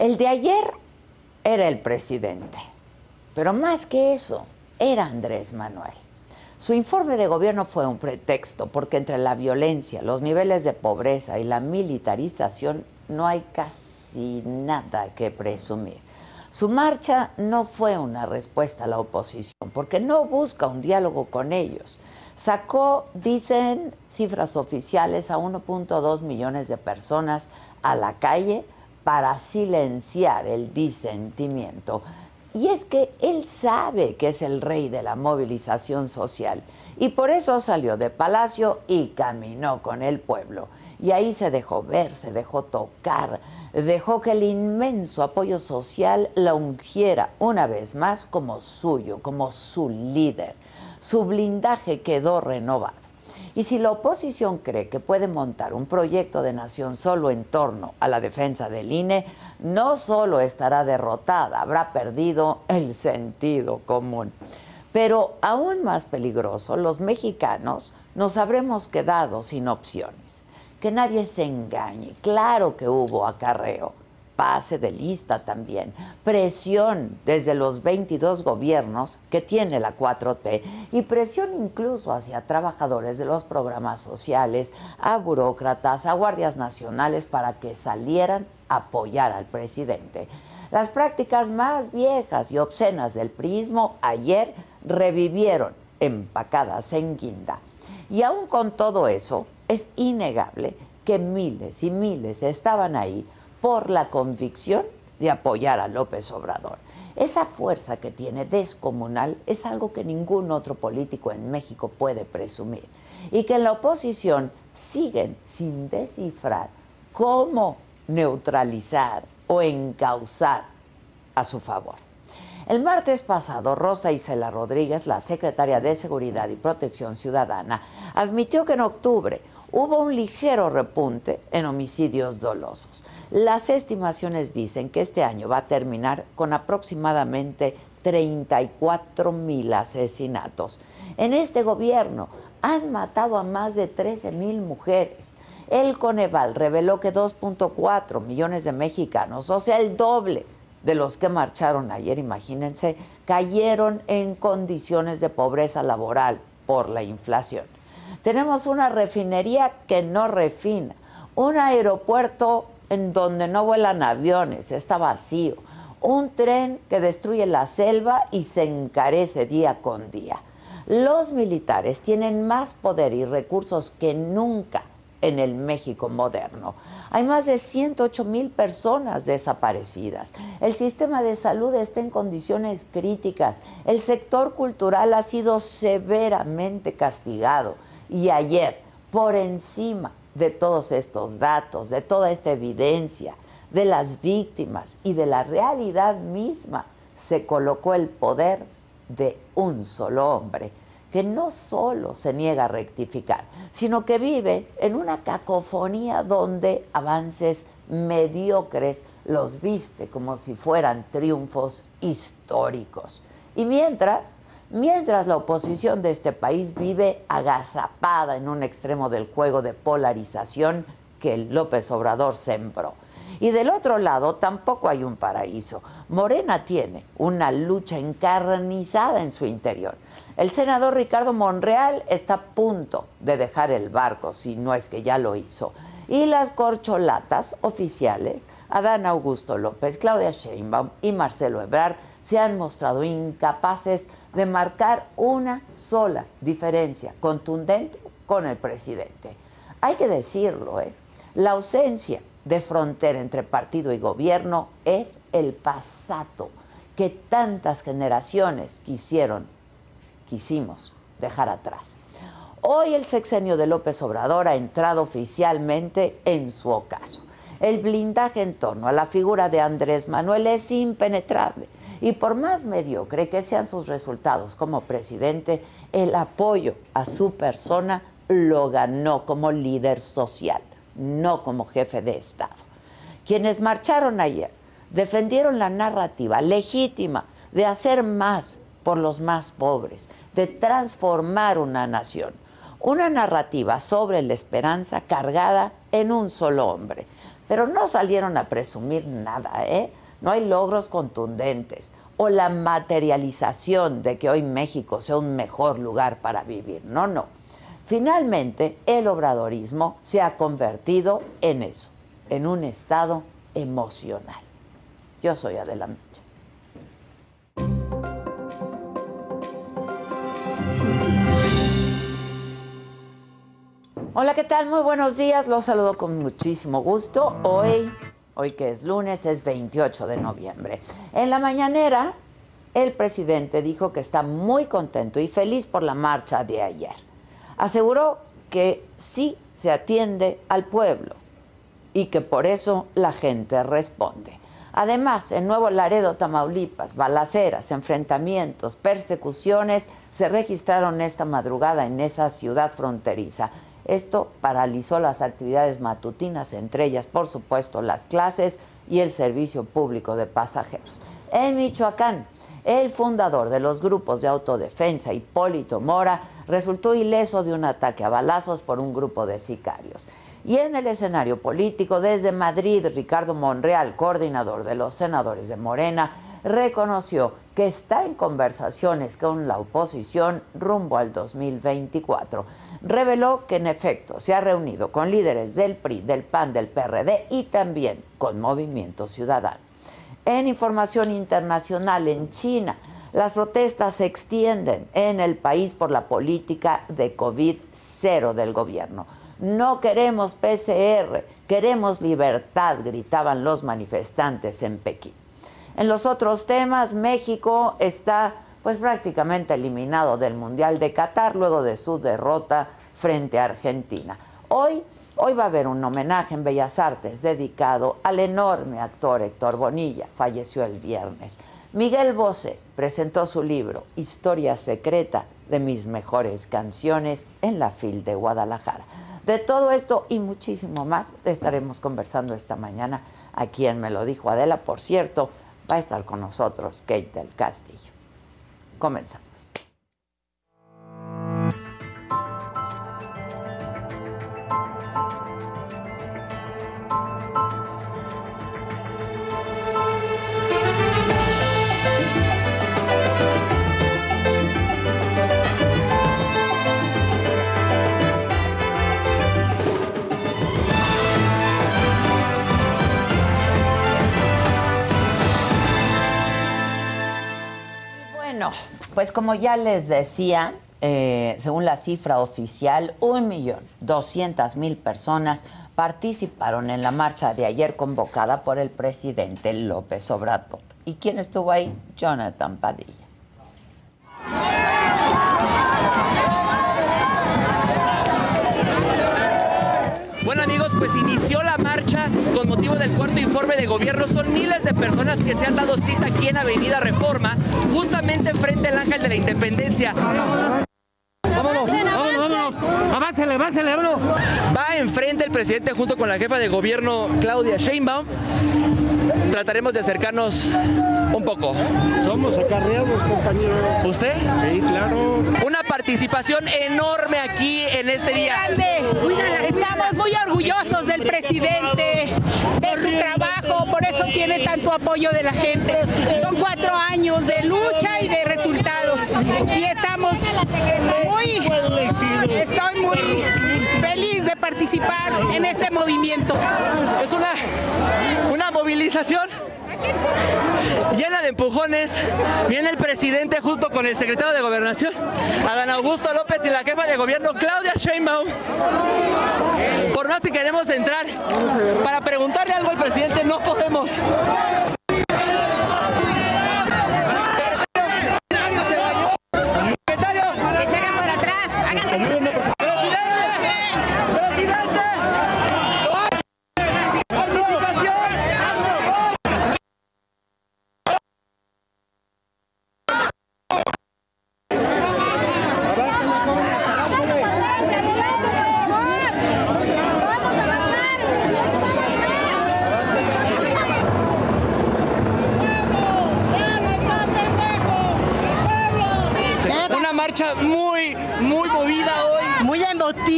El de ayer era el presidente, pero más que eso, era Andrés Manuel. Su informe de gobierno fue un pretexto, porque entre la violencia, los niveles de pobreza y la militarización no hay casi nada que presumir. Su marcha no fue una respuesta a la oposición, porque no busca un diálogo con ellos. Sacó, dicen cifras oficiales, a 1.2 millones de personas a la calle para silenciar el disentimiento. Y es que él sabe que es el rey de la movilización social y por eso salió de palacio y caminó con el pueblo. Y ahí se dejó ver, se dejó tocar, dejó que el inmenso apoyo social la ungiera una vez más como suyo, como su líder. Su blindaje quedó renovado. Y si la oposición cree que puede montar un proyecto de nación solo en torno a la defensa del INE, no solo estará derrotada, habrá perdido el sentido común. Pero aún más peligroso, los mexicanos nos habremos quedado sin opciones. Que nadie se engañe. Claro que hubo acarreo pase de lista también, presión desde los 22 gobiernos que tiene la 4T y presión incluso hacia trabajadores de los programas sociales, a burócratas, a guardias nacionales para que salieran a apoyar al presidente. Las prácticas más viejas y obscenas del prismo ayer revivieron empacadas en guinda. Y aún con todo eso, es innegable que miles y miles estaban ahí por la convicción de apoyar a López Obrador. Esa fuerza que tiene descomunal es algo que ningún otro político en México puede presumir y que en la oposición siguen sin descifrar cómo neutralizar o encauzar a su favor. El martes pasado, Rosa Isela Rodríguez, la secretaria de Seguridad y Protección Ciudadana, admitió que en octubre hubo un ligero repunte en homicidios dolosos. Las estimaciones dicen que este año va a terminar con aproximadamente 34 mil asesinatos. En este gobierno han matado a más de 13 mil mujeres. El Coneval reveló que 2.4 millones de mexicanos, o sea, el doble de los que marcharon ayer, imagínense, cayeron en condiciones de pobreza laboral por la inflación. Tenemos una refinería que no refina, un aeropuerto en donde no vuelan aviones, está vacío, un tren que destruye la selva y se encarece día con día. Los militares tienen más poder y recursos que nunca en el México moderno. Hay más de 108 mil personas desaparecidas. El sistema de salud está en condiciones críticas. El sector cultural ha sido severamente castigado. Y ayer, por encima de todos estos datos, de toda esta evidencia, de las víctimas y de la realidad misma, se colocó el poder de un solo hombre, que no solo se niega a rectificar, sino que vive en una cacofonía donde avances mediocres los viste como si fueran triunfos históricos. Y mientras mientras la oposición de este país vive agazapada en un extremo del juego de polarización que López Obrador sembró. Y del otro lado tampoco hay un paraíso. Morena tiene una lucha encarnizada en su interior. El senador Ricardo Monreal está a punto de dejar el barco, si no es que ya lo hizo. Y las corcholatas oficiales, Adán Augusto López, Claudia Sheinbaum y Marcelo Ebrard, se han mostrado incapaces de marcar una sola diferencia contundente con el presidente. Hay que decirlo, ¿eh? la ausencia de frontera entre partido y gobierno es el pasado que tantas generaciones quisieron, quisimos dejar atrás. Hoy el sexenio de López Obrador ha entrado oficialmente en su ocaso. El blindaje en torno a la figura de Andrés Manuel es impenetrable y por más mediocre que sean sus resultados como presidente, el apoyo a su persona lo ganó como líder social, no como jefe de Estado. Quienes marcharon ayer defendieron la narrativa legítima de hacer más por los más pobres, de transformar una nación. Una narrativa sobre la esperanza cargada en un solo hombre. Pero no salieron a presumir nada, ¿eh? No hay logros contundentes o la materialización de que hoy México sea un mejor lugar para vivir. No, no. Finalmente, el obradorismo se ha convertido en eso, en un estado emocional. Yo soy Adela. Hola, ¿qué tal? Muy buenos días. Los saludo con muchísimo gusto. Hoy, hoy que es lunes, es 28 de noviembre. En la mañanera, el presidente dijo que está muy contento y feliz por la marcha de ayer. Aseguró que sí se atiende al pueblo y que por eso la gente responde. Además, en Nuevo Laredo, Tamaulipas, balaceras, enfrentamientos, persecuciones se registraron esta madrugada en esa ciudad fronteriza. Esto paralizó las actividades matutinas, entre ellas, por supuesto, las clases y el servicio público de pasajeros. En Michoacán, el fundador de los grupos de autodefensa, Hipólito Mora, resultó ileso de un ataque a balazos por un grupo de sicarios. Y en el escenario político, desde Madrid, Ricardo Monreal, coordinador de los senadores de Morena, reconoció que está en conversaciones con la oposición rumbo al 2024. Reveló que en efecto se ha reunido con líderes del PRI, del PAN, del PRD y también con Movimiento Ciudadano. En información internacional en China, las protestas se extienden en el país por la política de COVID-0 del gobierno. No queremos PCR, queremos libertad, gritaban los manifestantes en Pekín. En los otros temas, México está pues prácticamente eliminado del Mundial de Qatar luego de su derrota frente a Argentina. Hoy, hoy va a haber un homenaje en Bellas Artes dedicado al enorme actor Héctor Bonilla, falleció el viernes. Miguel Bosé presentó su libro Historia secreta de mis mejores canciones en la FIL de Guadalajara. De todo esto y muchísimo más estaremos conversando esta mañana aquí en Me lo dijo Adela. Por cierto, va a estar con nosotros Kate del Castillo. Comenzamos. Pues como ya les decía, eh, según la cifra oficial, un millón doscientas mil personas participaron en la marcha de ayer convocada por el presidente López Obrador. ¿Y quién estuvo ahí? Jonathan Padilla. Pues inició la marcha con motivo del cuarto informe de gobierno. Son miles de personas que se han dado cita aquí en Avenida Reforma, justamente enfrente del Ángel de la Independencia. Vámonos, vámonos, vámonos. Avásele, avásele, vámonos. Va enfrente el presidente junto con la jefa de gobierno Claudia Sheinbaum. Trataremos de acercarnos un poco. Somos acarreados, compañero. ¿Usted? Sí, claro. Una participación enorme aquí en este día. Alcalde, estamos muy orgullosos del presidente, de su trabajo, por eso tiene tanto apoyo de la gente. Son cuatro años de lucha y de resultados. Y estamos muy, estoy muy participar en este movimiento. Es una, una movilización llena de empujones. Viene el presidente junto con el secretario de Gobernación, Adán Augusto López y la jefa de gobierno, Claudia Sheinbaum. Por más que queremos entrar para preguntarle algo al presidente, no podemos. Secretario, Que se hagan para atrás, háganse. presidente,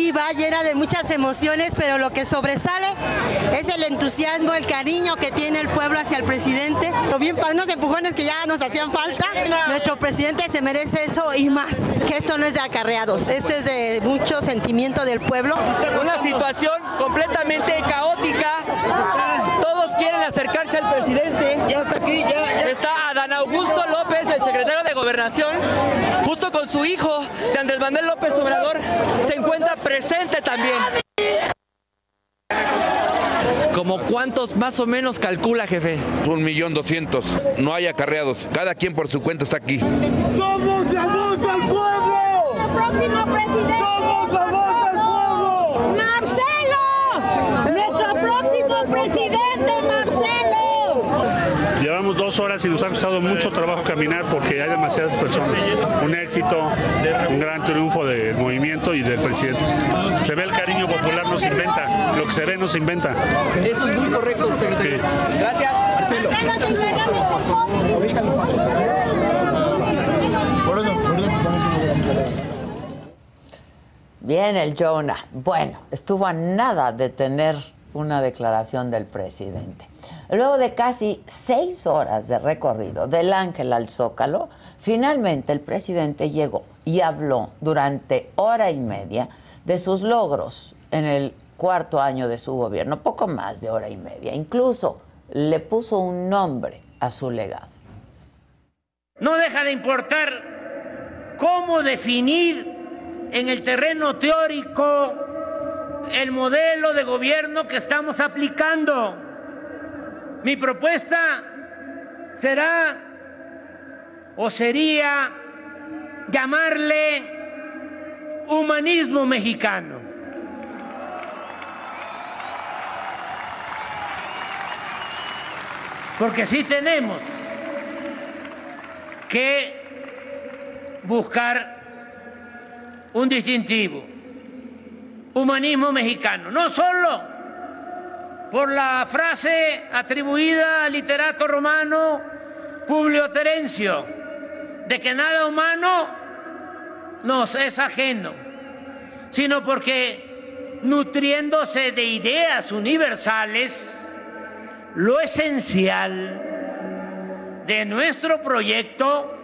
Emotiva viva, llena de muchas emociones, pero lo que sobresale es el entusiasmo, el cariño que tiene el pueblo hacia el presidente. Lo bien para unos empujones que ya nos hacían falta. Nuestro presidente se merece eso y más. Que esto no es de acarreados, esto es de mucho sentimiento del pueblo. Una situación completamente caótica. Acercarse al presidente. Ya está aquí, ya, Está Adán Augusto López, el secretario de Gobernación, justo con su hijo de Andrés Manuel López Obrador, se encuentra presente también. ¿Como cuántos más o menos calcula, jefe? Un millón doscientos. No hay acarreados. Cada quien por su cuenta está aquí. ¡Somos la voz del pueblo! próximo presidente. ¡Somos presidente, Marcelo. Llevamos dos horas y nos ha costado mucho trabajo caminar porque hay demasiadas personas. Un éxito, un gran triunfo del movimiento y del presidente. Se ve el cariño popular, no se inventa. Lo que se ve no se inventa. Eso es muy correcto, secretario. Gracias, Marcelo. Bien, el Jonah. Bueno, estuvo a nada de tener una declaración del presidente. Luego de casi seis horas de recorrido del Ángel al Zócalo, finalmente el presidente llegó y habló durante hora y media de sus logros en el cuarto año de su gobierno, poco más de hora y media. Incluso le puso un nombre a su legado. No deja de importar cómo definir en el terreno teórico el modelo de gobierno que estamos aplicando. Mi propuesta será o sería llamarle humanismo mexicano. Porque sí tenemos que buscar un distintivo, humanismo mexicano, no solo por la frase atribuida al literato romano Publio Terencio, de que nada humano nos es ajeno, sino porque nutriéndose de ideas universales, lo esencial de nuestro proyecto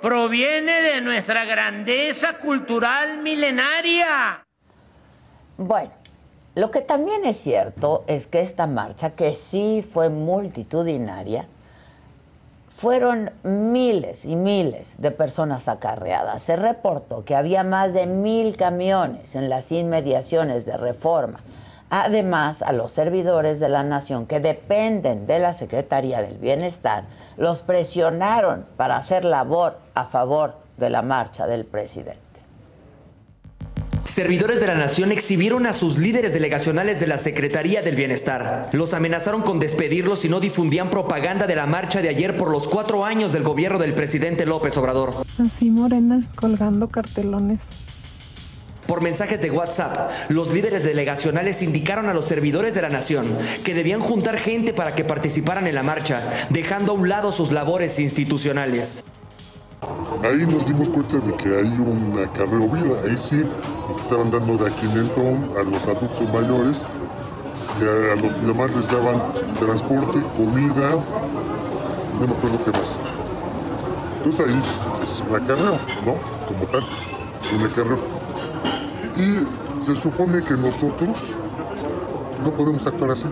proviene de nuestra grandeza cultural milenaria. Bueno, lo que también es cierto es que esta marcha, que sí fue multitudinaria, fueron miles y miles de personas acarreadas. Se reportó que había más de mil camiones en las inmediaciones de reforma. Además, a los servidores de la nación que dependen de la Secretaría del Bienestar, los presionaron para hacer labor a favor de la marcha del presidente. Servidores de la nación exhibieron a sus líderes delegacionales de la Secretaría del Bienestar. Los amenazaron con despedirlos si no difundían propaganda de la marcha de ayer por los cuatro años del gobierno del presidente López Obrador. Así morena, colgando cartelones. Por mensajes de WhatsApp, los líderes delegacionales indicaron a los servidores de la nación que debían juntar gente para que participaran en la marcha, dejando a un lado sus labores institucionales. Ahí nos dimos cuenta de que hay un acarreo viva, ahí sí, estaban dando de aquilentón a los adultos mayores y a, los demás les daban transporte, comida, no me acuerdo qué más. Entonces ahí es un acarreo, ¿no? Como tal, un acarreo. Y se supone que nosotros no podemos actuar así.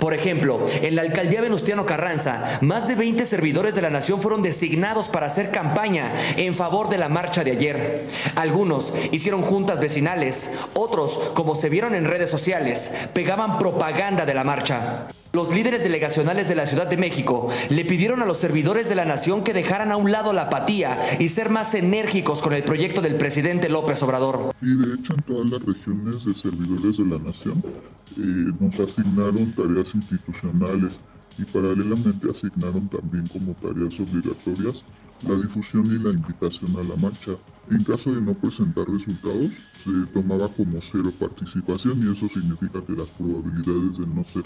Por ejemplo, en la alcaldía Venustiano Carranza, más de 20 servidores de la nación fueron designados para hacer campaña en favor de la marcha de ayer. Algunos hicieron juntas vecinales, otros, como se vieron en redes sociales, pegaban propaganda de la marcha. Los líderes delegacionales de la Ciudad de México le pidieron a los servidores de la nación que dejaran a un lado la apatía y ser más enérgicos con el proyecto del presidente López Obrador. Y de hecho en todas las regiones de servidores de la nación eh, nos asignaron tareas institucionales y paralelamente asignaron también como tareas obligatorias la difusión y la invitación a la marcha En caso de no presentar resultados, se tomaba como cero participación y eso significa que las probabilidades de no ser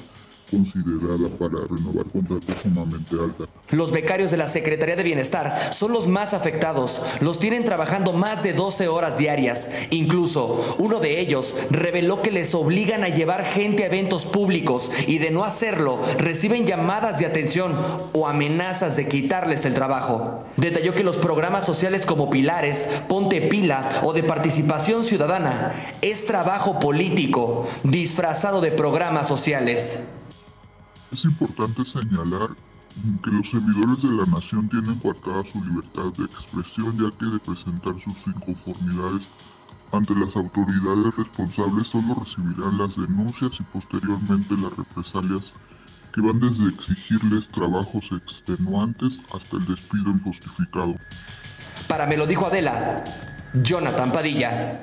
considerada para renovar contrato es sumamente alta. Los becarios de la Secretaría de Bienestar son los más afectados. Los tienen trabajando más de 12 horas diarias. Incluso uno de ellos reveló que les obligan a llevar gente a eventos públicos y de no hacerlo reciben llamadas de atención o amenazas de quitarles el trabajo. Detalló que los programas sociales como Pilares, Ponte Pila o de participación ciudadana es trabajo político disfrazado de programas sociales. Es importante señalar que los servidores de la nación tienen coartada su libertad de expresión ya que de presentar sus inconformidades ante las autoridades responsables solo recibirán las denuncias y posteriormente las represalias que van desde exigirles trabajos extenuantes hasta el despido injustificado. Para me lo dijo Adela, Jonathan Padilla.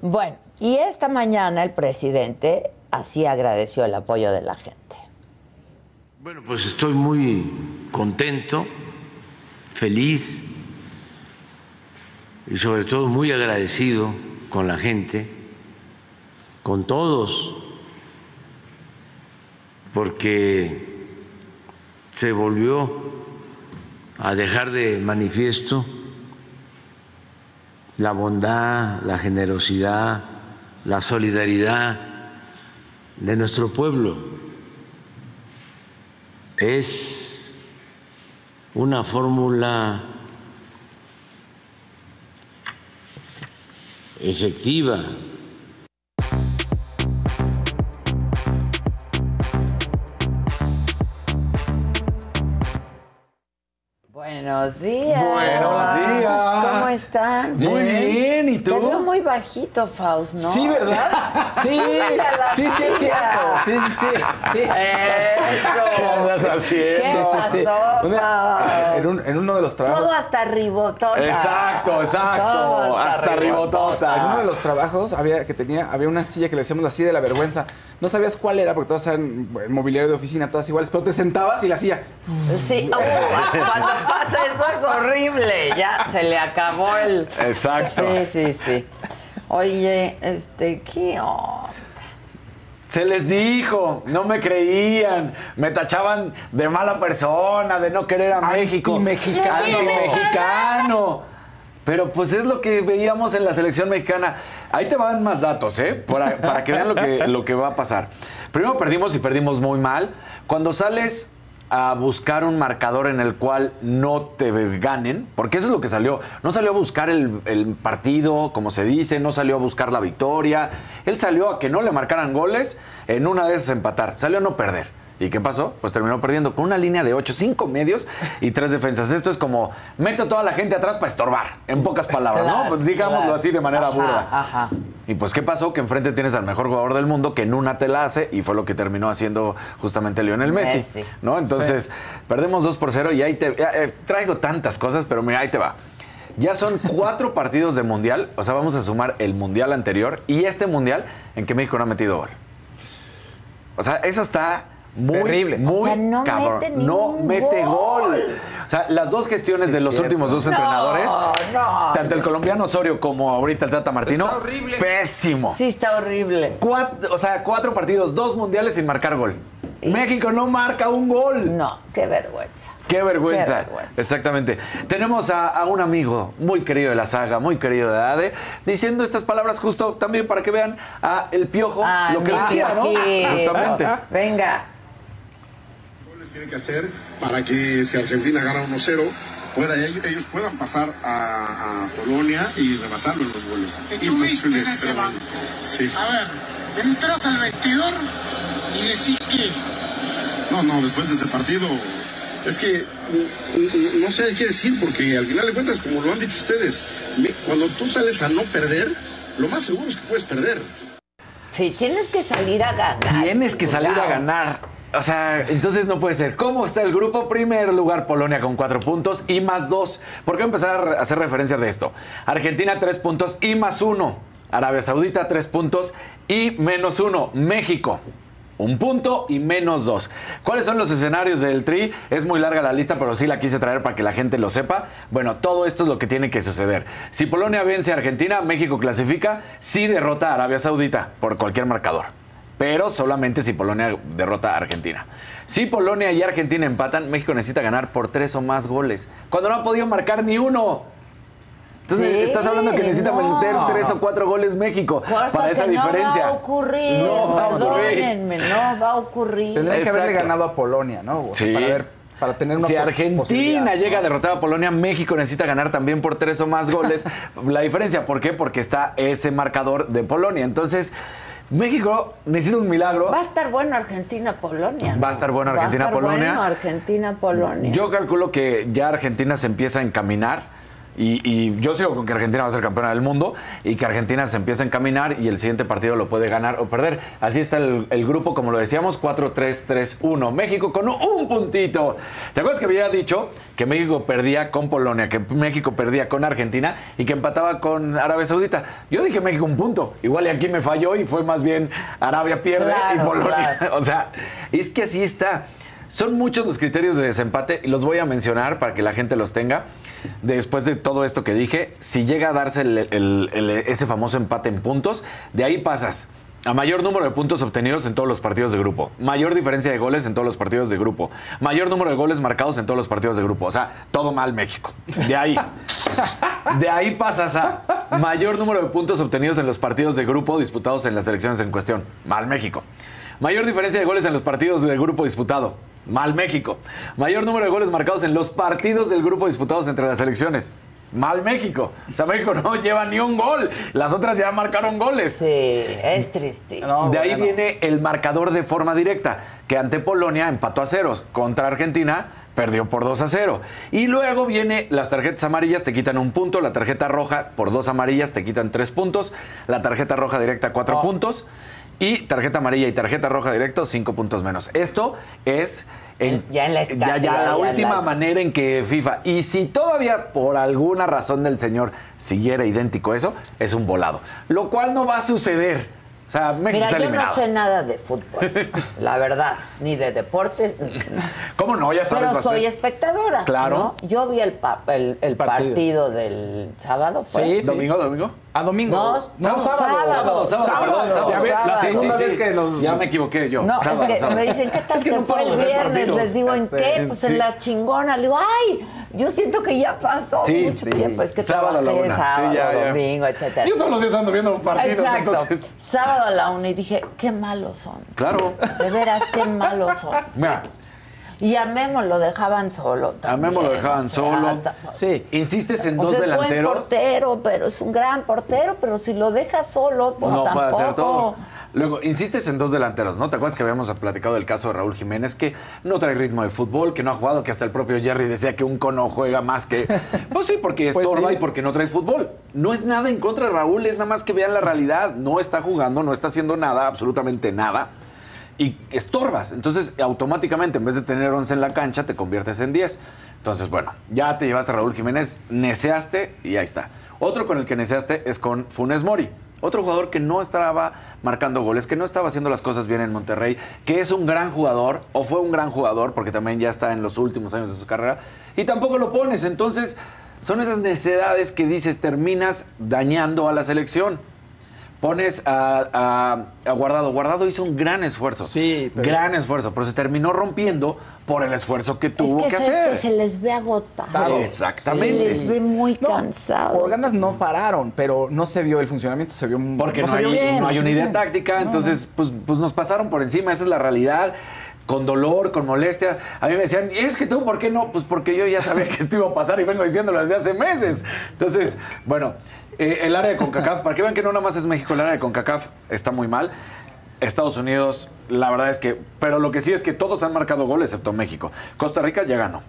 Bueno, y esta mañana el presidente así agradeció el apoyo de la gente. Bueno, pues estoy muy contento, feliz y sobre todo muy agradecido con la gente, con todos, porque se volvió a dejar de manifiesto la bondad, la generosidad, la solidaridad de nuestro pueblo es una fórmula efectiva. Buenos días. Buenos días. ¿Cómo están? Muy bien, ¿y tú? Te veo muy bajito, Faust, ¿no? Sí, ¿verdad? Sí, sí, sí, es cierto. Sí, sí, sí. sí. Eso. ¿Qué andas haciendo? ¿Qué Sí, sí, sí. Una- en, un- en uno de los trabajos. Todo hasta ribotota. Exacto, exacto. Todo hasta ribotota. En uno de los trabajos había que tenía había una silla que le decíamos la silla de la vergüenza. No sabías cuál era porque todas eran mobiliario de oficina, todas iguales, pero te sentabas y la silla. Sí, oh, cuando pasa eso es horrible. Ya se le acabó el. Exacto. Sí, sí, sí. Oye, este, ¿qué onda? Se les dijo, no me creían, me tachaban de mala persona, de no querer a México. Antimexicano. Antimexicano. Pero pues es lo que veíamos en la selección mexicana. Ahí te van más datos, ¿eh? Para, para que vean lo que, lo que va a pasar. Primero perdimos y perdimos muy mal. Cuando sales a buscar un marcador en el cual no te ganen, porque eso es lo que salió. No salió a buscar el, el partido, como se dice, no salió a buscar la victoria. Él salió a que no le marcaran goles, en una de esas empatar. Salió a no perder. ¿Y qué pasó? Pues terminó perdiendo con una línea de 8, 5 medios y 3 defensas. Esto es como, meto a toda la gente atrás para estorbar, en pocas palabras, Claro, ¿no? Pues digámoslo claro. así de manera Ajá, burda. Ajá. Y pues, ¿qué pasó? Que enfrente tienes al mejor jugador del mundo que en una te la hace y fue lo que terminó haciendo justamente Lionel Messi. Messi. ¿No? Entonces, perdemos 2 por 0 y ahí te. eh, eh, traigo tantas cosas, pero mira, ahí te va. Ya son cuatro partidos de mundial, o sea, vamos a sumar el mundial anterior y este mundial en que México no ha metido gol. O sea, eso está muy, Terrible. muy O sea, no cabrón. mete no mete gol. gol. O sea, las dos gestiones Sí, de los cierto. últimos dos No, entrenadores, no. tanto el colombiano Osorio como ahorita el Tata Martino, Está horrible. pésimo. Sí, está horrible. Cuatro, o sea, cuatro partidos, dos mundiales sin marcar gol. México no marca un gol. No, qué vergüenza. Qué vergüenza. Qué vergüenza. Exactamente. Tenemos a, a un amigo muy querido de la saga, muy querido de ADE, diciendo estas palabras justo también para que vean a El Piojo Ah, lo que decía, ¿no? Justamente. Venga. Tiene que hacer para que si Argentina gana 1-0, pueda, ellos puedan pasar a, a Polonia y rebasarlo en los goles. Viste en ese pero- banco. Sí. A ver, entras al vestidor y decís que No, no, después de este partido, es que mm, mm, no sé qué decir, porque al final de cuentas, como lo han dicho ustedes, cuando tú sales a no perder, lo más seguro es que puedes perder. Sí, tienes que salir a ganar. Tienes que salir a ganar. O sea, entonces no puede ser. ¿Cómo está el grupo? Primer lugar Polonia con cuatro puntos y más dos. ¿Por qué empezar a hacer referencia de esto? Argentina tres puntos y más uno. Arabia Saudita tres puntos y menos uno. México un punto y menos dos. ¿Cuáles son los escenarios del Tri? Es muy larga la lista, pero sí la quise traer para que la gente lo sepa. Bueno, todo esto es lo que tiene que suceder. Si Polonia vence a Argentina, México clasifica. Si derrota a Arabia Saudita por cualquier marcador. Pero solamente si Polonia derrota a Argentina. Si Polonia y Argentina empatan, México necesita ganar por tres o más goles. Cuando no ha podido marcar ni uno. Entonces, Sí, estás hablando que necesita no. meter tres o cuatro goles México para esa que diferencia. No va a ocurrir, No va a ocurrir. no va a ocurrir. Tendrían que haberle ganado a Polonia, ¿no? O sea, Sí. Para, ver, para tener una si Argentina llega a ¿no? derrotar a Polonia, México necesita ganar también por tres o más goles. La diferencia, ¿por qué? Porque está ese marcador de Polonia. Entonces, México necesita un milagro. Va a estar bueno Argentina-Polonia. Va a estar bueno Argentina-Polonia. Bueno Argentina-Polonia. Yo calculo que ya Argentina se empieza a encaminar. Y, y yo sigo con que Argentina va a ser campeona del mundo y que Argentina se empieza a encaminar y el siguiente partido lo puede ganar o perder. Así está el, el grupo, como lo decíamos, 4-3-3-1. México con un puntito. ¿Te acuerdas que había dicho que México perdía con Polonia, que México perdía con Argentina y que empataba con Arabia Saudita? Yo dije México un punto. Igual y aquí me falló y fue más bien Arabia pierde y Polonia. claro. O sea, es que así está. Son muchos los criterios de desempate y los voy a mencionar para que la gente los tenga. Después de todo esto que dije, si llega a darse ese famoso empate en puntos, de ahí pasas a mayor número de puntos obtenidos en todos los partidos de grupo, mayor diferencia de goles en todos los partidos de grupo, mayor número de goles marcados en todos los partidos de grupo. O sea, todo mal México. De ahí. De ahí pasas a mayor número de puntos obtenidos en los partidos de grupo disputados en las elecciones en cuestión. Mal México. Mayor diferencia de goles en los partidos de grupo disputado. Mal México. Mayor número de goles marcados en los partidos del grupo disputados entre las elecciones. Mal México. O sea, México no lleva ni un gol. Las otras ya marcaron goles. Sí, es triste. de ahí viene el marcador de forma directa, que ante Polonia empató a ceros. Contra Argentina perdió por 2 a 0. Y luego viene las tarjetas amarillas, te quitan un punto. La tarjeta roja por dos amarillas te quitan tres puntos. La tarjeta roja directa cuatro puntos. Y tarjeta amarilla y tarjeta roja directo cinco puntos menos. Esto es... En, Ya en la escala, ya, ya la ya última manera en que FIFA. Y si todavía por alguna razón del señor siguiera idéntico eso, es un volado. Lo cual no va a suceder. O sea, México Mira, está yo no sé nada de fútbol, la verdad, ni de deportes. ¿Cómo no? Ya sabes Pero soy bastante. espectadora. Claro. ¿no? Yo vi el, pa- el, el Partido. partido del sábado. ¿fue? Sí, sí. ¿Domingo, domingo? A domingo. No, no, sábado. Sábado, sábado. Ya la Sí, sí, segunda sí. vez que nos... Ya me equivoqué yo. No, es que me dicen, ¿qué tal que fue el viernes? Les digo, ¿en qué? Pues en la chingona. Le digo, ¡ay! Yo siento que ya pasó Sí, mucho sí. tiempo. Es que Sábado a la una. sábado, Sí, ya, ya. domingo, etcétera. Yo todos los días ando viendo partidos, Exacto. entonces. Sábado a la una y dije, qué malos son. Claro. De veras, qué malos son. Mira, Y a Memo lo dejaban solo a también. Memo lo dejaban o sea, solo. Sí. Insistes en O dos sea, es buen delanteros. portero, pero es un gran portero, pero si lo dejas solo, pues no tampoco. puede hacer todo. Luego, insistes en dos delanteros, ¿no? ¿Te acuerdas que habíamos platicado del caso de Raúl Jiménez, que no trae ritmo de fútbol, que no ha jugado, que hasta el propio Jerry decía que un cono juega más que... Pues sí, porque Pues estorba sí. y porque no trae fútbol. No es nada en contra de Raúl, es nada más que vean la realidad. No está jugando, no está haciendo nada, absolutamente nada. Y estorbas. Entonces, automáticamente, en vez de tener 11 en la cancha, te conviertes en 10. Entonces, bueno, ya te llevaste a Raúl Jiménez, neceaste y ahí está. Otro con el que neceaste es con Funes Mori. Otro jugador que no estaba marcando goles, que no estaba haciendo las cosas bien en Monterrey, que es un gran jugador, o fue un gran jugador, porque también ya está en los últimos años de su carrera, y tampoco lo pones. Entonces, son esas necesidades que dices, terminas dañando a la selección. Pones a, a- a Guardado. Guardado hizo un gran esfuerzo. Sí, pero Gran esfuerzo, pero se terminó rompiendo por el esfuerzo que tuvo es que, que, se- hacer. que se les ve agotados. Claro. Exactamente. Se les ve muy No, cansados. Por ganas no pararon, pero no se vio el funcionamiento, se vio Porque no, se hay, vio bien, no hay una idea bien. táctica, entonces pues, pues nos pasaron por encima, esa es la realidad. Con dolor, con molestia. A mí me decían, ¿y es que tú por qué no? Pues porque yo ya sabía que esto iba a pasar y vengo diciéndolo desde hace meses. Entonces, bueno, eh, el área de CONCACAF, para que vean que no nada más es México, el área de CONCACAF está muy mal. Estados Unidos, la verdad es que, pero lo que sí es que todos han marcado gol excepto México. Costa Rica ya ganó.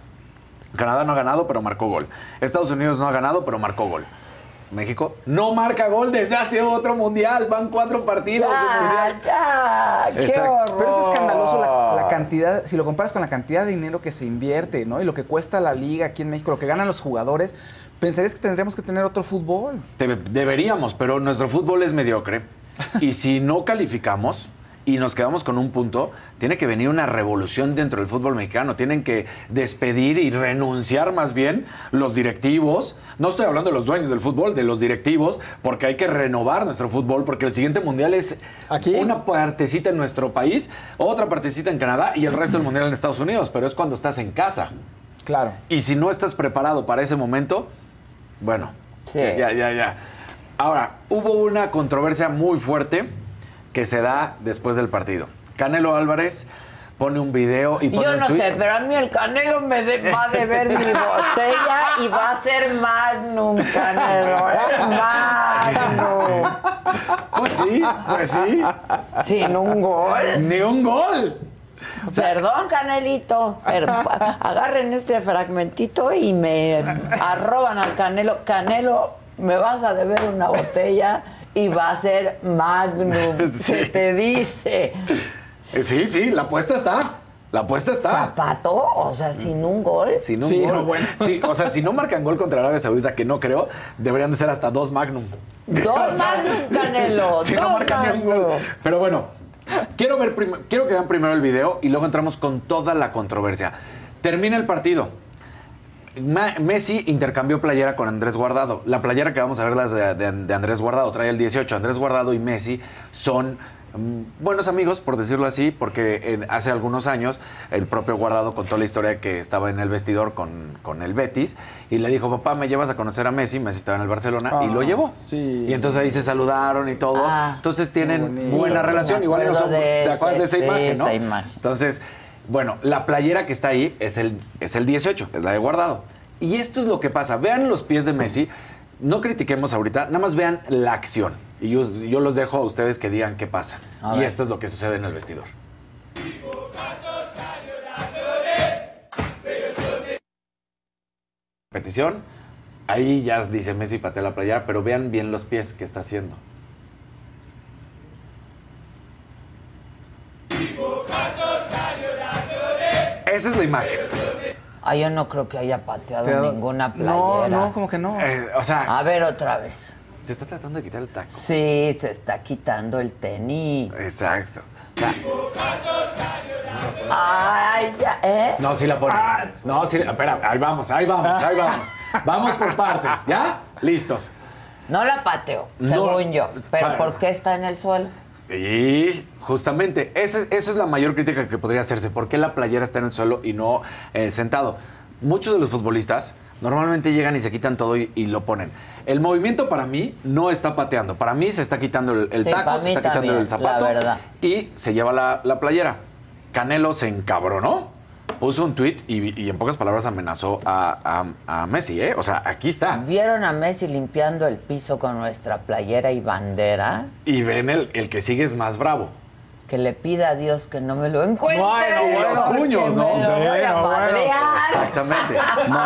Canadá no ha ganado, pero marcó gol. Estados Unidos no ha ganado, pero marcó gol. México no marca gol desde hace otro mundial. Van cuatro partidos. de mundial. Ya, ya, qué Exacto. horror. Pero es escandaloso la, la cantidad, si lo comparas con la cantidad de dinero que se invierte, ¿no? Y lo que cuesta la liga aquí en México, lo que ganan los jugadores, pensarías que tendríamos que tener otro fútbol. Debe- Deberíamos, pero nuestro fútbol es mediocre. Y si no calificamos, y nos quedamos con un punto, tiene que venir una revolución dentro del fútbol mexicano. Tienen que despedir y renunciar más bien los directivos. No estoy hablando de los dueños del fútbol, de los directivos, porque hay que renovar nuestro fútbol, porque el siguiente mundial es una partecita en nuestro país, otra partecita en Canadá y el resto del mundial en Estados Unidos, pero es cuando estás en casa. Claro. Y si no estás preparado para ese momento, bueno, ya, ya, ya. Ahora, hubo una controversia muy fuerte que se da después del partido. Canelo Álvarez pone un video y pone Yo no sé, pero a mí el Canelo me de- va a deber mi botella y va a ser Magnum, Canelo. Magnum. Pues sí, pues sí. Sin un gol. Ni un gol. Perdón, Canelito, pero agarren este fragmentito y me arroban al Canelo. Canelo, me vas a deber una botella y va a ser Magnum. Sí. Se te dice. Eh, Sí, sí, la apuesta está. La apuesta está. Zapato, o sea, sin un gol. Sin un Sí, gol. no, bueno. Sí, o sea, si no marcan gol contra Arabia Saudita, que no creo, deberían de ser hasta dos Magnum. Dos Magnum, Canelo. Si dos no marcan ni un gol. Pero bueno, quiero, ver quiero que vean primero el video y luego entramos con toda la controversia. Termina el partido. Ma- Messi intercambió playera con Andrés Guardado. La playera que vamos a ver las de, de- de Andrés Guardado trae el 18. Andrés Guardado y Messi son mm, buenos amigos, por decirlo así, porque en- hace algunos años el propio Guardado contó la historia que estaba en el vestidor con, con el Betis y le dijo, papá, ¿me llevas a conocer a Messi? Messi estaba en el Barcelona y lo Ah, llevó. sí. Y entonces ahí se saludaron y todo. Ah. entonces tienen bonito. buena relación. Igual no acuerdo son- de ¿te acuerdas de esa sí, imagen, no? esa imagen. Entonces, bueno, la playera que está ahí es el, es el 18, es la de guardado. Y esto es lo que pasa. Vean los pies de Messi. No critiquemos ahorita, nada más vean la acción. Y yo, yo los dejo a ustedes que digan qué pasa. A y ver. esto es lo que sucede en el vestidor. Petición. Ahí ya dice Messi patea la playera, pero vean bien los pies que está haciendo. Esa es la imagen. Ah, yo no creo que haya pateado Te ninguna playera. No, no, como que no. Eh, o sea, A ver otra vez. se está tratando de quitar el taco. Sí, se está quitando el tenis. Exacto. Ay, ya, ¿eh? no, sí la pone. No, sí, espera, ahí vamos, ahí vamos, ahí vamos. Vamos por partes, ¿ya? Listos. No la pateó, No, según yo. Pero para- ¿por qué está en el suelo? Y justamente, esa es, esa es la mayor crítica que podría hacerse. ¿Por qué la playera está en el suelo y no eh, sentado? Muchos de los futbolistas normalmente llegan y se quitan todo y, y lo ponen. El movimiento para mí no está pateando. Para mí se está quitando el, el Sí, taco, se está quitando el zapato. Y se lleva la, la playera. Canelo se encabronó, puso un tweet y, y en pocas palabras amenazó a, a- a Messi, ¿eh? O sea, aquí está. ¿Vieron a Messi limpiando el piso con nuestra playera y bandera? Y ven el, el que sigue es más bravo. Que le pida a Dios que no me lo encuentre. Bueno, bueno, los puños, ¿no? Sí, no, bueno. Exactamente. No,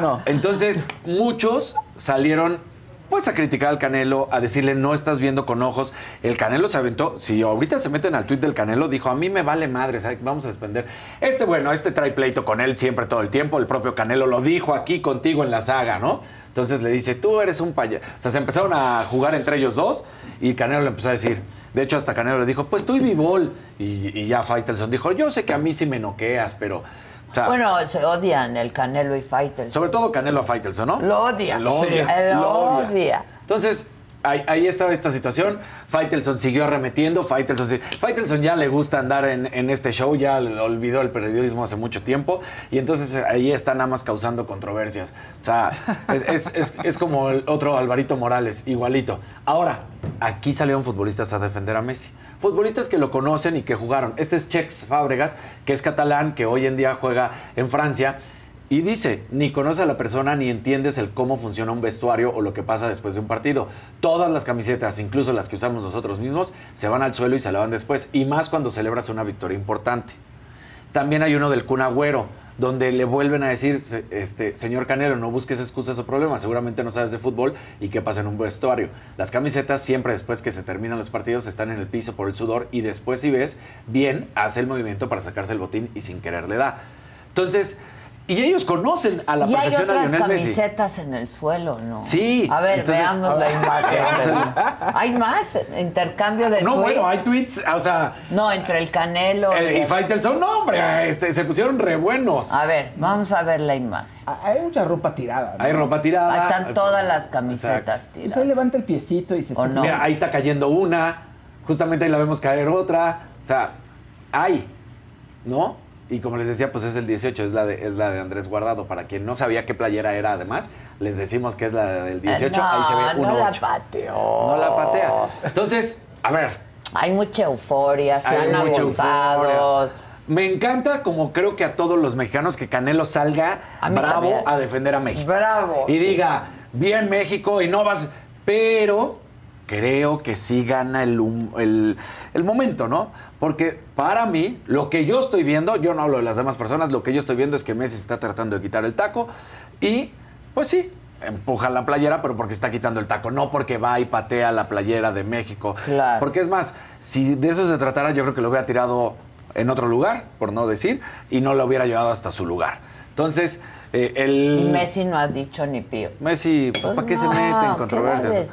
bueno. Entonces, muchos salieron pues a criticar al Canelo, a decirle no estás viendo con ojos. El Canelo se aventó, si ahorita se meten al tuit del Canelo, dijo, a mí me vale madre, ¿sabes? vamos a despender. Este, bueno, este trae pleito con él siempre todo el tiempo, el propio Canelo lo dijo aquí contigo en la saga, ¿no? Entonces le dice, tú eres un payaso. O sea, se empezaron a jugar entre ellos dos y Canelo le empezó a decir, de hecho hasta Canelo le dijo, pues tú y mi bol. Y, y ya Faitelson dijo, yo sé que a mí sí me noqueas, pero... sea, Bueno, se odian el Canelo y Fighter. sobre todo Canelo a Faitelson, ¿no? Lo odia. Lo odia. Sí. Lo lo odia. Entonces, ahí, ahí estaba esta situación. Faitelson siguió arremetiendo. Faitelson, Faitelson ya le gusta andar en, este show, ya olvidó el periodismo hace mucho tiempo. Y entonces eh, ahí está nada más causando controversias. O sea, es- es como el otro Alvarito Morales, igualito. Ahora, aquí salieron futbolistas a defender a Messi. Futbolistas que lo conocen y que jugaron. Este es Chex Fábregas, que es catalán, que hoy en día juega en Francia. Y dice, ni conoces a la persona ni entiendes el cómo funciona un vestuario o lo que pasa después de un partido. Todas las camisetas, incluso las que usamos nosotros mismos, se van al suelo y se lavan después. Y más cuando celebras una victoria importante. También hay uno del Kun Agüero, donde le vuelven a decir, este, señor Canelo, no busques excusas o problemas, seguramente no sabes de fútbol y qué pasa en un vestuario. Las camisetas siempre después que se terminan los partidos están en el piso por el sudor y después si ves, bien, hace el movimiento para sacarse el botín y sin querer le da. Entonces, Y ellos conocen a la y hay perfección a otras Lionel Messi. camisetas en el suelo, ¿no? Sí, A ver, entonces- veamos la imagen. Vamos ¿Hay más intercambio de No, tweets? bueno, hay tweets, o sea, No, entre el Canelo eh, y el- Faitelson, no, hombre, este, se pusieron re buenos. A ver, vamos a ver la imagen. Hay mucha ropa tirada. ¿no? Hay ropa tirada. Ahí están todas las camisetas Pues tiradas. ahí levanta el piecito y se ¿O no? Mira, ahí está cayendo una, justamente ahí la vemos caer otra. O sea, hay, ¿no? Y como les decía, pues es el 18, es la de, es la de Andrés Guardado. Para quien no sabía qué playera era, además, les decimos que es la del 18. ahí se ve Eh, no, no la 1-8. pateó. No la patea. Entonces, a ver, Hay mucha euforia, se han agotados. me encanta como creo que a todos los mexicanos que Canelo salga A bravo también. a defender a México. Bravo. Y sí. diga, bien México y no vas... Pero creo que sí gana el, el, el momento, ¿no? Porque para mí, lo que yo estoy viendo, yo no hablo de las demás personas, lo que yo estoy viendo es que Messi está tratando de quitar el taco y, pues sí, empuja la playera, pero porque está quitando el taco, no porque va y patea la playera de México. Claro. Porque es más, si de eso se tratara, yo creo que lo hubiera tirado en otro lugar, por no decir, y no lo hubiera llevado hasta su lugar. Entonces, eh, el... Messi no ha dicho ni pío. Messi, pues, Pues ¿para qué se mete en ¿qué va a controversias?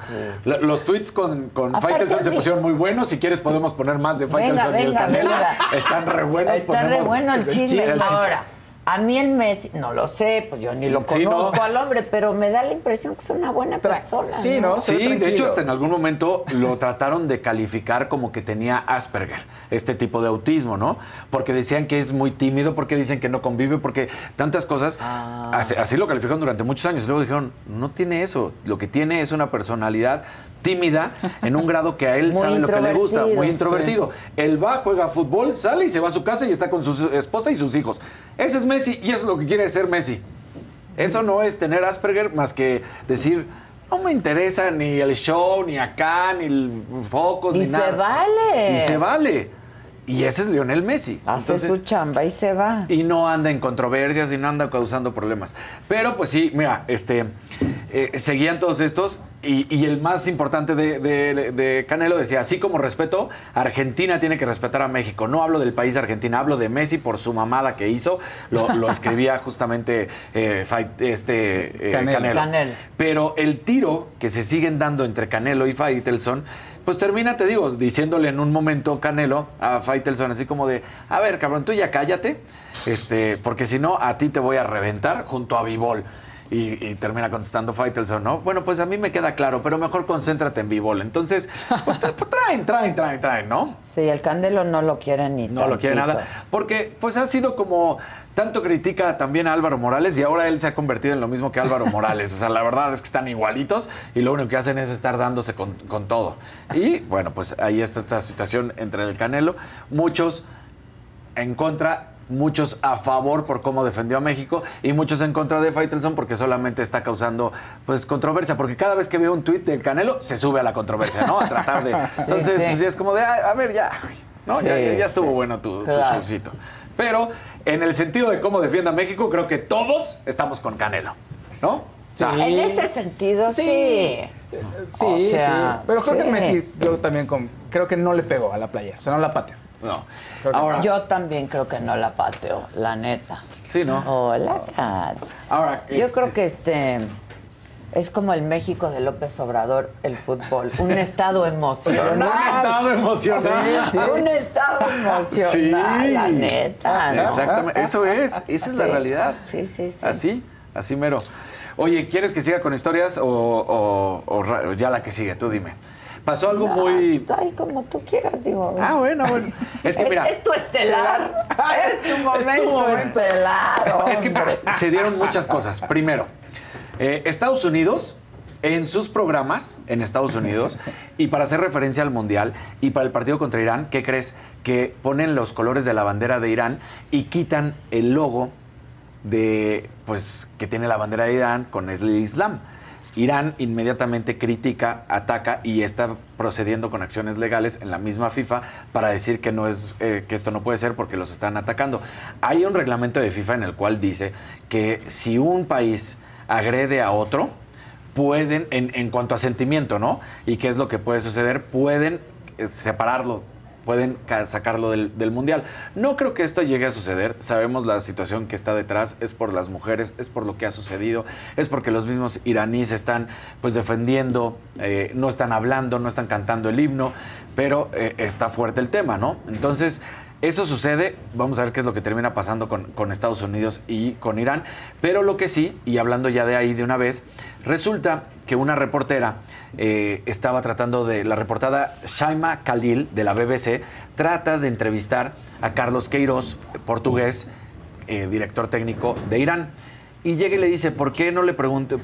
Los tweets con, con Faitelson se pusieron muy buenos. Si quieres, podemos poner más de Faitelson y el Canelo. venga. Están re buenos. Está re bueno el chisme. el Ahora, a mí el Messi, no lo sé, pues yo ni lo Sí, ¿no? conozco al hombre, pero me da la impresión que es una buena persona. sí, ¿no? Ve Sí, de hecho, hasta en algún momento lo trataron de calificar como que tenía Asperger, este tipo de autismo, ¿no? Porque decían que es muy tímido, porque dicen que no convive, porque tantas cosas. Ah. Así, así lo calificaron durante muchos años. Y luego dijeron, no tiene eso. Lo que tiene es una personalidad tímida en un grado que a él Muy sabe lo que le gusta, muy introvertido, introvertido. Él va, juega fútbol, sale y se va a su casa y está con su esposa y sus hijos. Ese es Messi y eso es lo que quiere ser Messi. Eso no es tener Asperger más que decir, no me interesa ni el show, ni acá, ni el focos, Y ni se nada. vale. Y se vale. Y ese es Lionel Messi. Hace Entonces, su chamba y se va. y no anda en controversias y no anda causando problemas. Pero pues sí, mira, este eh, seguían todos estos y, y el más importante de, de- de Canelo decía, así como respeto, Argentina tiene que respetar a México. No hablo del país Argentina, hablo de Messi por su mamada que hizo. Lo, lo escribía justamente eh, Fight- este, eh, Canelo. Canelo. Canelo. Pero el tiro que se siguen dando entre Canelo y Faitelson, pues termina, te digo, diciéndole en un momento Canelo a Faitelson así como de, a ver, cabrón, tú ya cállate, este, porque si no, a ti te voy a reventar junto a Vivol. Y, y termina contestando Faitelson, ¿no? Bueno, pues a mí me queda claro, pero mejor concéntrate en Vivol. Entonces, pues, pues, traen, traen, traen, traen, ¿no? Sí, el Candelo no lo quiere ni No lo quiere nada. Porque, pues ha sido como. Tanto critica también a Álvaro Morales y ahora él se ha convertido en lo mismo que Álvaro Morales. O sea, la verdad es que están igualitos y lo único que hacen es estar dándose con, con todo. Y bueno, pues ahí está esta situación entre el Canelo. Muchos en contra, muchos a favor por cómo defendió a México y muchos en contra de Faitelson porque solamente está causando pues controversia. Porque cada vez que veo un tuit del Canelo se sube a la controversia, ¿no? A tratar de. Entonces, sí. pues ya es como de, "Ay, a ver, ya, güey", ¿no? Sí, ya, ya- estuvo sí. bueno tu, tu showcito. Pero en el sentido de cómo defiende a México, creo que todos estamos con Canelo, ¿no? O sea, En ese sentido, sí. Sí, O sí, sea, sí. Pero creo que sí. Messi, yo también con- creo que no le pegó a la playa. O sea, no la pateó. no. Ahora, Yo también creo que no la pateo, la neta. sí, ¿no? Hola, Katz. Ahora, Yo este- creo que este es como el México de López Obrador, el fútbol. Un estado emocional. Un estado emocional. Sí, sí. Un estado emocional, Sí. la neta. ¿no? Exactamente, eso es, esa es la realidad. Sí, sí, sí. Así, así mero. Oye, ¿quieres que siga con historias o, ya la que sigue? Tú dime. Pasó algo No, muy... Está ahí como tú quieras, digo. Ah, bueno, bueno. Es que mira, es tu estelar. Es tu momento estelar. es que se dieron muchas cosas. Primero, eh, Estados Unidos, en sus programas, en Estados Unidos, y para hacer referencia al Mundial y para el partido contra Irán, ¿qué crees? Que ponen los colores de la bandera de Irán y quitan el logo de, pues, que tiene la bandera de Irán con el Islam. Irán inmediatamente critica, ataca y está procediendo con acciones legales en la misma FIFA para decir que no es eh, que esto no puede ser porque los están atacando. Hay un reglamento de FIFA en el cual dice que si un país agrede a otro, pueden, en, en cuanto a sentimiento, ¿no? Y qué es lo que puede suceder, pueden eh, separarlo pueden ca- sacarlo del, del Mundial. No creo que esto llegue a suceder. Sabemos la situación que está detrás, es por las mujeres, es por lo que ha sucedido, es porque los mismos iraníes están pues defendiendo, eh, no están hablando, no están cantando el himno, pero eh, está fuerte el tema, ¿no? Entonces, eso sucede, vamos a ver qué es lo que termina pasando con, Estados Unidos y con Irán, pero lo que sí, y hablando ya de ahí de una vez, resulta que una reportera eh, estaba tratando de, la reportada Shaima Khalil de la BBC, trata de entrevistar a Carlos Queiroz, portugués, eh, director técnico de Irán. Y llega y le dice, ¿por qué no le pregunte?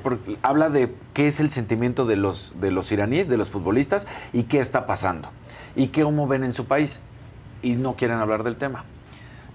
habla de qué es el sentimiento de los, de los iraníes, de los futbolistas, y qué está pasando. Y qué cómo ven en su país. Y no quieren hablar del tema.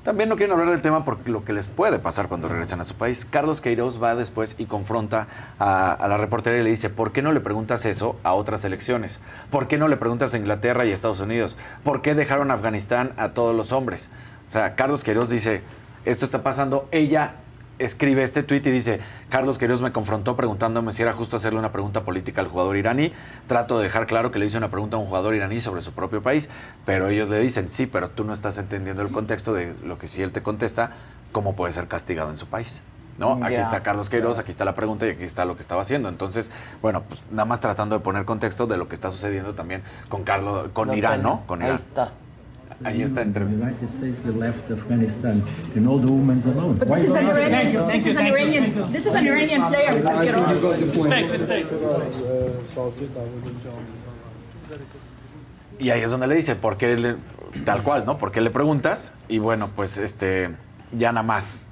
También no quieren hablar del tema por lo que les puede pasar cuando regresen a su país. Carlos Queiroz va después y confronta a, la reportera y le dice, ¿por qué no le preguntas eso a otras elecciones? ¿Por qué no le preguntas a Inglaterra y Estados Unidos? ¿Por qué dejaron a Afganistán a todos los hombres? O sea, Carlos Queiroz dice, esto está pasando. Ella escribe este tuit y dice, Carlos Queiroz me confrontó preguntándome si era justo hacerle una pregunta política al jugador iraní. Trato de dejar claro que le hice una pregunta a un jugador iraní sobre su propio país, pero ellos le dicen, sí, pero tú no estás entendiendo el contexto de lo que si él te contesta, cómo puede ser castigado en su país. ¿No? Aquí está Carlos Queiroz, aquí está la pregunta y aquí está lo que estaba haciendo. Entonces, bueno, pues nada más tratando de poner contexto de lo que está sucediendo también con Carlos, con Lo Irán. ¿no? Con Ahí Irán. está. Ahí está entre. This is an Iranian. This is an Iranian. This is an Iranian player. Y ahí es donde le dice, ¿por qué le, tal cual, ¿no? ¿Por qué le preguntas? Y bueno, pues este, ya nada más.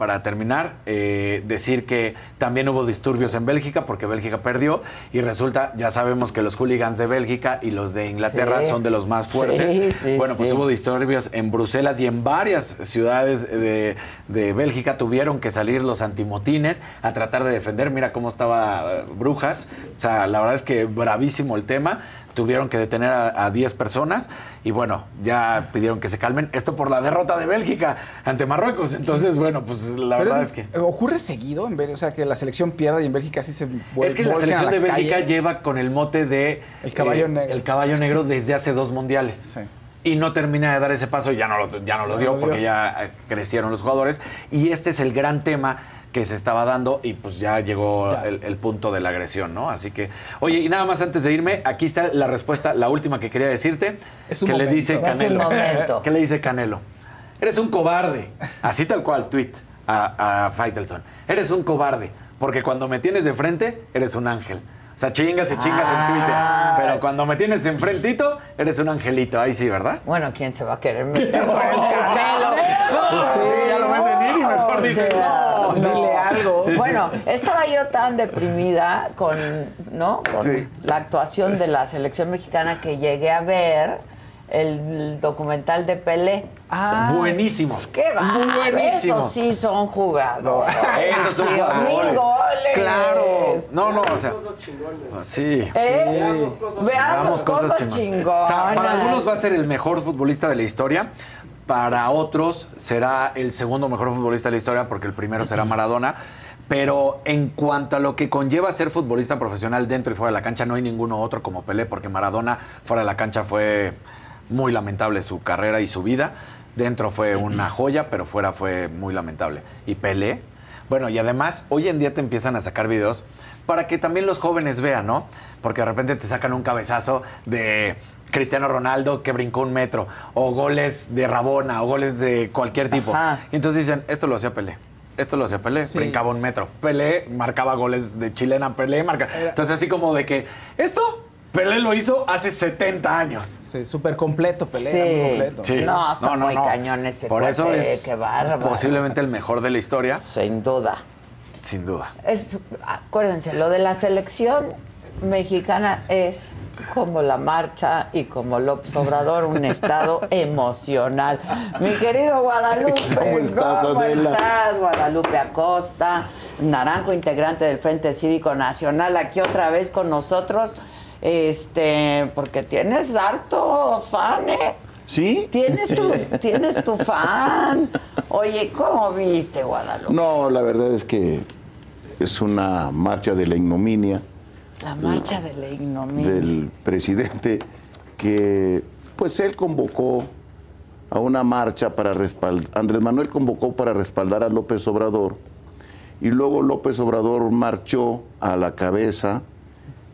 Para terminar, eh, decir que también hubo disturbios en Bélgica porque Bélgica perdió y resulta, ya sabemos que los hooligans de Bélgica y los de Inglaterra Sí. son de los más fuertes. Sí, sí, bueno, pues hubo disturbios en Bruselas y en varias ciudades de, de Bélgica tuvieron que salir los antimotines a tratar de defender. Mira cómo estaba eh, Brujas. O sea, la verdad es que bravísimo el tema. Tuvieron que detener a, a 10 personas y bueno, ya pidieron que se calmen. Esto por la derrota de Bélgica ante Marruecos. Entonces, bueno, pues la Pero verdad es- es que... eh, ¿Ocurre seguido en? O sea, que la selección pierda y en Bélgica sí se vuelve Es que la selección de Bélgica lleva con el mote de eh, El caballo negro. el caballo negro desde hace dos mundiales. Y no termina de dar ese paso, ya no lo, ya no lo Ya dio porque ya eh, crecieron los jugadores. Y este es el gran tema que se estaba dando y pues ya llegó el, el punto de la agresión, ¿no? Así que, oye, y nada más antes de irme, aquí está la respuesta, la última que quería decirte, Es un que le dice Canelo. ¿Qué le dice Canelo? Eres un cobarde. Así tal cual, tweet a, a Faitelson. Eres un cobarde, porque cuando me tienes de frente, eres un ángel. O sea, chingas y chingas Ah. en Twitter. Pero cuando me tienes enfrentito, eres un angelito. Ahí sí, ¿verdad? Bueno, ¿quién se va a querer meter con el Canelo? Pues sí, ya lo ves venir y mejor O dices, sea, no, dile algo. Bueno, estaba yo tan deprimida con, ¿no? Con Sí. la actuación de la selección mexicana que llegué a ver el documental de Pelé. Ah, Buenísimo. ¡Qué va! Buenísimo. Esos sí son jugadores. Esos son Sí, jugadores. mil goles. Claro. No, no, o sea. Sí. ¿Eh? Veamos Veamos cosas, chingonas. chingonas. O sea, para algunos va a ser el mejor futbolista de la historia. Para otros será el segundo mejor futbolista de la historia porque el primero será Maradona. Pero en cuanto a lo que conlleva ser futbolista profesional dentro y fuera de la cancha, no hay ninguno otro como Pelé, porque Maradona fuera de la cancha fue muy lamentable su carrera y su vida. Dentro fue una joya, pero fuera fue muy lamentable. Y Pelé, bueno, y además hoy en día te empiezan a sacar videos para que también los jóvenes vean, ¿no? Porque de repente te sacan un cabezazo de Cristiano Ronaldo que brincó un metro, o goles de Rabona, o goles de cualquier tipo. Ajá. Y entonces dicen, esto lo hacía Pelé. Esto lo hacía Pelé, Sí. brincaba un metro. Pelé marcaba goles de chilena, Pelé marca. Entonces así como de que esto Pelé lo hizo hace 70 años. Sí, súper completo, pelea, Sí. muy completo. Sí. No, está muy cañón ese Por eso es qué bárbaro. posiblemente el mejor de la historia, Sin duda. sin duda. Es, acuérdense, lo de la selección mexicana es como la marcha y como López Obrador, un estado emocional. Mi querido Guadalupe, ¿Cómo estás, Adela? estás? Guadalupe Acosta, Naranjo, integrante del Frente Cívico Nacional, aquí otra vez con nosotros, este, porque tienes harto fan, ¿eh? ¿Sí? Tienes, tu, tienes tu fan. Oye, ¿cómo viste, Guadalupe? No, la verdad es que es una marcha de la ignominia La marcha de la ignominia. del presidente que pues él convocó a una marcha para respaldar, Andrés Manuel convocó para respaldar a López Obrador y luego López Obrador marchó a la cabeza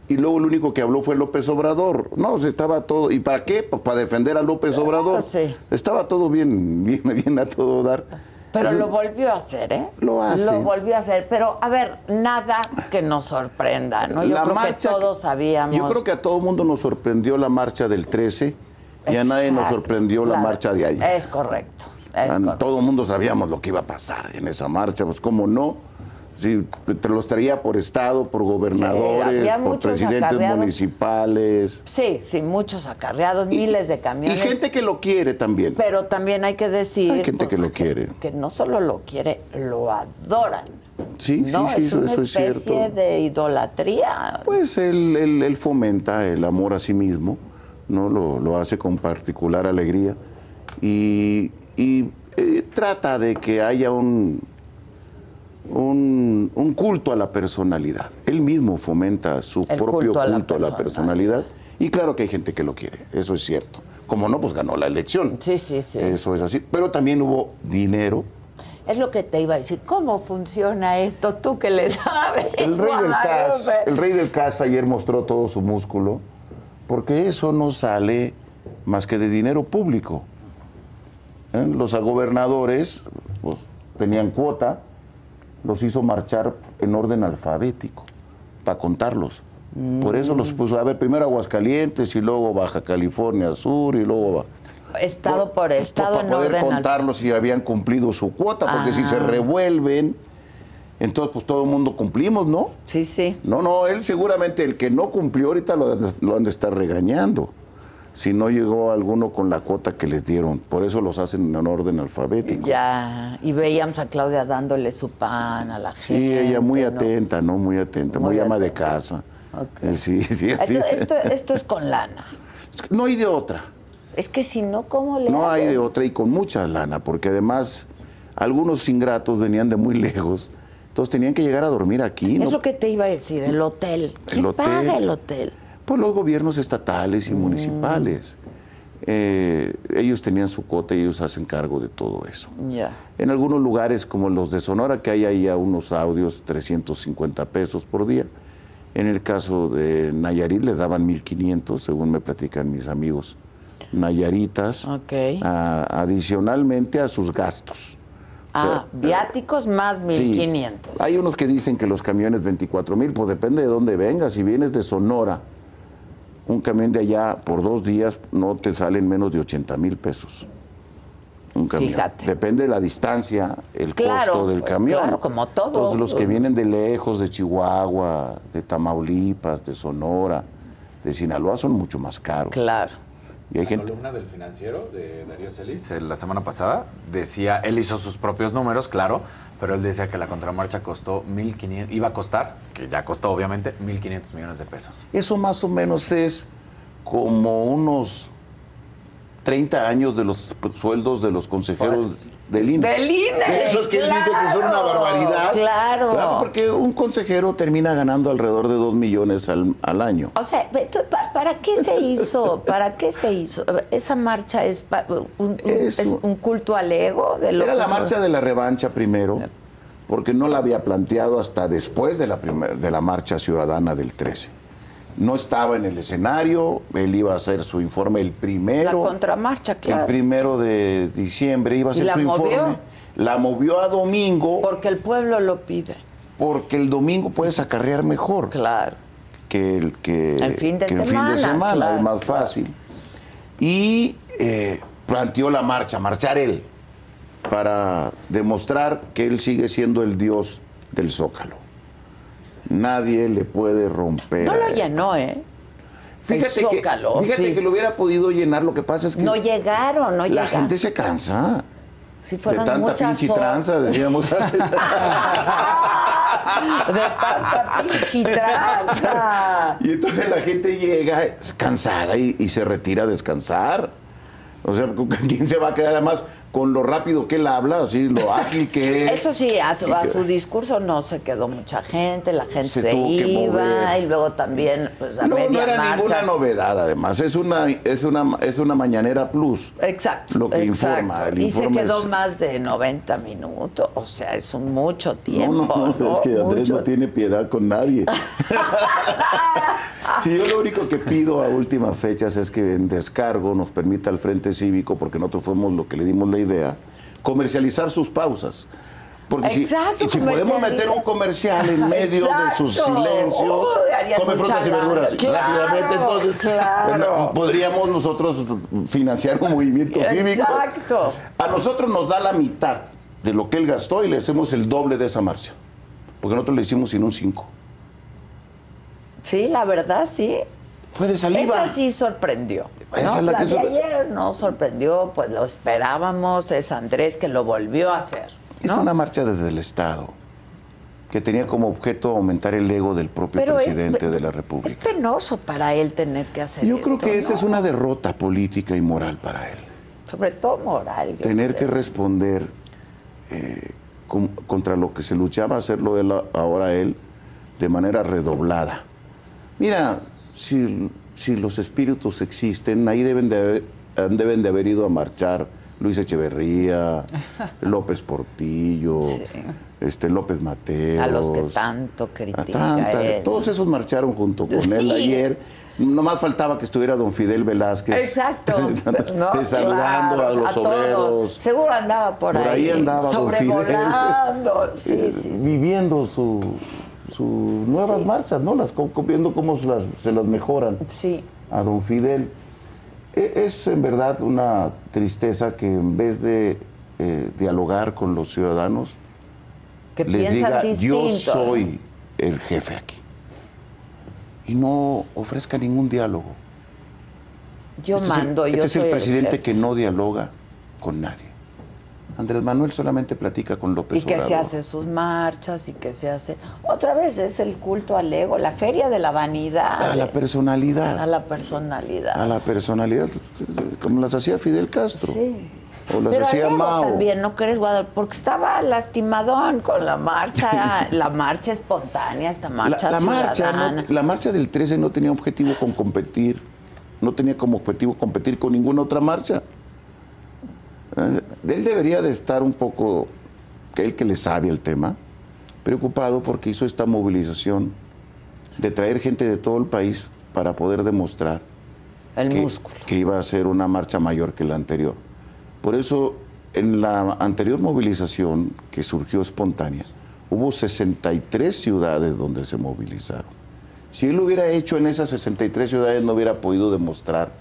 y luego el único que habló fue López Obrador. No, o sea, estaba todo. ¿Y para qué? Pues para defender a López Obrador. sí. Estaba todo bien, bien, bien a todo dar. Pero lo volvió a hacer, ¿eh? Lo hace. Lo volvió a hacer. Pero, a ver, nada que nos sorprenda, ¿no? Yo La creo marcha que todos sabíamos. Yo creo que a todo mundo nos sorprendió la marcha del 13 y a nadie nos sorprendió la, La- marcha de ayer. Es correcto. Es correcto. Todo el mundo sabíamos lo que iba a pasar en esa marcha, pues cómo no. Si te los traía por estado, por gobernadores, por presidentes acarreados. municipales. Sí, sí, muchos acarreados, miles de Y camiones. gente que lo quiere también. Pero también hay que decir Hay gente pues, que lo quiere. que no solo lo quiere, lo adoran. Sí, ¿no? sí, sí, es eso, una eso es especie cierto. de idolatría. Pues él, él- él fomenta el amor a sí mismo, ¿no? Lo, lo hace con particular alegría y, y, eh, trata de que haya un, un, un culto a la personalidad. Él mismo fomenta su El propio culto a la culto a la personalidad y claro que hay gente que lo quiere, eso es cierto. Como no, pues ganó la elección. Sí, sí, sí. Eso es así. Pero también hubo dinero. Es lo que te iba a decir. ¿Cómo funciona esto? Tú que le sabes. El rey del CAS, el rey del CAS ayer mostró todo su músculo, porque eso no sale más que de dinero público. ¿Eh? Los gobernadores pues, tenían cuota, los hizo marchar en orden alfabético, para contarlos. Por eso los puso, a ver, primero Aguascalientes y luego Baja California Sur y luego... Estado por estado para en poder orden contarlos si habían cumplido su cuota, porque si se Ah. revuelven, entonces pues todo el mundo cumplimos, ¿no? Sí, sí. No, no, él seguramente el que no cumplió ahorita lo, lo han de estar regañando. Si no llegó alguno con la cuota que les dieron. Por eso los hacen en orden alfabético. Ya, y veíamos a Claudia dándole su pan a la gente. Sí, ella muy ¿no? atenta, ¿no? Muy atenta, muy, Muy ama de casa. Eh, Sí, sí. Esto, esto, esto es con lana. No hay de otra. Es que si no, ¿cómo le No hay de otra y con mucha lana, porque además algunos ingratos venían de muy lejos. Entonces tenían que llegar a dormir aquí. Es ¿no? lo que te iba a decir, el hotel. ¿Quién hotel. paga el hotel? Pues los gobiernos estatales y Mm. municipales. Eh, ellos tenían su cuota y ellos hacen cargo de todo eso. Ya. En algunos lugares como los de Sonora, que hay ahí a unos audios 350 pesos por día. En el caso de Nayarit le daban 1.500, según me platican mis amigos nayaritas, Ok. a- adicionalmente a sus gastos. O sea, Ah, viáticos más Sí. 1500. Hay unos que dicen que los camiones 24 mil, pues depende de dónde vengas. Si vienes de Sonora, un camión de allá por dos días no te salen menos de 80 mil pesos. Un camión. Fíjate. Depende de la distancia, el Claro, costo del pues, camión. claro, como todo. Entonces, los que vienen de lejos, de Chihuahua, de Tamaulipas, de Sonora, de Sinaloa, son mucho más caros. Claro. Y hay la gente. columna del financiero de Darío Celis eh, la semana pasada decía, él hizo sus propios números, claro, pero él decía que la contramarcha costó 1.500, iba a costar, que ya costó obviamente, 1.500 millones de pesos. Eso más o menos es como unos 30 años de los sueldos de los consejeros del INE. Del INE, De esos que él dice que son una claro, barbaridad. claro. Porque un consejero termina ganando alrededor de 2 millones al, al año. O sea, ¿para qué se hizo? ¿Para qué se hizo? Esa marcha es, un, un- Es un- culto al ego de lo Era la marcha de la revancha primero, porque no la había planteado hasta después de la, primer- de la marcha ciudadana del 13. No estaba en el escenario, él iba a hacer su informe el la primero. contramarcha, El claro. primero de diciembre iba a ¿Y hacer la su movió? informe. La movió a domingo Porque el pueblo lo pide. porque el domingo puedes acarrear mejor. Claro. Que el, que, El fin de que el fin semana, de semana, claro, es más claro. fácil. Y eh, planteó la marcha, marchar él, para demostrar que él sigue siendo el dios del Zócalo. Nadie le puede romper. No lo llenó, ¿eh? Fíjate, el que, Zócalo, fíjate sí. que lo hubiera podido llenar, lo que pasa es que No llegaron, no la llegaron. gente se cansa. Si De fueron tanta muchas pinche tranza, decíamos antes. De tanta pinche tranza. Y entonces la gente llega cansada y, y se retira a descansar. O sea, ¿quién se va a quedar además? Con lo rápido que él habla, así, lo ágil que es. Eso sí, a su, a discurso no se quedó mucha gente, la gente Se se, iba y luego también pues, a No, media no era marcha. ninguna novedad, además. Es una, es una, es una mañanera plus. Exacto. Lo que exacto. informa. El y se quedó es- más de 90 minutos, o sea, es un mucho No, tiempo. no, no, es que Andrés Mucho no tiene piedad con nadie. Sí, yo lo único que pido a últimas fechas es que en descargo nos permita al Frente Cívico, porque nosotros fuimos lo que le dimos la idea, comercializar sus pausas. Porque si- Exacto, si, podemos meter un comercial en medio de sus silencios, come frutas y verduras. Claro, rápidamente, entonces claro. podríamos nosotros financiar un movimiento cívico. Exacto. A nosotros nos da la mitad de lo que él gastó y le hacemos el doble de esa marcha. Porque nosotros le hicimos sin un 5. Sí, la verdad, sí. Fue de saliva. Esa sí sorprendió. ¿no? Esa es la la que de ayer no sorprendió, pues lo esperábamos, es Andrés que lo volvió a hacer. Es una marcha desde el Estado que tenía como objeto aumentar el ego del propio Pero es- presidente de la Es República. penoso para él tener que hacer Yo creo que esa ¿no? es una derrota política y moral para él. Sobre todo moral. Tener que responder eh, con- contra lo que se luchaba hacerlo él, ahora él de manera redoblada. Mira, si, si los espíritus existen, ahí deben de, haber, deben de haber ido a marchar Luis Echeverría, López Portillo, este López Mateos. A los que tanto critica él. Todos esos marcharon junto con él ayer. Nomás faltaba que estuviera don Fidel Velázquez. Exacto. No, saludando claro, a los obreros. Seguro andaba por, Por ahí andaba don Fidel. Sobrevolando. Sí, sí, sí. viviendo su, sus nuevas marchas, ¿no? Las, viendo cómo se las, se las mejoran Sí. a don Fidel. E- Es en verdad una tristeza que en vez de eh, dialogar con los ciudadanos, Que les diga yo soy el jefe aquí. Y no ofrezca ningún diálogo. Yo Este es el- mando, yo Este es el presidente que no dialoga con nadie. Andrés Manuel solamente platica con López Y que se Obrador. hace sus marchas y que se hace... Otra vez es el culto al ego, la feria de la vanidad. A la personalidad. A la personalidad. A la personalidad, como las hacía Fidel Castro. Sí. O las Pero hacía Mao. también, ¿no crees, Guadalupe? Porque estaba lastimadón con la marcha, la marcha espontánea, esta marcha la, la marcha, no- la marcha del 13 no tenía objetivo con competir, no tenía como objetivo competir con ninguna otra marcha. Eh, él debería de estar un poco, que él que le sabe el tema, preocupado porque hizo esta movilización de traer gente de todo el país para poder demostrar El que, músculo. que iba a ser una marcha mayor que la anterior. Por eso, en la anterior movilización que surgió espontánea, hubo 63 ciudades donde se movilizaron. Si él lo hubiera hecho en esas 63 ciudades, no hubiera podido demostrar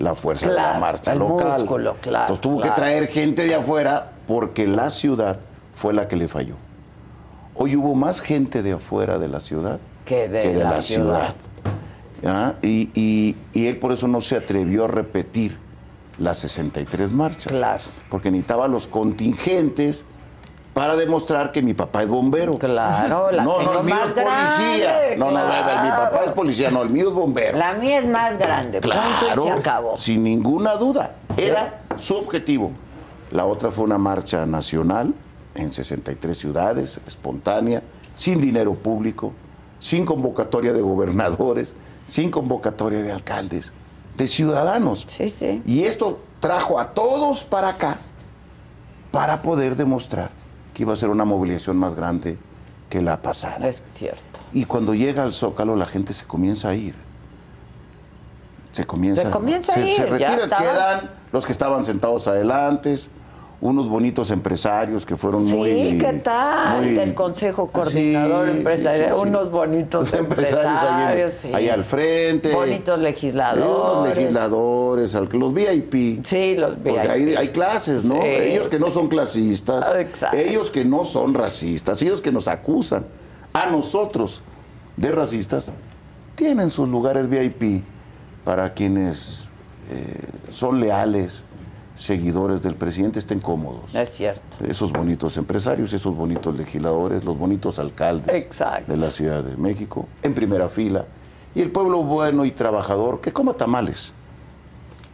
la fuerza de la marcha el local. músculo, claro, Entonces tuvo claro. que traer gente de afuera porque la ciudad fue la que le falló. Hoy hubo más gente de afuera de la ciudad Que de la ciudad. Y, y- y él por eso no se atrevió a repetir las 63 marchas. Claro. Porque necesitaba los contingentes para demostrar que mi papá es bombero. Claro, la no, no, el mío más es policía. grande, no, no, no, claro. mi papá es policía, no, el mío es bombero. La mía es más grande, y se acabó. sin ninguna duda. Era su objetivo. La otra fue una marcha nacional en 63 ciudades, espontánea, sin dinero público, sin convocatoria de gobernadores, sin convocatoria de alcaldes, de ciudadanos. Sí, sí. Y esto trajo a todos para acá para poder demostrar que iba a ser una movilización más grande que la pasada. Es cierto. Y cuando llega al Zócalo la gente se comienza a ir. Se comienza, Se comienza a se, ir, se ya retiran, quedan los que estaban sentados adelante, unos bonitos empresarios que fueron Sí, muy... ¿qué tal? muy- Del Consejo Coordinador Sí, sí, Empresarial, sí, sí. unos bonitos Los empresarios ahí, empresarios, sí. ahí al frente. Bonitos legisladores. legisladores, al- los VIP. Sí, los VIP. Porque hay, hay clases, ¿no? Sí, ellos que no sí. son clasistas, Exacto. ellos que no son racistas, ellos que nos acusan a nosotros de racistas, tienen sus lugares VIP para quienes eh, son leales, seguidores del presidente, estén cómodos. Es cierto. Esos bonitos empresarios, esos bonitos legisladores, los bonitos alcaldes Exacto. de la Ciudad de México, en primera fila. Y el pueblo bueno y trabajador, que coma tamales.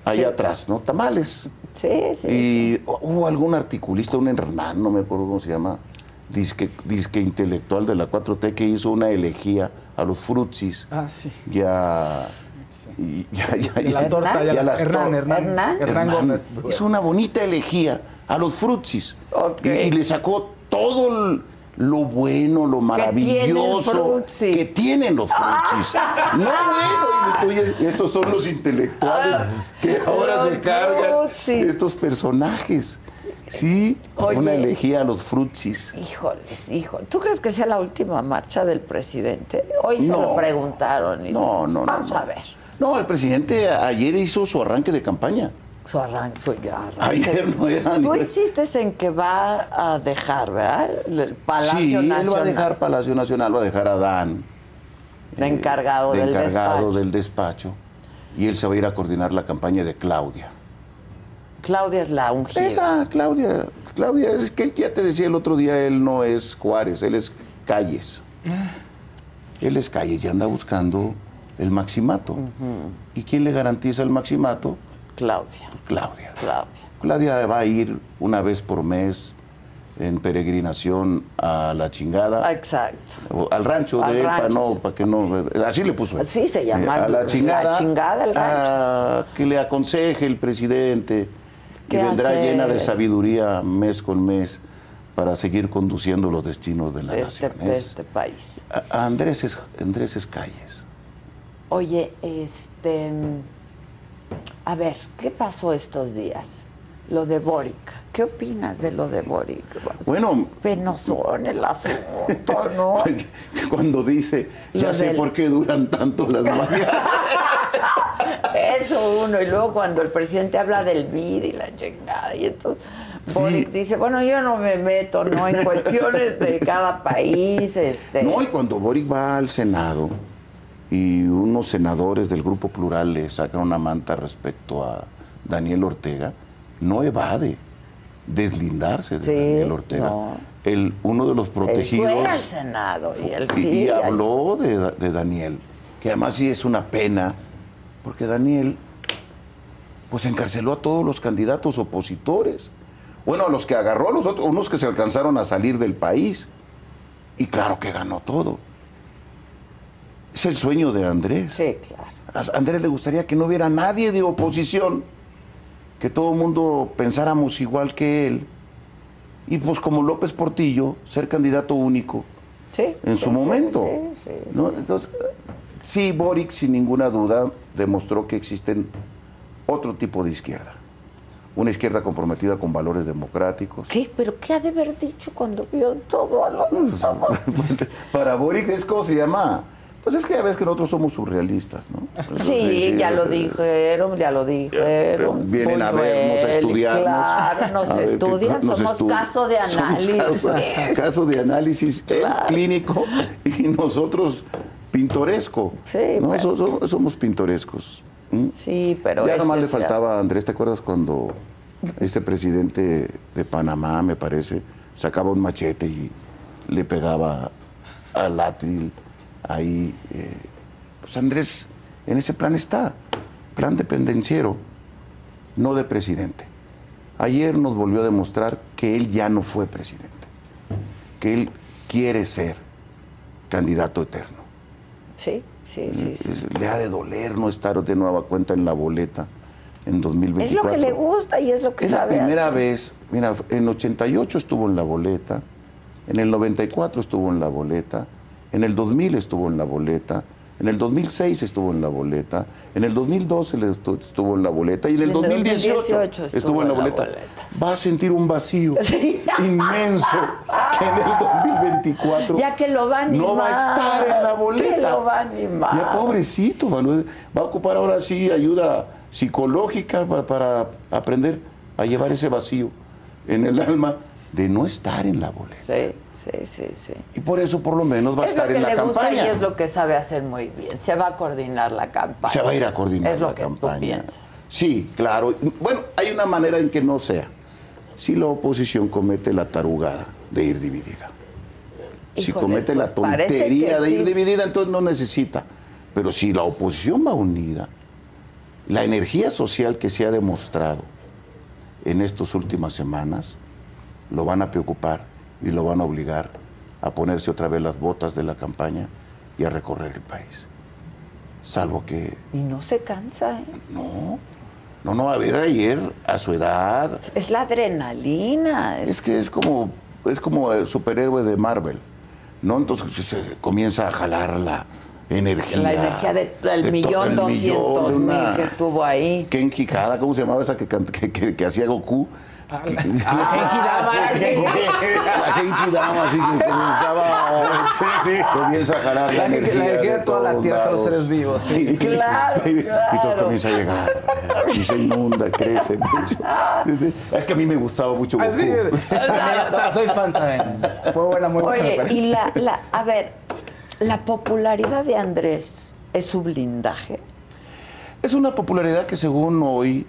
allá Sí. atrás, ¿no? Tamales. Sí, sí. Y hubo algún articulista, un Hernán, no me acuerdo cómo se llama, disque, disque intelectual de la 4T, que hizo una elegía a los frutsis. Ah, sí. Ya. Y- ya, ya, Y la ya- torta, ya las- las Hernán, Hernán, Hernán. Hernán Gómez. Hizo una bonita elegía a los frutsis. Y, y le sacó todo el- lo bueno, lo maravilloso que tienen los frutsis. No, bueno, dices tú, y estos son los intelectuales que ahora se Los cargan frutzi. estos personajes. Sí, Oye. una elegía a los frutsis. Híjoles, hijo. ¿Tú crees que sea la última marcha del presidente? Hoy se No. lo preguntaron. y- No, no, no, Vamos no. a ver. No, el presidente ayer hizo su arranque de campaña. Su arranque, su arranque. Ayer no era Tú insistes en que va a dejar, ¿verdad? El Palacio sí, Nacional. él va a dejar Palacio Nacional, va a dejar a Dan. De encargado de del encargado despacho. del despacho. Y él se va a ir a coordinar la campaña de Claudia. Claudia es la ungida. Deja, Claudia. Claudia, es que él ya te decía el otro día, él no es Juárez, él es Calles. Él es Calles y anda buscando el maximato. ¿Y quién le garantiza el maximato? Claudia. Claudia. Claudia. Claudia va a ir una vez por mes en peregrinación a la chingada. Exacto. O al rancho Al de él, para rancho, no, sí. para que no, así le puso. él. Así se llama, Eh, a la la chingada. chingada, el rancho. a que le aconseje el presidente, que ¿Qué vendrá llena de sabiduría mes con mes para seguir conduciendo los destinos de la de este, nación. de este país. a- Andrés es, Andrés es Calles. Oye, este. A ver, ¿qué pasó estos días? Lo de Boric. ¿Qué opinas de lo de Boric? Bueno, Penosón el asunto, ¿no? cuando dice, ya Lo sé del- por qué duran tanto las mañanas. Eso uno, y luego cuando el presidente habla del BID y la chingada, y entonces Boric dice, bueno, yo no me meto, ¿no? En cuestiones de cada país, este. No, y cuando Boric va al Senado y unos senadores del Grupo Plural le sacan una manta respecto a Daniel Ortega, no evade deslindarse de Sí, Daniel Ortega. no. El, uno de los Él protegidos fue al Senado y él y, sí, y habló de, de Daniel, que además sí es una pena, porque Daniel pues encarceló a todos los candidatos opositores. Bueno, a los que agarró, a los otros, unos que se alcanzaron a salir del país. Y claro que ganó todo. Es el sueño de Andrés. Sí, claro. A Andrés le gustaría que no hubiera nadie de oposición, que todo el mundo pensáramos igual que él. Y pues como López Portillo, ser candidato único Sí, en sí, su sí, momento. sí, sí, ¿no? Entonces, sí, Boric sin ninguna duda demostró que existen otro tipo de izquierda. Una izquierda comprometida con valores democráticos. ¿Qué? ¿Pero qué ha de haber dicho cuando vio todo a los Para Boric es como se llama. Pues es que ya ves que nosotros somos surrealistas, ¿no? Sí, ya lo eh, dijeron, ya lo dijeron. Vienen a vernos, a estudiarnos. Claro, nos ver estudian, nos somos caso de análisis. Caso, caso de análisis clínico y nosotros pintoresco. Sí, ¿no? pero- somos pintorescos. Sí, pero Ya nomás le faltaba a Andrés, ¿te acuerdas cuando este presidente de Panamá, me parece, sacaba un machete y le pegaba al látil ahí? eh, pues Andrés en ese plan está, plan dependenciero, no de presidente. Ayer nos volvió a demostrar que él ya no fue presidente, que él quiere ser candidato eterno. Sí, sí, sí. sí. Le ha de doler no estar de nueva cuenta en la boleta en Es 2024. lo que le gusta y es lo que Es la sabe. primera hacer. vez, mira, en 88 estuvo en la boleta, en el 94 estuvo en la boleta, en el 2000 estuvo en la boleta, en el 2006 estuvo en la boleta, en el 2012 le estu- estuvo en la boleta y en el En el 2018, 2018 estuvo en la boleta. Va a sentir un vacío inmenso que en el 2024 Ya que lo va a animar. no va a estar en la boleta. Que lo va a animar. Ya pobrecito, Manuel. Va a ocupar ahora sí ayuda psicológica para, para aprender a llevar ese vacío en el alma de no estar en la boleta. Sí, sí, sí, sí. Y por eso por lo menos va a es estar lo que en la le gusta campaña. y es lo que sabe hacer muy bien. Se va a coordinar la campaña. Se va a ir a coordinar Es lo la que campaña. tú piensas. Sí, claro. Bueno, hay una manera en que no sea. Si la oposición comete la tarugada de ir dividida. si comete la pues tontería que de ir sí. dividida, entonces no necesita. Pero si la oposición va unida, la energía social que se ha demostrado en estas últimas semanas lo van a preocupar y lo van a obligar a ponerse otra vez las botas de la campaña y a recorrer el país. Salvo que Y no se cansa, ¿eh? no, no, no, a ver ayer a su edad. Es la adrenalina. Es que es como, es como el superhéroe de Marvel, ¿no? Entonces se comienza a jalar la energía. La energía de- del de millón doscientos mil que estuvo ahí. Kenki Kada, ¿cómo se llamaba esa que, can- que, que- que hacía Goku? Ah, Que- sí, La Genki Dama, así que comenzaba. Sí, sí. Comienza a jalar la, energía- la energía de toda la tierra, todos los seres vivos. Sí. Claro, Y, todo comienza a llegar. Y se inunda, crece mucho. Es que a mí me gustaba mucho Goku. Así es. Soy fan también. Fue buena, muy buena. Oye, y la, la, a ver, la popularidad de Andrés es su blindaje. Es una popularidad que según hoy,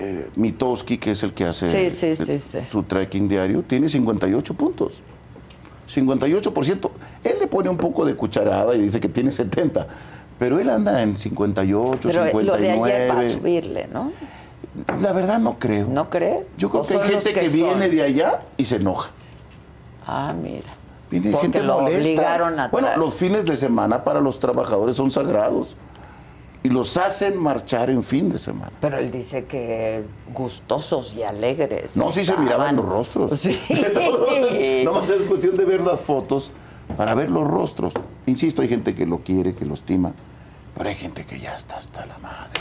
eh, Mitoski, que es el que hace Sí, sí, sí, sí. su tracking diario, tiene 58 puntos. 58%. Él le pone un poco de cucharada y dice que tiene 70, pero él anda en 58, Pero 59. lo de ayer va a subirle, ¿no? La verdad no creo. ¿No crees? Yo creo ¿O que hay gente que, viene de allá y se enoja. Ah, mira. Viene Porque gente lo molesta. obligaron a Bueno, los fines de semana para los trabajadores son sagrados y los hacen marchar en fin de semana. Pero él dice que gustosos y alegres. No, sí se miraban los rostros. Sí. no más es cuestión de ver las fotos para ver los rostros. Insisto, hay gente que lo quiere, que lo estima, pero hay gente que ya está hasta la madre.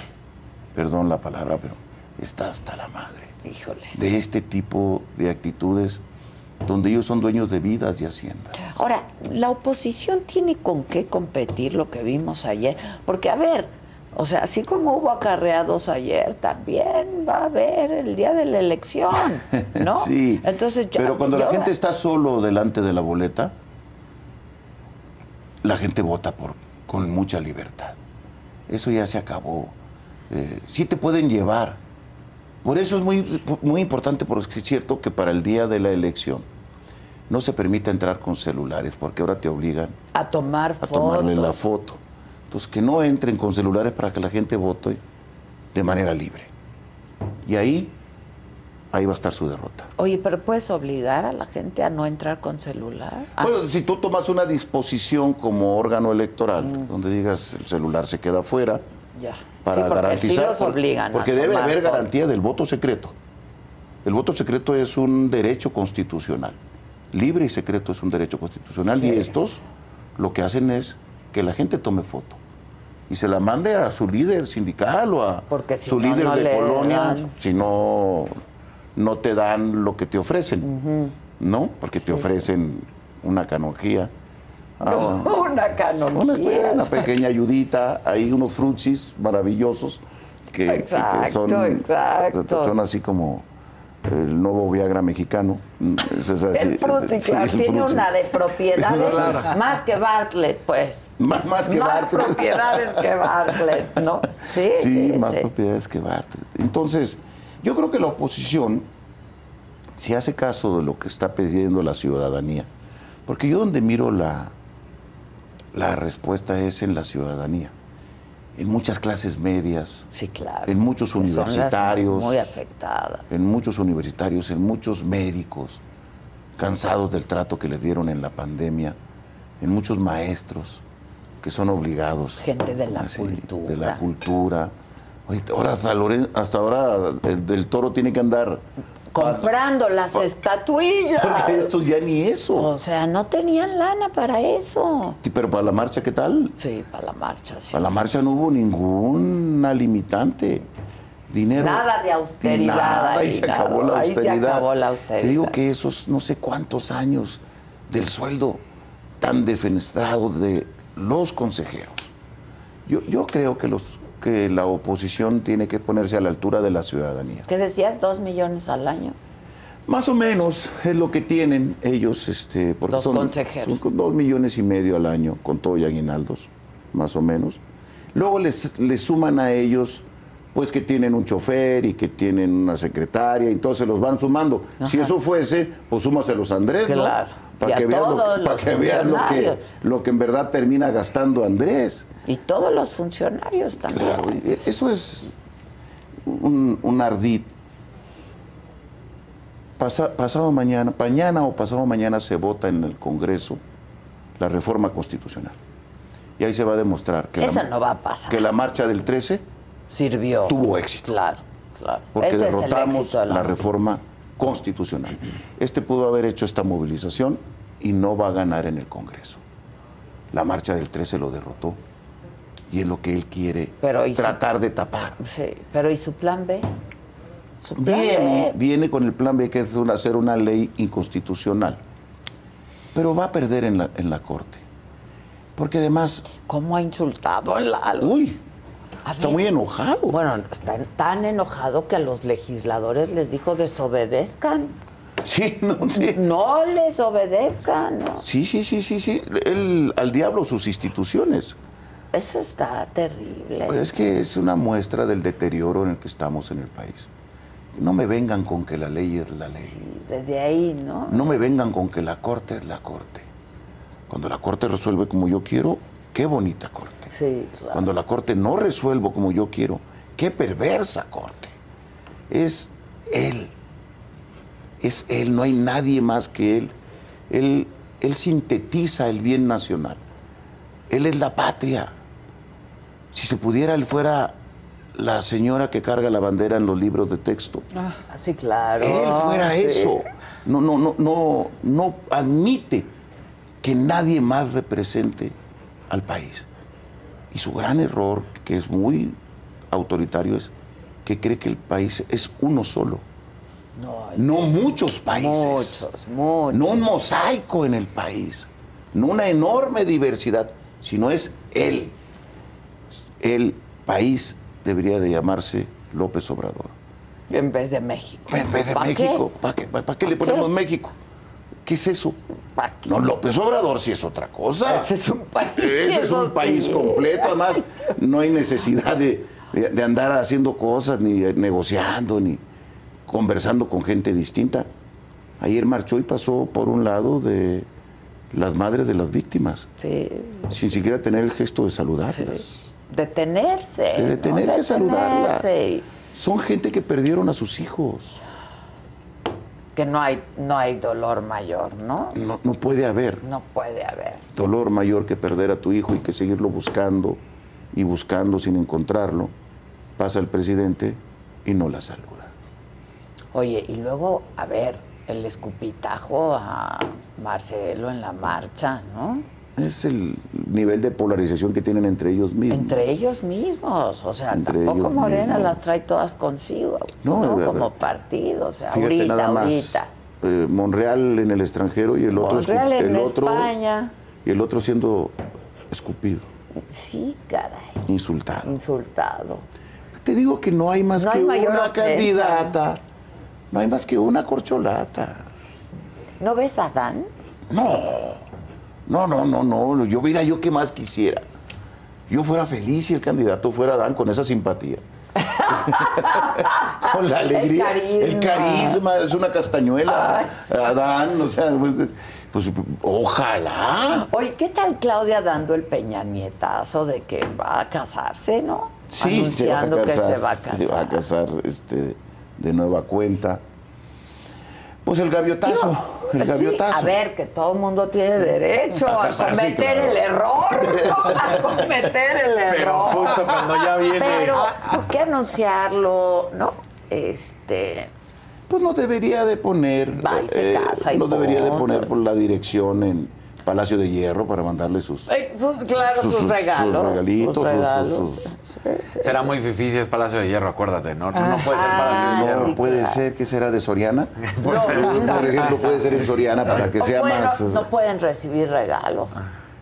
Perdón la palabra, pero está hasta la madre. Híjole. De este tipo de actitudes donde ellos son dueños de vidas y haciendas. Ahora, la oposición tiene con qué competir lo que vimos ayer. Porque, a ver, o sea, así como hubo acarreados ayer, también va a haber el día de la elección, ¿no? sí. Entonces, yo- pero cuando la gente está solo delante de la boleta, la gente vota por, con mucha libertad. Eso ya se acabó. Eh, sí te pueden llevar. Por eso es muy, muy importante, porque es cierto que para el día de la elección no se permite entrar con celulares, porque ahora te obligan a tomar a fotos. tomarle la foto. Entonces, que no entren con celulares para que la gente vote de manera libre. Y ahí, ahí va a estar su derrota. Oye, pero puedes obligar a la gente a no entrar con celular. Ah, Bueno, si tú tomas una disposición como órgano electoral, donde digas el celular se queda fuera, ya. para Sí, porque garantizar. sí los obligan a porque debe haber garantía del voto secreto. El voto secreto es un derecho constitucional. Libre y secreto es un derecho constitucional. Y estos lo que hacen es que la gente tome foto y se la mande a su líder sindical o a si su no, líder no de colonia, dan. si no, no te dan lo que te ofrecen, ¿no? Porque te ofrecen una canonjía. Ah, Una canonjía. una, una pequeña ayudita, hay unos frutsis maravillosos que, que- que Exacto, son, exacto. son así como el nuevo Viagra mexicano. Es así, El sí, el tiene una de propiedades Claro. más que Bartlett, pues. Más, más que más Bartlett. propiedades que Bartlett, ¿no? Sí, Sí, sí, más sí. propiedades que Bartlett. Entonces, yo creo que la oposición, si hace caso de lo que está pidiendo la ciudadanía, porque yo donde miro la, la respuesta es en la ciudadanía, en muchas clases medias, Sí, claro. en muchos universitarios, Muy afectadas. en muchos universitarios, en muchos médicos, cansados del trato que les dieron en la pandemia, en muchos maestros que son obligados. Gente de la así, cultura. De la cultura. Oye, ahora hasta, ahora el del toro tiene que andar. Comprando las estatuillas. Porque estos ya ni eso. O sea, no tenían lana para eso. Sí, Pero para la marcha, ¿qué tal? Sí, para la marcha, sí. Para la marcha no hubo ninguna limitante. Dinero. Nada de austeridad Nada, ahí, se nada. acabó la Ahí se austeridad. acabó la Te austeridad. digo que esos no sé cuántos años del sueldo tan defenestrado de los consejeros. Yo, yo creo que, los, que la oposición tiene que ponerse a la altura de la ciudadanía. ¿Qué decías? ¿Dos millones al año? Más o menos es lo que tienen ellos, este, porque Los son, consejeros. son dos millones y medio al año con todo y aguinaldos, más o menos. Luego les, les suman a ellos, pues que tienen un chofer y que tienen una secretaria, y entonces los van sumando. Si eso fuese, pues súmaselos a Andrés. Claro. Para que veas, lo, que- para lo, que, funcionarios. lo que en verdad termina gastando Andrés. Y todos los funcionarios también. Claro, y eso es un, un ardid. Pasa- pasado mañana, mañana o pasado mañana se vota en el Congreso la reforma constitucional. Y ahí se va a demostrar que, Eso la, no va a pasar. que la marcha del 13 Sirvió. tuvo éxito. Claro, claro. Porque Ese derrotamos de la reforma constitucional. Este pudo haber hecho esta movilización y no va a ganar en el Congreso. La marcha del 13 lo derrotó y es lo que él quiere Pero ¿y su- tratar de tapar. Sí, pero ¿y su plan B? Su plan Viene, B. viene con el plan B que es una- hacer una ley inconstitucional. Pero va a perder en la, en la Corte. Porque además... ¿Cómo ha insultado a Lalo? Uy, A está ver. muy enojado. Bueno, está tan enojado que a los legisladores les dijo desobedezcan. Sí, no, sí. No les obedezcan, ¿no? Sí, sí, sí, sí, sí. Él, al diablo sus instituciones. Eso está terrible. Pues es que es una muestra del deterioro en el que estamos en el país. No me vengan con que la ley es la ley. Desde ahí, ¿no? No me vengan con que la corte es la corte. Cuando la corte resuelve como yo quiero, qué bonita corte. Sí, claro. Cuando la corte no resuelve como yo quiero, qué perversa corte. Es él. Es él, no hay nadie más que él. Él, él sintetiza el bien nacional. Él es la patria. Si se pudiera, él fuera la señora que carga la bandera en los libros de texto. Ah, sí, claro. Él fuera Sí. eso. No, no, no, no, no admite que nadie más represente al país. Y su gran error, que es muy autoritario, es que cree que el país es uno solo. No, No muchos países. Muchos, muchos. No un mosaico en el país. No una enorme diversidad, sino es él. El país debería de llamarse López Obrador. En vez de México. En vez de ¿Pa' México. qué? ¿Para qué, ¿Para qué le ¿Pa' ponemos qué? México? ¿Qué es eso? No, López Obrador sí es otra cosa. Ese es un país. Ese es un país sí. completo. Además, no hay necesidad de, de- de andar haciendo cosas, ni negociando, ni conversando con gente distinta. Ayer marchó y pasó por un lado de las madres de las víctimas, Sí. sin siquiera tener el gesto de saludarlas. Detenerse. De ¿no? detenerse a saludarlas. Detenerse. Son gente que perdieron a sus hijos. Que no hay, no hay dolor mayor, ¿no? No, no puede haber. No puede haber. dolor mayor que perder a tu hijo y que seguirlo buscando y buscando sin encontrarlo, pasa el presidente y no la saluda. Oye, y luego, a ver, el escupitajo a Marcelo en la marcha, ¿no? Es el nivel de polarización que tienen entre ellos mismos. Entre ellos mismos, o sea, Entre tampoco Morena mismos. las trae todas consigo, No, ¿no? ver, Como partido, o sea, Fíjate ahorita, nada más. ahorita. eh, Monreal en el extranjero y el otro, Monreal en el otro España. y el otro siendo escupido, Sí, caray, insultado. insultado. Te digo que no hay más No que hay una ofensa. candidata, no hay más que una corcholata. ¿No ves a Dan? No, no, no, no, no. Yo mira, yo qué más quisiera. Yo fuera feliz si el candidato fuera Dan con esa simpatía. con la alegría. carisma. El carisma, es una castañuela. Adán, o sea, pues, es- pues, ojalá. Oye, ¿qué tal Claudia dando el peña nietazo de que va a casarse, no? Sí, se va a Anunciando casar. que se va a casar. Se va a casar este, de nueva cuenta. Pues el gaviotazo. el Sí, gaviotazo. a ver, que todo el mundo tiene derecho A cometer claro. el error. ¿no? A cometer el error. Pero justo cuando ya viene. Pero, ¿por qué anunciarlo? ¿No? Este. Pues no debería de poner. eh, Va y se casa y no debería de poner por la dirección en Palacio de Hierro para mandarle sus. eh, sus- claro, sus, Sus- sus regalos. regalitos, sus sus- regalos. sus- Sí, sí, Será sí. muy difícil, es Palacio de Hierro, acuérdate, ¿no? No, no puede ser Ah, Palacio de Hierro. No, puede claro. ser que será de Soriana. No, no. Por ejemplo, puede ser en Soriana para que O sea bueno, más. no pueden recibir regalos.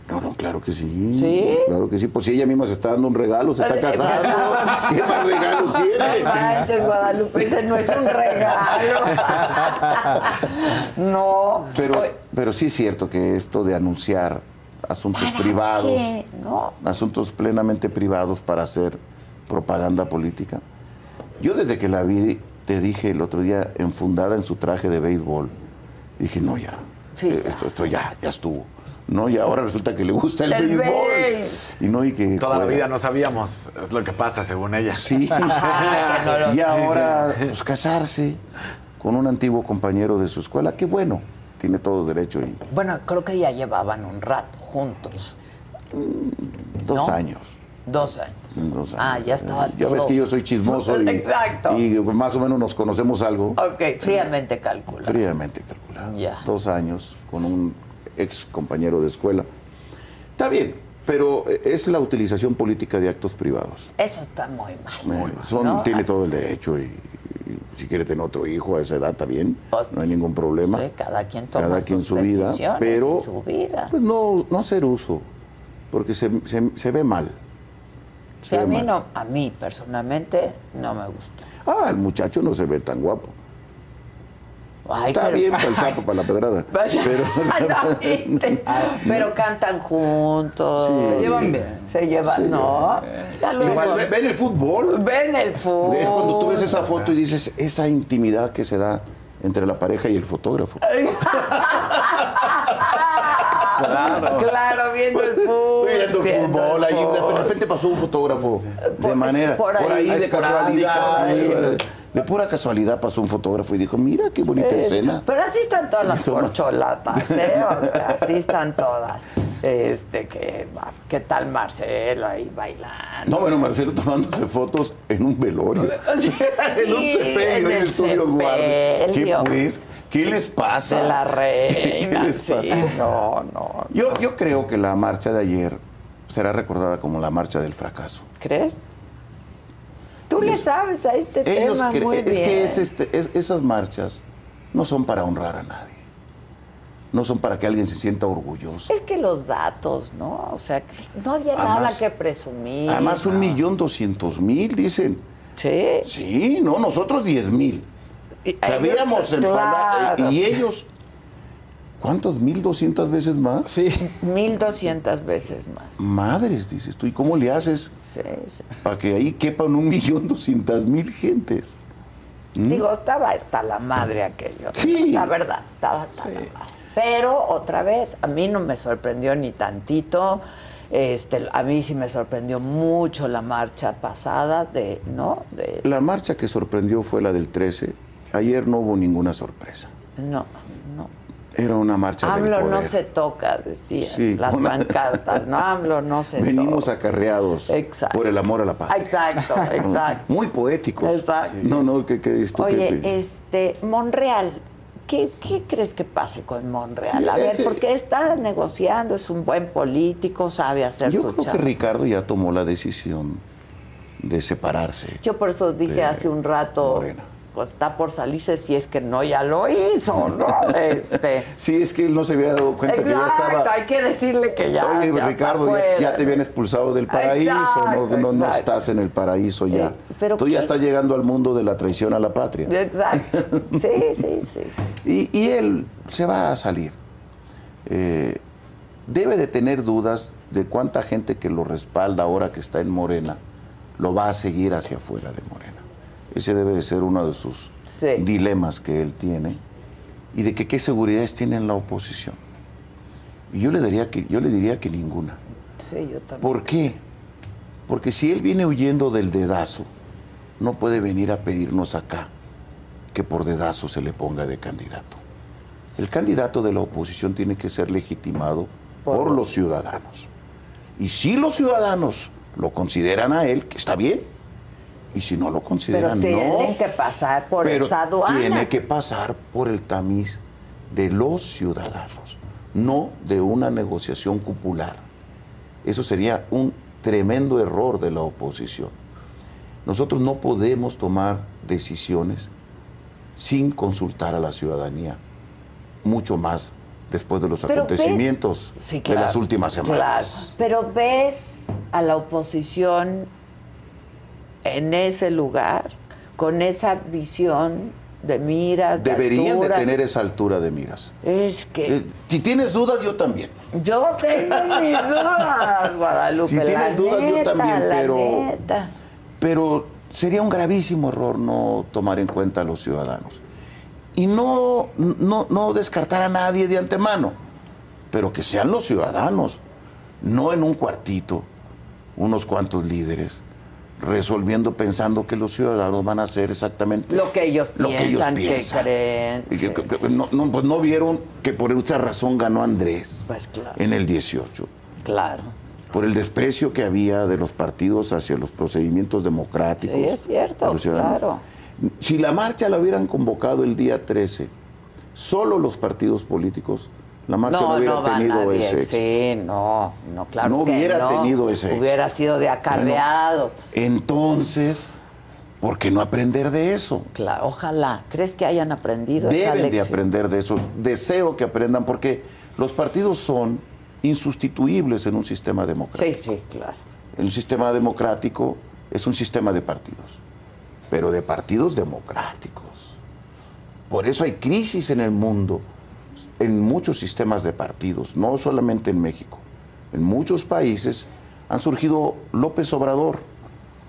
No, no, claro que sí. ¿Sí? Claro que sí. Pues si ella misma se está dando un regalo, se está casando. ¿Qué más regalo No quiere? manches, Guadalupe, ese no es un regalo. no. Pero, pero sí es cierto que esto de anunciar asuntos ¿para privados? No. asuntos plenamente privados para hacer propaganda política. Yo desde que la vi, te dije el otro día, enfundada en su traje de béisbol, dije, no, ya. Eh, Esto, esto ya, ya estuvo. ¿No? Y ahora resulta que le gusta el, El béisbol. béis. Y no, y que Toda la vida no sabíamos, es lo que pasa según ella. Sí. y ahora, pues casarse con un antiguo compañero de su escuela, qué bueno, tiene todo derecho. Y Bueno, creo que ya llevaban un rato juntos. dos ¿No? años. Dos años. dos Ah, ya estaba Ya ves que yo soy chismoso. Y, Exacto. Y más o menos nos conocemos algo. Ok, fríamente calculado. Fríamente calculado. Ya. Dos años con un ex compañero de escuela. Está bien, pero es la utilización política de actos privados. Eso está muy mal. Eh, son- ¿no? Tiene todo el derecho y, y si quiere tener otro hijo a esa edad está bien, no hay ningún problema. Sí, cada quien toma Cada quien sus su vida, pero y su vida. pues no, no hacer uso, porque se, se- se ve mal. Sí, Se a mí mal. no, a mí personalmente no me gusta. Ahora el muchacho no se ve tan guapo. Ay, Está pero- bien para el sapo, para la pedrada. Vaya, Pero, no, viste. Pero cantan juntos. Sí, Se llevan sí. bien. Se llevan, Sí. ¿no? Igual, ven el fútbol. Ven el fútbol. Es cuando tú ves esa foto y dices, esa intimidad que se da entre la pareja y el fotógrafo. Claro. Claro, viendo el fútbol. Viendo el viendo fútbol, ahí de repente pasó un fotógrafo de manera, por por ahí, ahí, de casualidad, sí. De, pura casualidad pasó un fotógrafo y dijo, mira qué bonita Sí. escena. Pero así están todas las Toma. corcholatas, ¿eh? O sea, así están todas. Este, que, ¿qué tal Marcelo ahí bailando? No, bueno, Marcelo tomándose fotos en un velorio. en un sepelio en el estudio Duarte. ¿Qué pues? ¿Qué les pasa? De la reina, ¿Qué les sí, pasa? no, no. Yo, yo creo que la marcha de ayer será recordada como la marcha del fracaso. ¿Crees? Tú le sabes a este Ellos tema muy es bien. que es este- es- esas marchas no son para honrar a nadie. No son para que alguien se sienta orgulloso. Es que los datos, ¿no? O sea, no había nada que presumir. Además, un millón doscientos mil, dicen. Sí. Sí, no, nosotros diez mil. Cabíamos Claro. Y ellos, ¿cuántos? ¿Mil doscientas veces más? Sí. Mil doscientas veces más. Madres, dices tú. ¿Y cómo le haces Sí, sí. para que ahí quepan un millón doscientas mil gentes? ¿Mm? Digo, estaba hasta la madre aquello. Sí. La verdad, estaba hasta la madre. Pero otra vez, a mí no me sorprendió ni tantito. Este, a mí sí me sorprendió mucho la marcha pasada de, ¿no? De, La marcha que sorprendió fue la del 13. Ayer no hubo ninguna sorpresa. no. Era una marcha del AMLO poder. no se toca, decían Sí, las una- pancartas. No, AMLO no se Venimos toca. acarreados Exacto. por el amor a la patria. Exacto, exacto. Muy poéticos. Exacto. No, no, ¿qué tú? Oye, este, Monreal, ¿qué, qué crees que pase con Monreal? A ver, porque está negociando, es un buen político, sabe hacer Yo su creo que. Ricardo ya tomó la decisión de separarse. Yo por eso dije hace un rato, pues está por salirse si es que no ya lo hizo, ¿no? Este, Sí, es que él no se había dado cuenta que ya estaba. hay que decirle que ya, Oye, ya Ricardo, ya, te habían expulsado del paraíso, no, Exacto, no, no exacto. estás en el paraíso ya. Eh, pero Tú ya estás llegando al mundo de la traición a la patria. Exacto. Sí, sí, sí. Y, y él se va a salir. Eh, debe de tener dudas de cuánta gente que lo respalda ahora que está en Morena lo va a seguir hacia afuera de Morena. Ese debe de ser uno de sus Sí. dilemas que él tiene y de que qué seguridades tiene en la oposición. Y yo le diría que, yo le diría que ninguna. Sí, yo también. ¿Por qué? Porque si él viene huyendo del dedazo, no puede venir a pedirnos acá que por dedazo se le ponga de candidato. El candidato de la oposición tiene que ser legitimado por, los ciudadanos. Y si los ciudadanos lo consideran a él, que está bien, y si no lo Pero consideran, tienen no. que pasar por Pero esa aduana. tiene que pasar por el tamiz de los ciudadanos, no de una negociación cupular. Eso sería un tremendo error de la oposición. Nosotros no podemos tomar decisiones sin consultar a la ciudadanía, mucho más después de los Pero ves- acontecimientos de claro, las últimas claro. semanas. Pero ves a la oposición en ese lugar, con esa visión de miras, de Deberían de altura. tener esa altura de miras. Es que Eh, si tienes dudas, yo también. yo tengo mis dudas, Guadalupe. Si tienes dudas, yo también, pero- neta. Pero sería un gravísimo error no tomar en cuenta a los ciudadanos. y no, no, no descartar a nadie de antemano, pero que sean los ciudadanos, no en un cuartito, unos cuantos líderes, resolviendo pensando que los ciudadanos van a hacer exactamente Lo que ellos lo que ellos piensan, que piensan. creen. Y que- que- que no, no, pues no vieron que por esa razón ganó Andrés Pues claro. en el 18 Claro. por el desprecio que había de los partidos hacia los procedimientos democráticos. Sí, es cierto, los claro. Si la marcha la hubieran convocado el día 13, solo los partidos políticos, la marcha no, hubiera tenido nadie. ese éxito. Sí, no, no, claro No que hubiera no. tenido ese éxito. Hubiera sido de acarreados. Entonces, ¿por qué no aprender de eso? Claro, ojalá. ¿Crees que hayan aprendido esa Deben de aprender de eso. Deseo que aprendan porque los partidos son insustituibles en un sistema democrático. Sí, sí, claro. El sistema democrático es un sistema de partidos, pero de partidos democráticos. Por eso hay crisis en el mundo, en muchos sistemas de partidos, no solamente en México. En muchos países han surgido López Obrador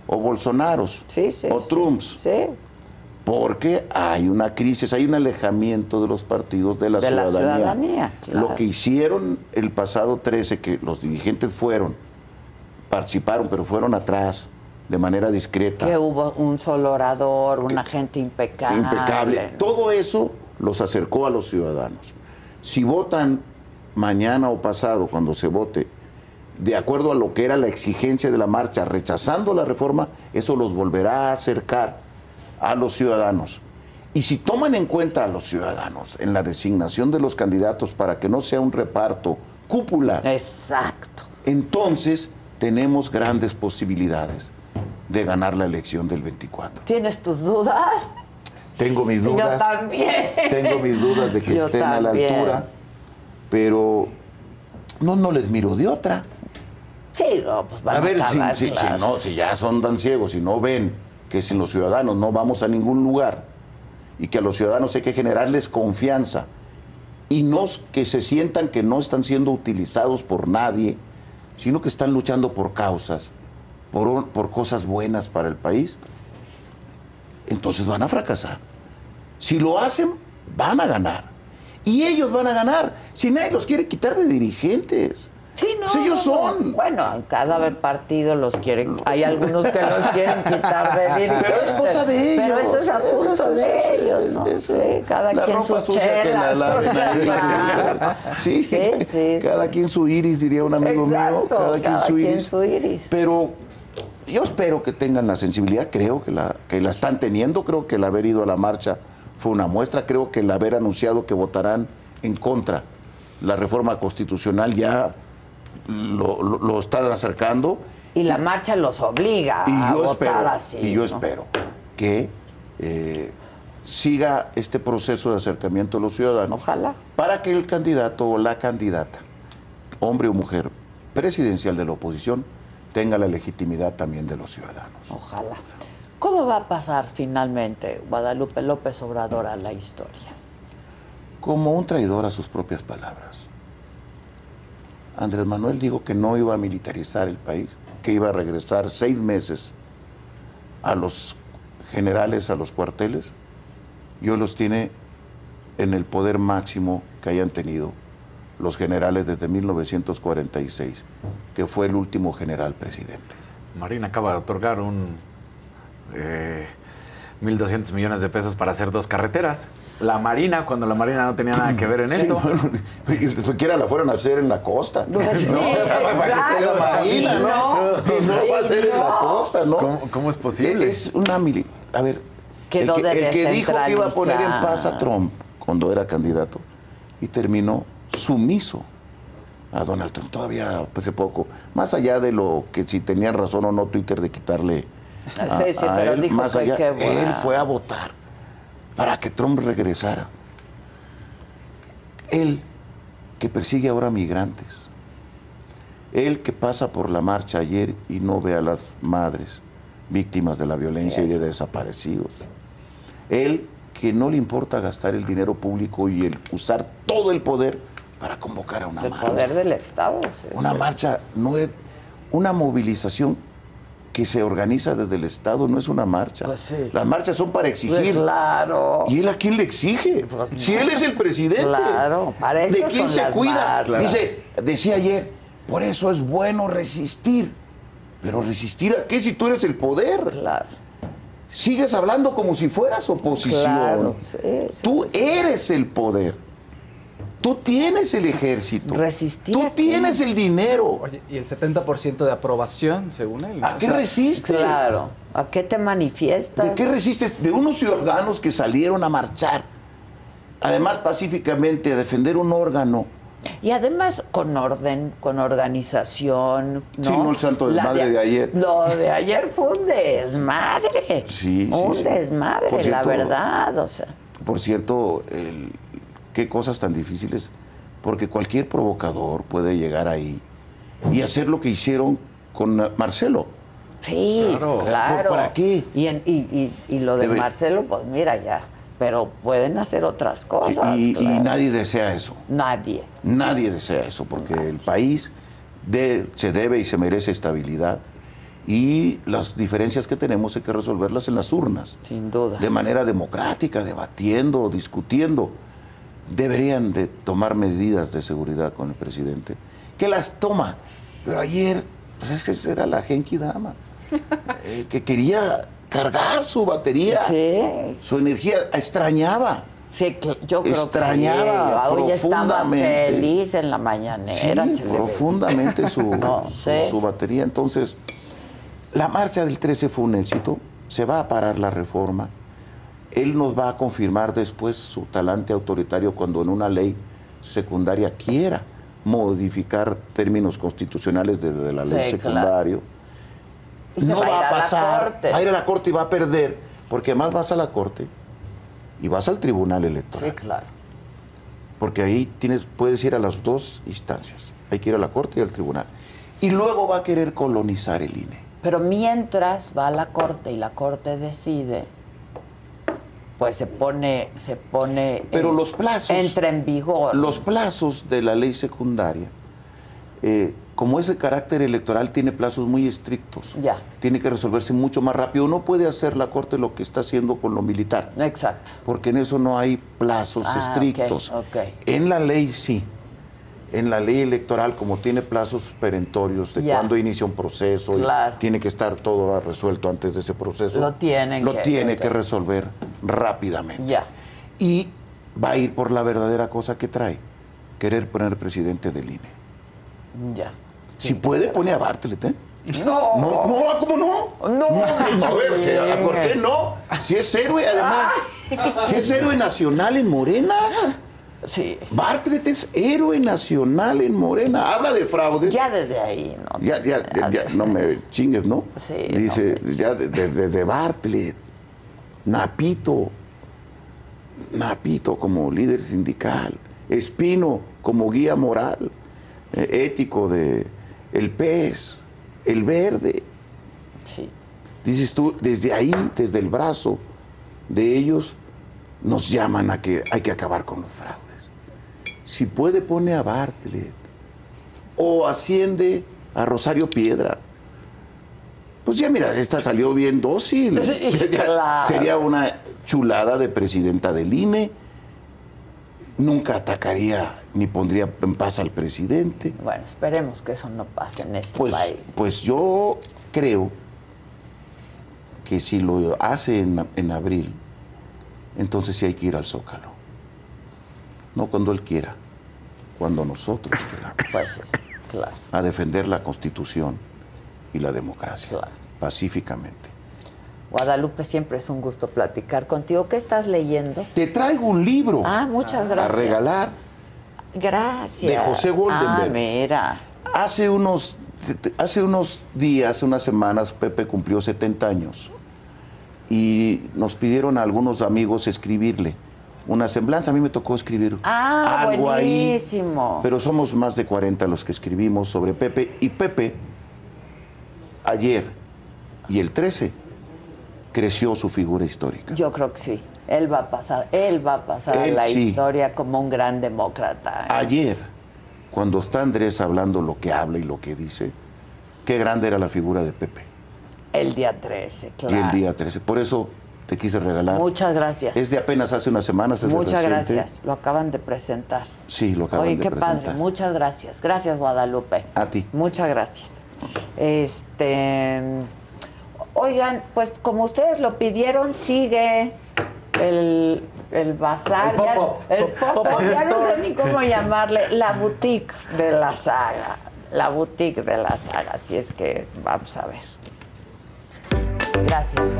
o Bolsonaros o Trumps. Porque hay una crisis, hay un alejamiento de los partidos de la De la ciudadanía. ciudadanía, claro. Lo que hicieron el pasado 13, que los dirigentes fueron, participaron, pero fueron atrás de manera discreta. Que hubo un solo orador, una gente impecable. impecable. Todo eso los acercó a los ciudadanos. Si votan mañana o pasado, cuando se vote, de acuerdo a lo que era la exigencia de la marcha, rechazando la reforma, eso los volverá a acercar a los ciudadanos. Y si toman en cuenta a los ciudadanos en la designación de los candidatos para que no sea un reparto cúpula, exacto. Entonces tenemos grandes posibilidades de ganar la elección del 24. ¿Tienes tus dudas? Tengo mis Yo dudas. también. Tengo mis dudas de que Yo estén a la altura, pero no, no les miro de otra. Sí, no, pues van a, a ver, si, acabar, si- si claro. no, si ya son tan ciegos, si no ven que sin los ciudadanos no vamos a ningún lugar y que a los ciudadanos hay que generarles confianza y no que se sientan que no están siendo utilizados por nadie, sino que están luchando por causas, por cosas buenas para el país, entonces van a fracasar. Si lo hacen, van a ganar. Y ellos van a ganar. Si nadie los quiere quitar de dirigentes. Sí, no. Pues ellos son. Bueno, cada partido los quieren. Hay algunos que los quieren quitar de dirigentes. Pero es cosa de ellos. Pero eso es asunto Eso es- de eso ellos, ¿no? eso- Sí, cada la quien ropa sus sucia que la. Sí, Sí, sí, cada quien su iris, diría un amigo mío. Cada quien, su, quien iris. su iris. Pero yo espero que tengan la sensibilidad, creo que la, que la están teniendo, creo que el haber ido a la marcha fue una muestra, creo que el haber anunciado que votarán en contra la reforma constitucional ya lo, lo- lo están acercando. Y la marcha los obliga Y a yo votar espero, así. y yo ¿no? espero que eh, siga este proceso de acercamiento a los ciudadanos. Ojalá. Para que el candidato o la candidata, hombre o mujer, presidencial de la oposición, tenga la legitimidad también de los ciudadanos. Ojalá. ¿Cómo va a pasar finalmente Guadalupe López Obrador a la historia? Como un traidor a sus propias palabras. Andrés Manuel dijo que no iba a militarizar el país, que iba a regresar seis meses a los generales, a los cuarteles, y hoy los tiene en el poder máximo que hayan tenido los generales desde 1946, que fue el último general presidente. Marina acaba de otorgar un eh, 1.200 millones de pesos para hacer dos carreteras. La Marina, cuando la Marina no tenía nada que ver en Sí, esto. bueno, siquiera la fueron a hacer en la costa. No, Sí, para que esté la exacto. marina, Y ¿no? no, Y no va a ser en la no. costa, ¿no? ¿Cómo- cómo es posible? Es una mili... A ver, Quedó el que, el que dijo que iba a poner en paz a. Trump cuando era candidato y terminó sumiso a Donald Trump. Todavía hace poco. Más allá de lo que si tenían razón o no Twitter de quitarle a, Sí, sí, a pero él, dijo más que allá, qué él fue a votar para que Trump regresara. Él que persigue ahora migrantes. Él que pasa por la marcha ayer y no ve a las madres víctimas de la violencia y de desaparecidos. Él que no le importa gastar el dinero público y el usar todo el poder para convocar a una El marcha. poder del Estado. sí. Una marcha, no es, una movilización que se organiza desde el Estado, no es una marcha. Las marchas son para exigir. Pues claro. ¿Y él a quién le exige? si él es el presidente. Claro, para eso ¿De quién se cuida? Dice, decía ayer, por eso es bueno resistir. Pero resistir a qué si tú eres el poder? Claro. Sigues hablando como si fueras oposición. Claro, sí, sí. Tú eres el poder. Tú tienes el ejército. Resistir. Tú tienes el dinero. Oye, y el 70% de aprobación, según él. ¿A O qué sea, resistes? Claro. ¿A qué te manifiestas? ¿De qué resistes? De unos ciudadanos que salieron a marchar, además pacíficamente, a defender un órgano. Y además con orden, con organización. ¿no? Sí, no el santo desmadre de ayer. Lo de ayer fue un desmadre. Sí, sí, Un sí. desmadre, Por la verdad. O sea, Por cierto, el- qué cosas tan difíciles, porque cualquier provocador puede llegar ahí y hacer lo que hicieron con Marcelo. sí, Claro. claro. ¿Por- para qué? Y, en- y, y, y lo de Debe- Marcelo, pues mira ya. Pero pueden hacer otras cosas. Y, y claro. nadie desea eso. Nadie. Nadie desea eso, porque el país de- se debe y se merece estabilidad. Y las diferencias que tenemos hay que resolverlas en las urnas. Sin duda. De manera democrática, debatiendo, discutiendo. Deberían de tomar medidas de seguridad con el presidente. Que las toma. Pero ayer, pues es que era la Genki Dama. eh, que quería cargar su batería. Su energía. Extrañaba. Sí, yo creo Extrañaba que sí. Hoy estaba profundamente. feliz en la mañanera. Sí, profundamente su, No su- sé. su batería. Entonces, la marcha del 13 fue un éxito. Se va a parar la reforma. Él nos va a confirmar después su talante autoritario cuando en una ley secundaria quiera modificar términos constitucionales de, de la ley Sí, secundario. Y se no va va a pasar. Va a ir a la corte y va a perder. Porque además vas a la corte y vas al tribunal electoral. Sí, claro. Porque ahí tienes, puedes ir a las dos instancias. Hay que ir a la corte y al tribunal. Y luego va a querer colonizar el INE. Pero mientras va a la corte y la corte decide, pues se pone, se pone. Pero en- los plazos. Entra en vigor. Los plazos de la ley secundaria, eh, como ese carácter electoral tiene plazos muy estrictos, Ya. tiene que resolverse mucho más rápido. No puede hacer la Corte lo que está haciendo con lo militar. Exacto. Porque en eso no hay plazos Ah, estrictos. En la ley sí. En la ley electoral, como tiene plazos perentorios de Ya. cuándo inicia un proceso, y tiene que estar todo resuelto antes de ese proceso. Lo tienen Lo que- tiene que resolver rápidamente. Ya. Y va a ir por la verdadera cosa que trae, querer poner presidente del INE. Ya. Si puede, pone a Bartlett, ¿eh? No. No, no, ¿cómo no? No, a ver, ¿por qué no? Si es héroe, además. Si es héroe nacional en Morena. Sí. Bartlett es héroe nacional en Morena. Habla de fraudes. Ya desde ahí, ¿no? Ya, ya, ya, ya, no me chingues, ¿no? Sí, Dice, ya de, de- de- de Bartlett, Napito, Napito como líder sindical, Espino como guía moral, eh, ético de el pez, el verde. Sí. Dices tú, desde ahí, desde el brazo de ellos, nos llaman a que hay que acabar con los fraudes. Si puede, pone a Bartlett. O asciende a Rosario Piedra. Pues ya mira, esta salió bien dócil. Sí, Ya claro. Sería una chulada de presidenta del INE. Nunca atacaría ni pondría en paz al presidente. Bueno, esperemos que eso no pase en este Pues, país. pues yo creo que si lo hace en, en abril, entonces sí hay que ir al Zócalo. No cuando él quiera, cuando nosotros queramos. Pues claro. A defender la Constitución y la democracia. Pacíficamente. Guadalupe, siempre es un gusto platicar contigo. ¿Qué estás leyendo? Te traigo un libro. Ah, muchas gracias. A regalar. Gracias. De José Goldenberg. Ah, mira. Hace unos, hace unos días, unas semanas, Pepe cumplió 70 años y nos pidieron a algunos amigos escribirle una semblanza. A mí me tocó escribir Ah, algo ahí, buenísimo. pero somos más de 40 los que escribimos sobre Pepe. Y Pepe, ayer y el 13, creció su figura histórica. Yo creo que sí. Él va a pasar, él va a pasar a la sí. historia como un gran demócrata. Ayer, cuando está Andrés hablando lo que habla y lo que dice, qué grande era la figura de Pepe. El día 13, claro. y el día 13. Por eso te quise regalar. Muchas gracias. Es de apenas hace unas semanas. es de Muchas gracias. Lo acaban de presentar. Sí, lo acaban Oye, de qué presentar. padre. Muchas gracias. Gracias, Guadalupe. A ti. Muchas gracias. Este. Oigan, pues como ustedes lo pidieron, sigue el, el bazar. El ya- pop-up. el Pop- pop-up, pop-up ya no sé ni cómo llamarle. La boutique de la saga. La boutique de la saga. Así es que vamos a ver. Gracias.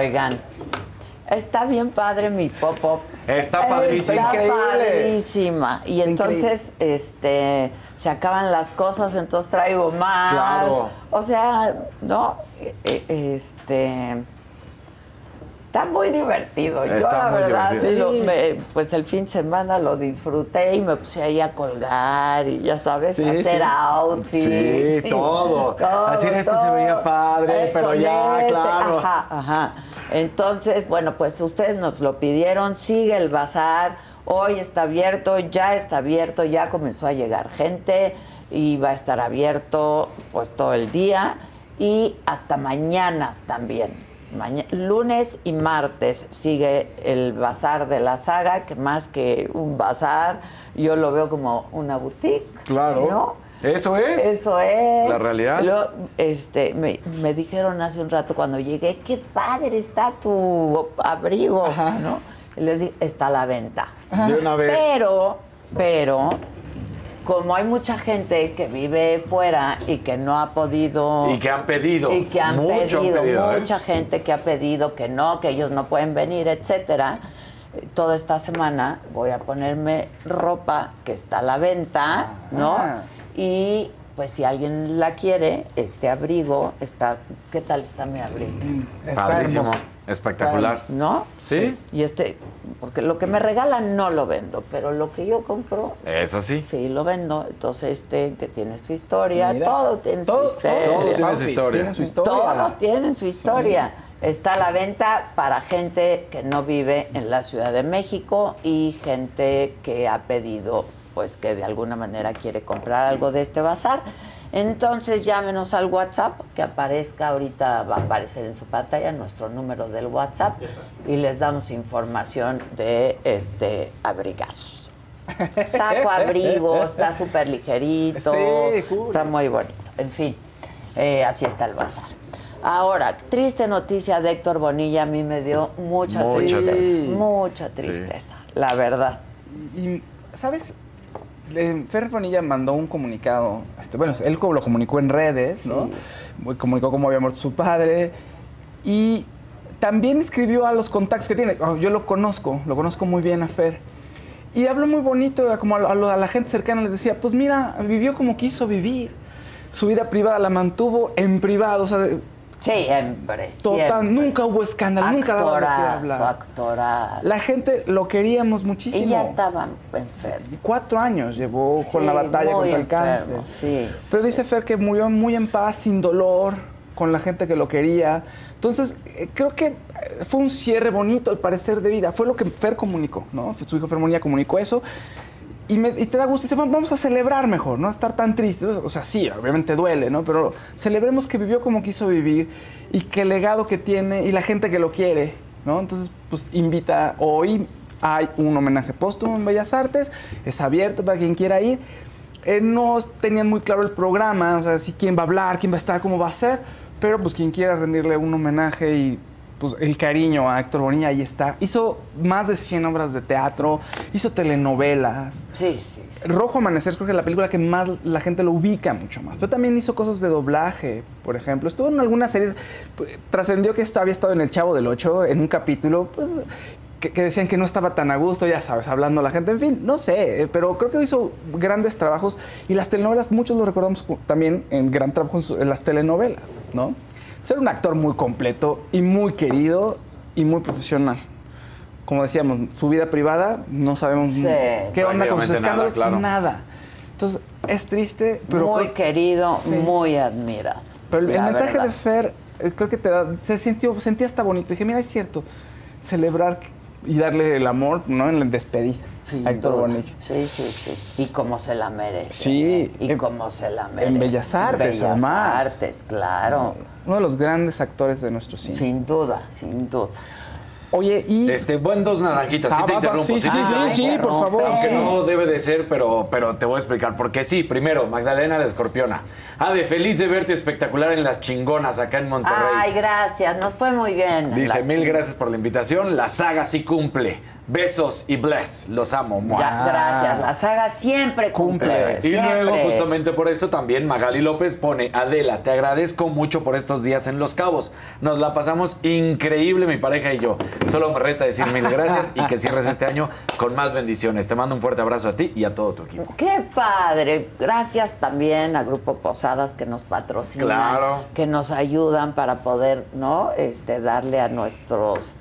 Oigan, está bien padre mi pop-up. Está padrísima. Está Increíble. padrísima. Y entonces, este, se acaban las cosas, entonces traigo más. Claro. O sea, no, E- e- este. Está muy divertido. Yo la verdad, divertido. lo- me- pues el fin de semana lo disfruté y me puse ahí a colgar y ya sabes, Sí, hacer sí. outfits. Sí, todo. Así en este se veía padre, pero ya, este, claro. Ajá, ajá. Entonces, bueno, pues ustedes nos lo pidieron, sigue el bazar, hoy está abierto, ya está abierto, ya comenzó a llegar gente y va a estar abierto pues todo el día y hasta mañana también. Maña- lunes y martes sigue el bazar de la saga, que más que un bazar, yo lo veo como una boutique. Claro. ¿no? Eso es. Eso es. La realidad. Luego, este, me, me dijeron hace un rato cuando llegué, qué padre está tu abrigo, ¿no? Y les dije, está a la venta. De una vez. Pero, pero, como hay mucha gente que vive fuera y que no ha podido... Y que han pedido. Y que han Mucho han pedido, ¿eh? mucha gente que ha pedido que no, que ellos no pueden venir, etcétera. Toda esta semana voy a ponerme ropa que está a la venta, ¿no? Ah. Y pues si alguien la quiere, este abrigo está. ¿Qué tal está mi abrigo? Padrísimo. Espectacular. ¿No? ¿Sí? Y este, porque lo que me regalan no lo vendo, pero lo que yo compro Eso sí. Sí, lo vendo. Entonces, este que tiene su historia, Mira, todo tiene todo- su historia. todos su historia. tienen su historia. Todos tienen su historia. Está a la venta para gente que no vive en la Ciudad de México y gente que ha pedido, pues que de alguna manera quiere comprar algo de este bazar. Entonces llámenos al WhatsApp que aparezca ahorita, va a aparecer en su pantalla nuestro número del WhatsApp y les damos información de este abrigazos. Saco abrigo, está súper ligerito, Sí, cool. está muy bonito. En fin, eh, así está el bazar. Ahora, triste noticia de Héctor Bonilla, a mí me dio mucha Mucha tristeza, tristeza. mucha tristeza, la verdad. Y, ¿sabes? Fer Bonilla mandó un comunicado, este, bueno, él lo comunicó en redes, ¿no? Comunicó cómo había muerto su padre y también escribió a los contactos que tiene. Oh, Yo lo conozco, lo conozco muy bien a Fer. Y habló muy bonito, como a, a- a la gente cercana les decía, pues mira, vivió como quiso vivir. Su vida privada la mantuvo en privado, o sea, Siempre, total, siempre. nunca hubo escándalo, nunca daba de qué hablar. actorazo. La gente lo queríamos muchísimo. Y ya estaba enfermo. Cuatro años llevó con Sí, la batalla contra el cáncer. Sí. Pero dice Fer que murió muy en paz, sin dolor, con la gente que lo quería. Entonces, eh, creo que eh, fue un cierre bonito, al parecer, de vida. Fue lo que Fer comunicó, ¿no? Su hijo Fer Monilla comunicó eso. Y, y te da gusto, dice, "Va- vamos a celebrar mejor, no a estar tan tristes. O sea, sí, obviamente duele, ¿no? Pero celebremos que vivió como quiso vivir y el legado que tiene y la gente que lo quiere, ¿no? Entonces, pues invita, hoy hay un homenaje póstumo en Bellas Artes, es abierto para quien quiera ir. Eh, no tenían muy claro el programa, o sea, si quién va a hablar, quién va a estar, cómo va a ser, pero pues quien quiera rendirle un homenaje y pues el cariño a Héctor Bonilla, ahí está. Hizo más de 100 obras de teatro, hizo telenovelas. Sí, sí. sí. Rojo Amanecer creo que es la película que más la gente lo ubica mucho más. Pero también hizo cosas de doblaje, por ejemplo. Estuvo en algunas series, pues, trascendió que había estado en El Chavo del Ocho, en un capítulo, pues que, que decían que no estaba tan a gusto, ya sabes, hablando la gente, en fin, no sé, eh, pero creo que hizo grandes trabajos y las telenovelas, muchos lo recordamos también en gran trabajo en las telenovelas, ¿no? Ser un actor muy completo y muy querido y muy profesional. Como decíamos, su vida privada, no sabemos Sí. qué onda con sus nada, escándalos, claro. nada. Entonces, es triste, pero... muy creo- querido, Sí. muy admirado. pero el, mensaje verdad. de Fer, eh, creo que te da, se sintió, sentía hasta bonito. Dije, mira, es cierto, celebrar y darle el amor, ¿no? En la despedida Sin a Héctor. Bonilla. Sí, sí, sí. Y como se la merece. Sí. ¿eh? Y como se la merece. en Bellas Artes, Bellas además. Artes, claro. Uno de los grandes actores de nuestro cine. Sin duda, sin duda. Oye, y... Este, buen dos naranjitas, sí Ah, te vas, interrumpo. sí, sí, sí, Ay, sí, por favor. Aunque sí. no debe de ser, pero, pero te voy a explicar. Porque sí, primero, Magdalena la Escorpiona. Ah, de feliz de verte espectacular en las chingonas acá en Monterrey. Ay, gracias. Nos fue muy bien. en Dice, mil gracias por la invitación. La saga sí cumple. Besos y bless. Los amo. Ya, gracias. La saga siempre cumple. Y siempre. luego, justamente por eso, también Magali López pone, Adela, te agradezco mucho por estos días en Los Cabos. Nos la pasamos increíble, mi pareja y yo. Solo me resta decir mil gracias y que cierres este año con más bendiciones. Te mando un fuerte abrazo a ti y a todo tu equipo. Qué padre. Gracias también a Grupo Posadas que nos patrocinan, Claro. que nos ayudan para poder, ¿no? Este, darle a nuestros,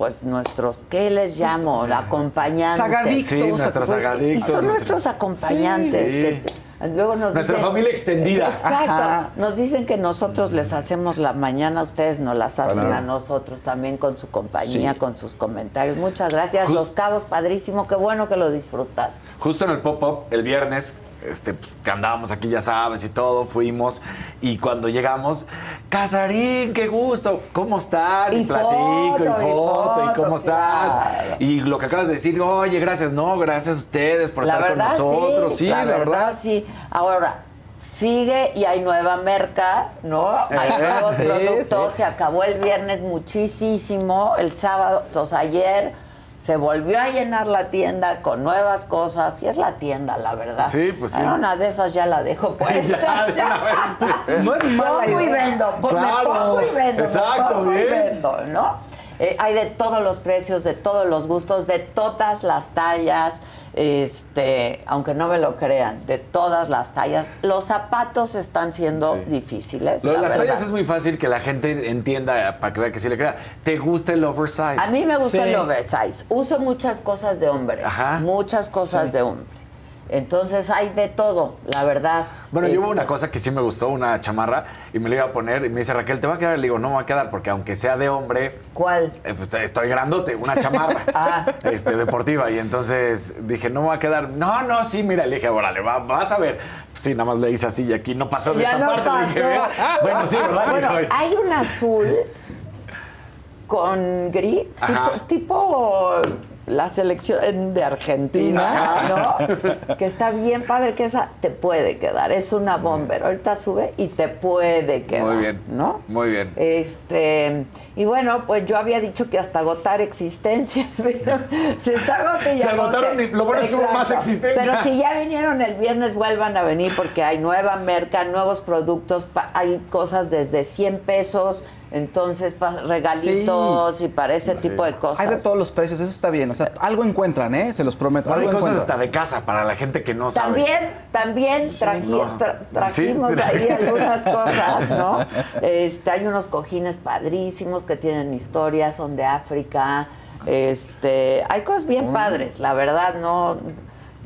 pues nuestros, ¿qué les llamo? Acompañantes. Sagadictos. Sí, nuestros Pues, sagadictos, Son nuestros- nuestros acompañantes. Sí. que luego nos Nuestra dicen- familia extendida. Exacto. Ajá. Nos dicen que nosotros les hacemos la mañana, ustedes nos las hacen a nosotros también con su compañía, Sí. con sus comentarios. Muchas gracias. Just- Los Cabos, padrísimo. Qué bueno que lo disfrutas. Justo en el pop-up, el viernes, este, pues, que andábamos aquí, ya sabes, y todo, fuimos. Y cuando llegamos, Casarín, qué gusto, ¿cómo están? Y platico, foto, y y foto, y, cómo estás. claro. Y lo que acabas de decir, oye, gracias, no, gracias a ustedes por la estar verdad, con nosotros. Sí, la, verdad, sí. Ahora, sigue y hay nueva merca, ¿no? Hay Eh, nuevos sí, productos. sí. Se acabó el viernes muchísimo. El sábado, entonces ayer se volvió a llenar la tienda con nuevas cosas. Y es la tienda, la verdad. Sí, pues sí. Pero una de esas ya la dejo puesta. Ya, una vez. No es mala Pongo y vendo, pues me Claro. pongo y vendo, me Exacto, pongo y bien. vendo, ¿no? Eh, hay de todos los precios, de todos los gustos, de todas las tallas, este, aunque no me lo crean, de todas las tallas. Los zapatos están siendo Sí. difíciles. Lo de la las verdad. tallas es muy fácil que la gente entienda para que vea que sí le crea. ¿Te gusta el oversize? A mí me gusta Sí. el oversize. Uso muchas cosas de hombre. Ajá. Muchas cosas de hombre. Entonces hay de todo, la verdad. Bueno, yo hubo una cosa que sí me gustó, una chamarra, y me la iba a poner, y me dice Raquel, ¿te va a quedar? Le digo, no me va a quedar, porque aunque sea de hombre, ¿Cuál? eh, pues estoy grandote, una chamarra Ah. este, deportiva. Y entonces dije, no me va a quedar. No, no, sí, mira, le dije, órale, va- vas a ver. Pues sí, nada más le hice así y aquí no pasó de Ya esta no parte. Le dije, pasó. "Ve". bueno, sí, ¿verdad? Bueno, hay un azul con gris, tipo la selección de Argentina, ¿no? que está bien padre, que esa te puede quedar. Es una bomber. Ahorita sube y te puede quedar. Muy bien. ¿No? Muy bien. Este, y bueno, pues yo había dicho que hasta agotar existencias, pero se está agotando. Se agotaron y lo bueno es que hubo más existencia. Pero si ya vinieron el viernes, vuelvan a venir porque hay nueva merca, nuevos productos, hay cosas desde 100 pesos, entonces pa- regalitos y para ese tipo de cosas. Hay de todos los precios, eso está bien. O sea, algo encuentran, ¿eh? Se los prometo. Hay cosas encuentran. hasta de casa para la gente que no sabe. También, también traji- no. tra- trajimos Sí. ahí algunas cosas, ¿no? Este, hay unos cojines padrísimos que tienen historia, son de África. Este, hay cosas bien padres, la verdad, no.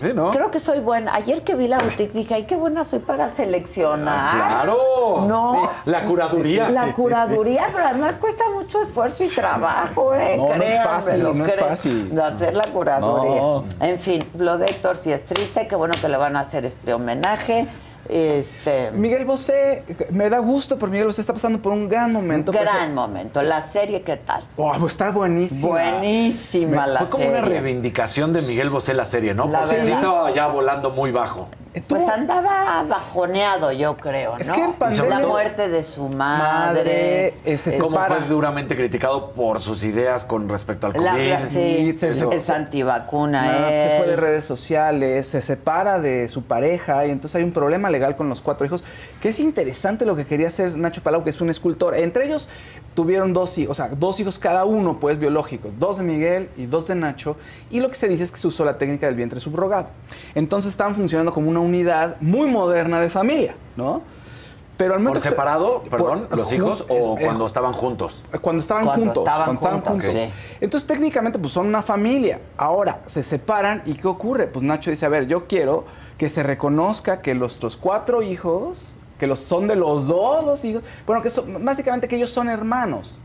Sí, ¿no? Creo que soy buena. Ayer que vi la boutique dije, ay, qué buena soy para seleccionar. Ah, ¡Claro! No. Sí, La curaduría. La Sí, sí, curaduría, pero además cuesta mucho esfuerzo y trabajo, ¿eh? No, no es fácil, no es fácil. hacer la curaduría. No. En fin, lo de Héctor sí es triste, qué bueno que le van a hacer este homenaje. Este Miguel Bosé, me da gusto, pero Miguel Bosé está pasando por un gran momento. gran momento. La serie, ¿qué tal? Oh, pues está buenísima. Buenísima la Fue como serie. una reivindicación de Miguel Bosé la serie, ¿no? La Porque sí verdad. estaba ya volando muy bajo. Pues andaba bajoneado, yo creo, ¿no? Es que en la pandemia- muerte de su Madre, madre. eh, se Cómo separa. fue duramente criticado por sus ideas con respecto al La- COVID. la- sí, se- es, se- es antivacuna. Nada, se él. fue de redes sociales, se separa de su pareja y entonces hay un problema legal con los cuatro hijos, que es interesante lo que quería hacer Nacho Palau, que es un escultor. Entre ellos tuvieron dos hijos, o sea, dos hijos cada uno, pues biológicos, dos de Miguel y dos de Nacho, y lo que se dice es que se usó la técnica del vientre subrogado. Entonces estaban funcionando como una unidad muy moderna de familia, ¿no? Pero al ¿Por que se- separado, por- perdón, los hijos o es- cuando estaban juntos? cuando estaban Cuando juntos. estaban cuando estaban juntos, juntos. sí. Entonces, técnicamente, pues son una familia. Ahora, se separan y ¿qué ocurre? Pues Nacho dice, a ver, yo quiero que se reconozca que los otros cuatro hijos, que los son de los dos los hijos, bueno, que son, básicamente que ellos son hermanos.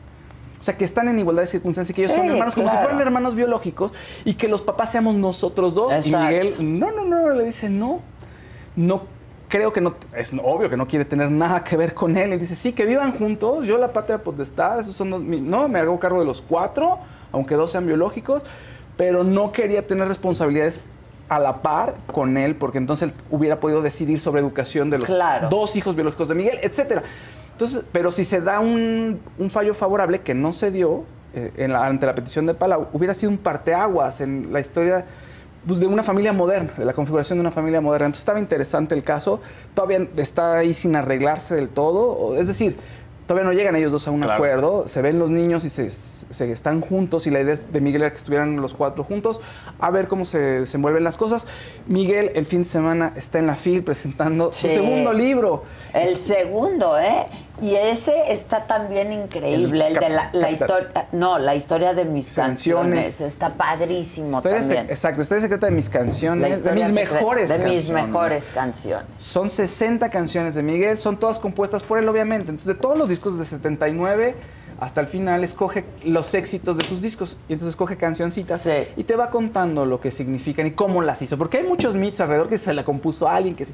O sea, que están en igualdad de circunstancias, que ellos Sí, son hermanos, como si fueran hermanos biológicos, y que los papás seamos nosotros dos. Exacto. Y Miguel, no, no, no, le dice, no, no creo que no, es obvio que no quiere tener nada que ver con él. Y dice, sí, que vivan juntos, yo la patria potestad, esos son los, no, me hago cargo de los cuatro, aunque dos sean biológicos, pero no quería tener responsabilidades a la par con él, porque entonces él hubiera podido decidir sobre educación de los Claro. dos hijos biológicos de Miguel, etcétera. Entonces, pero si se da un, un fallo favorable que no se dio eh, en la- ante la petición de Palau, hubiera sido un parteaguas en la historia pues, de una familia moderna, de la configuración de una familia moderna. Entonces estaba interesante el caso, todavía está ahí sin arreglarse del todo, es decir, todavía no llegan ellos dos a un Claro. acuerdo, se ven los niños y se, se están juntos y la idea es de Miguel era que estuvieran los cuatro juntos, a ver cómo se desenvuelven las cosas. Miguel el fin de semana está en la FIL presentando Sí. su segundo libro. El segundo, ¿eh? Y ese está también increíble, el, El de la, historia, no, la historia de mis canciones. Canciones. Está padrísimo Historia también. sec- exacto, historia secreta de mis canciones, de mis secreta- mejores De mis canciones. mejores canciones. Son 60 canciones de Miguel, son todas compuestas por él, obviamente. Entonces, de todos los discos de 79 hasta el final, escoge los éxitos de sus discos y entonces escoge cancioncitas Sí. y te va contando lo que significan y cómo las hizo. Porque hay muchos mitos alrededor que se la compuso a alguien que.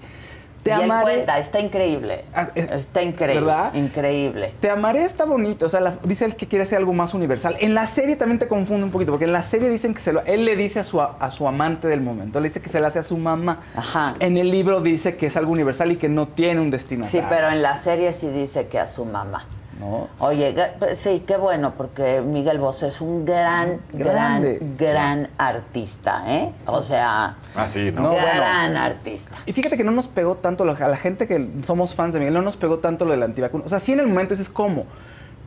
Te y él amaré. cuenta, está increíble. Ah, eh, Está increíble. ¿verdad? Increíble. Te amaré está bonito, o sea, la- dice él que quiere hacer algo más universal. En la serie también te confunde un poquito, porque en la serie dicen que se lo, él le dice a su, a su amante del momento, le dice que se le hace a su mamá. Ajá. En el libro dice que es algo universal y que no tiene un destino. Sí, pero en la serie sí dice que a su mamá. No. Oye, sí, qué bueno, porque Miguel Bosé es un gran, Grande. gran, gran artista, ¿eh? O sea, Ah, sí, ¿no? No, bueno. gran artista. Y fíjate que no nos pegó tanto, a la gente que somos fans de Miguel, no nos pegó tanto lo de la antivacuna. O sea, sí en el momento dices cómo.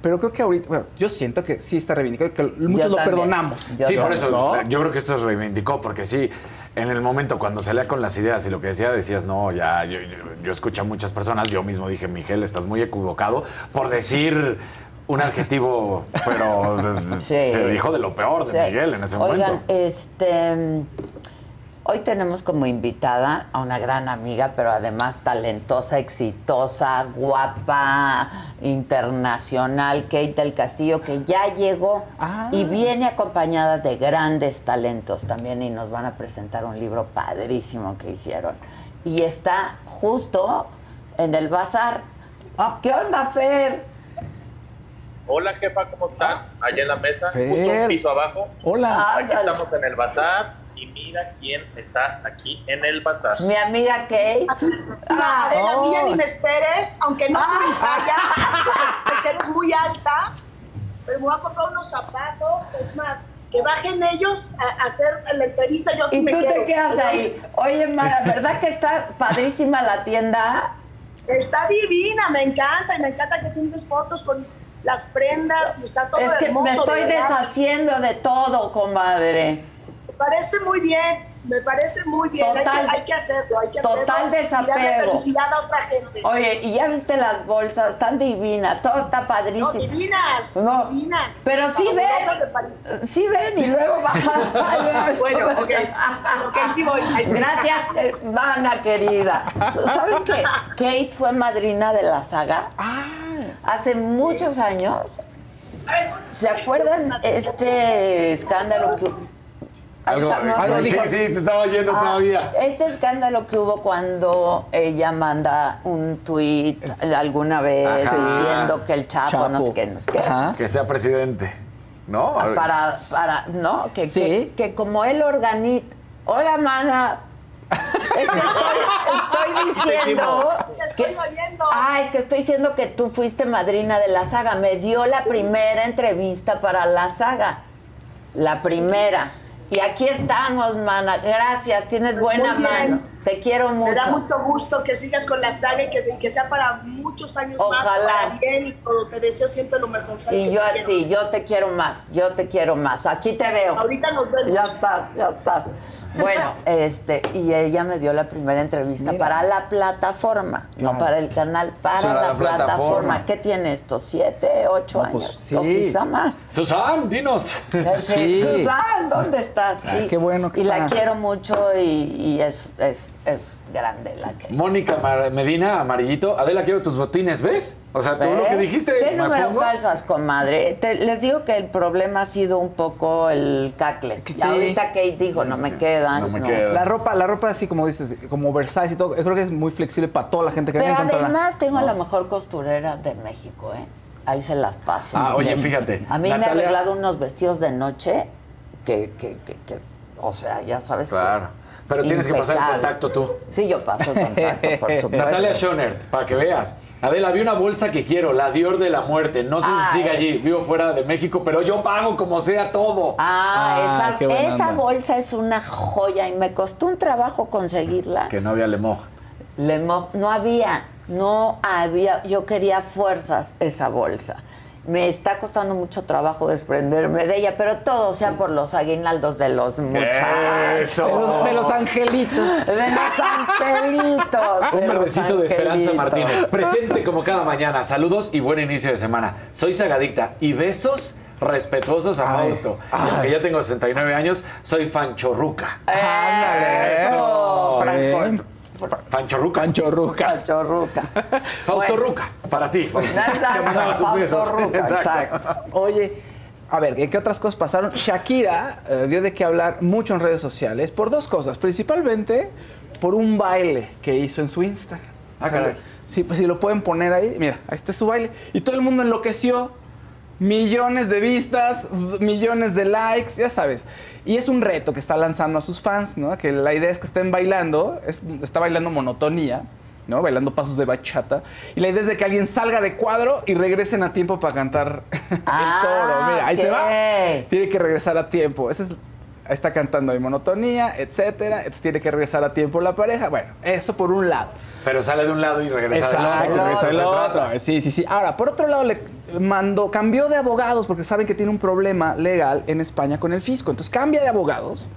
Pero creo que ahorita, bueno, yo siento que sí está reivindicado que muchos Yo lo también. perdonamos. Yo sí, por eso ¿No? yo creo que esto se reivindicó, porque sí, en el momento cuando salía con las ideas y lo que decía, decías, no, ya, yo, yo, yo escucho a muchas personas, yo mismo dije, Miguel, estás muy equivocado por decir un adjetivo, pero Sí. se dijo de lo peor de Sí. Miguel en ese Oigan, momento. este. Hoy tenemos como invitada a una gran amiga, pero además talentosa, exitosa, guapa, internacional, Kate del Castillo, que ya llegó Ah. y viene acompañada de grandes talentos también y nos van a presentar un libro padrísimo que hicieron. Y está justo en el bazar. Ah. ¿Qué onda, Fer? Hola jefa, ¿cómo están? Allá en la mesa, Fer. justo un piso abajo. Hola. Aquí estamos en el bazar y mira quién está aquí en el bazar. Mi amiga Kate. Ah, Adela, oh. mira, ni me esperes, aunque no soy mi talla, porque eres muy alta, pero me voy a comprar unos zapatos, es más, que bajen ellos a, hacer la entrevista, yo aquí Y me tú te quedo. quedas ahí. Oye, Mara, ¿verdad que está padrísima la tienda? Está divina, me encanta, y me encanta que tienes fotos con las prendas y está todo es que hermoso. me estoy verdad. deshaciendo de todo, comadre. Me parece muy bien, me parece muy bien, hay, Total- que, hay que hacerlo, hay que total hacerlo. Darle desapego. felicidad a otra gente. Oye, ¿y ya viste las bolsas? Están divinas, todo está No, padrísimo. divinas, No, divinas. pero sí ven, sí ven y luego bajan. Bueno, ok. Ok, sí voy. Gracias, hermana querida. ¿Saben que Kate fue madrina de la saga? Hace muchos años. ¿Se acuerdan este escándalo que Algo, algo sí, sí, te estaba oyendo Ah, todavía. Este escándalo que hubo cuando ella manda un tuit alguna vez Ajá. diciendo que el Chapo, no sé Chapo. qué, no sé qué. Que sea presidente, ¿no? Ah, Para, para, no, que, Sí. que, que como él organiza. Hola, mana. Es que estoy, estoy diciendo Te estoy oyendo. Ah, es que estoy diciendo que tú fuiste madrina de la saga. Me dio la primera entrevista para la saga. La primera. Y aquí estamos, mana. Gracias, tienes Pues buena mano. Te quiero mucho. Me da mucho gusto que sigas con la saga y que, que sea para muchos años más, Ojalá. para bien y todo. Te deseo siempre lo mejor. ¿sabes Y yo a quiero? ti, yo te quiero más, yo te quiero más. Aquí te veo. Ahorita nos vemos. Ya estás, ya estás. Bueno, este, y ella me dio la primera entrevista para la plataforma, no para el canal, para la, la plataforma. plataforma. ¿Qué tiene esto? ¿Siete, ocho No, pues, años? sí. O quizá más. Susan, dinos. Sí. Susan, ¿dónde estás? Ah, Sí. qué bueno que Y la quiero mucho y, y es, es, es grande la que. Mónica Mar- Medina, amarillito. Adela, quiero tus botines, ¿ves? O sea, tú lo que ¿Ves? dijiste, ¿Qué me número pongo. calzas, comadre? Te- les digo que el problema ha sido un poco el cacle. Y Sí. ahorita Kate dijo, no me quedan. no. La ropa, la ropa así como dices, como oversize y todo, yo creo que es muy flexible para toda la gente que Pero además tengo a la mejor costurera de México, ¿eh? Ahí se las paso. Ah, oye, fíjate, A mí me ha arreglado unos vestidos de noche que, que, que, que- o sea, ya sabes. Claro. Pero tienes que pasar el contacto tú. Sí, yo paso el contacto, por supuesto. Natalia Schonert, para que veas. Adela, vi una bolsa que quiero, la Dior de la muerte. No sé si sigue allí, vivo fuera de México, pero yo pago como sea todo. Ah, qué esa, esa bolsa es una joya y me costó un trabajo conseguirla. Que no había Lemoj. Le mo- no había, no había, yo quería fuerzas esa bolsa. Me está costando mucho trabajo desprenderme de ella, pero todo sea por los aguinaldos de los muchachos. Eso. De los, de los angelitos. De los angelitos. Un verdecito de Esperanza. Martínez. Presente como cada mañana. Saludos y buen inicio de semana. Soy Sagadicta y besos respetuosos a Ay, Fausto. Y ay. aunque ya tengo 69 años, soy fanchorruca. Eso, Franco. Fanchorruca. Fanchorruca. Fanchorruca. Fausto Ruca. Para ti, Fausto. Exacto, Te mandaba sus Fausto besos. Ruca, Exacto. Oye, a ver, ¿qué otras cosas pasaron? Shakira eh, dio de qué hablar mucho en redes sociales por dos cosas. Principalmente por un baile que hizo en su Instagram. Ah, caray. Sí, pues si lo pueden poner ahí, mira, ahí está su baile. Y todo el mundo enloqueció. Millones de vistas, millones de likes, ya sabes. Y es un reto que está lanzando a sus fans, ¿no? Que la idea es que estén bailando, es- está bailando monotonía, ¿no? Bailando pasos de bachata. Y la idea es de que alguien salga de cuadro y regresen a tiempo para cantar el Ah, coro. Mira, ahí se va. Tiene que regresar a tiempo. Ese es, está cantando de monotonía, etcétera. Entonces tiene que regresar a tiempo la pareja. Bueno, eso por un lado. Pero sale de un lado y regresa del Exacto, otro. regresa Eso del otro. Sí, sí, sí. Ahora, por otro lado, le mandó, cambió de abogados porque saben que tiene un problema legal en España con el fisco. Entonces cambia de abogados.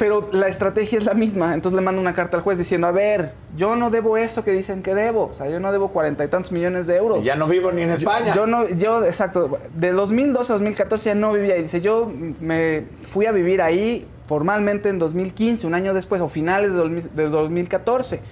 Pero la estrategia es la misma. Entonces le manda una carta al juez diciendo, a ver, yo no debo eso que dicen que debo. O sea, yo no debo cuarenta y tantos millones de euros. Ya no vivo ni en España. Yo, yo no, yo, exacto, de 2012 a 2014 ya no vivía ahí. Dice, yo me fui a vivir ahí formalmente en 2015, un año después, o finales de 2000 de 2014.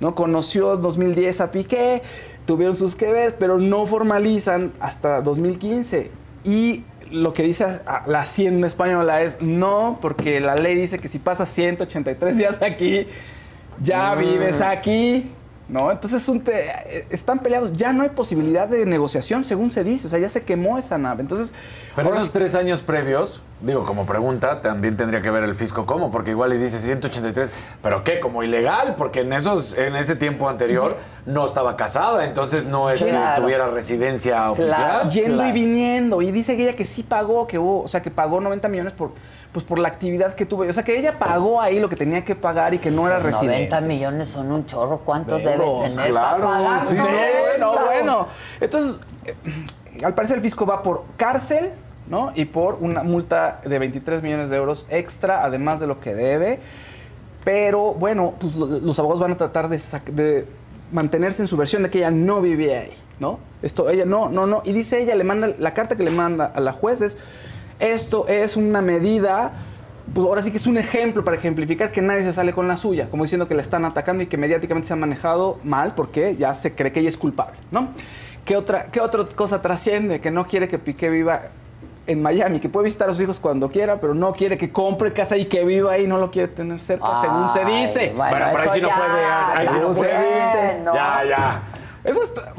¿no? Conoció en 2010 a Piqué, tuvieron sus que pero no formalizan hasta 2015. Y lo que dice la hacienda española es no, porque la ley dice que si pasas 183 días aquí, ya Mm. vives aquí. ¿No? Entonces un te- están peleados, ya no hay posibilidad de negociación, según se dice, o sea, ya se quemó esa nave. Entonces, Pero ahora esos tres años previos, digo, como pregunta, también tendría que ver el fisco cómo, porque igual le dice 183, ¿pero qué? Como ilegal, porque en esos, en ese tiempo anterior no estaba casada, entonces no es Claro. que tuviera residencia oficial. Yendo y viniendo. Y dice que ella que sí pagó, que hubo, o sea, que pagó 90 millones por, pues, por la actividad que tuvo. O sea, que ella pagó ahí lo que tenía que pagar y que no era residente. 90 millones son un chorro. ¿Cuántos De debe tener claro, para pagar? sí, 90? bueno, bueno. Entonces, eh, al parecer el fisco va por cárcel, ¿no? Y por una multa de 23 millones de euros extra, además de lo que debe. Pero bueno, pues lo- los abogados van a tratar de, de mantenerse en su versión de que ella no vivía ahí, ¿no? Esto, ella no, no, no. Y dice ella, le manda, la carta que le manda a la juez es, esto es una medida, pues ahora sí que es un ejemplo para ejemplificar que nadie se sale con la suya, como diciendo que la están atacando y que mediáticamente se ha manejado mal porque ya se cree que ella es culpable, ¿no? ¿Qué otra, qué otra cosa trasciende? Que no quiere que Piqué viva en Miami, que puede visitar a sus hijos cuando quiera, pero no quiere que compre casa y que viva ahí, no lo quiere tener cerca, según se dice. bueno, Bueno, pero ahí sí no ya, puede, ahí sí no según se puede. dice. no. Ya, ya. Eso está,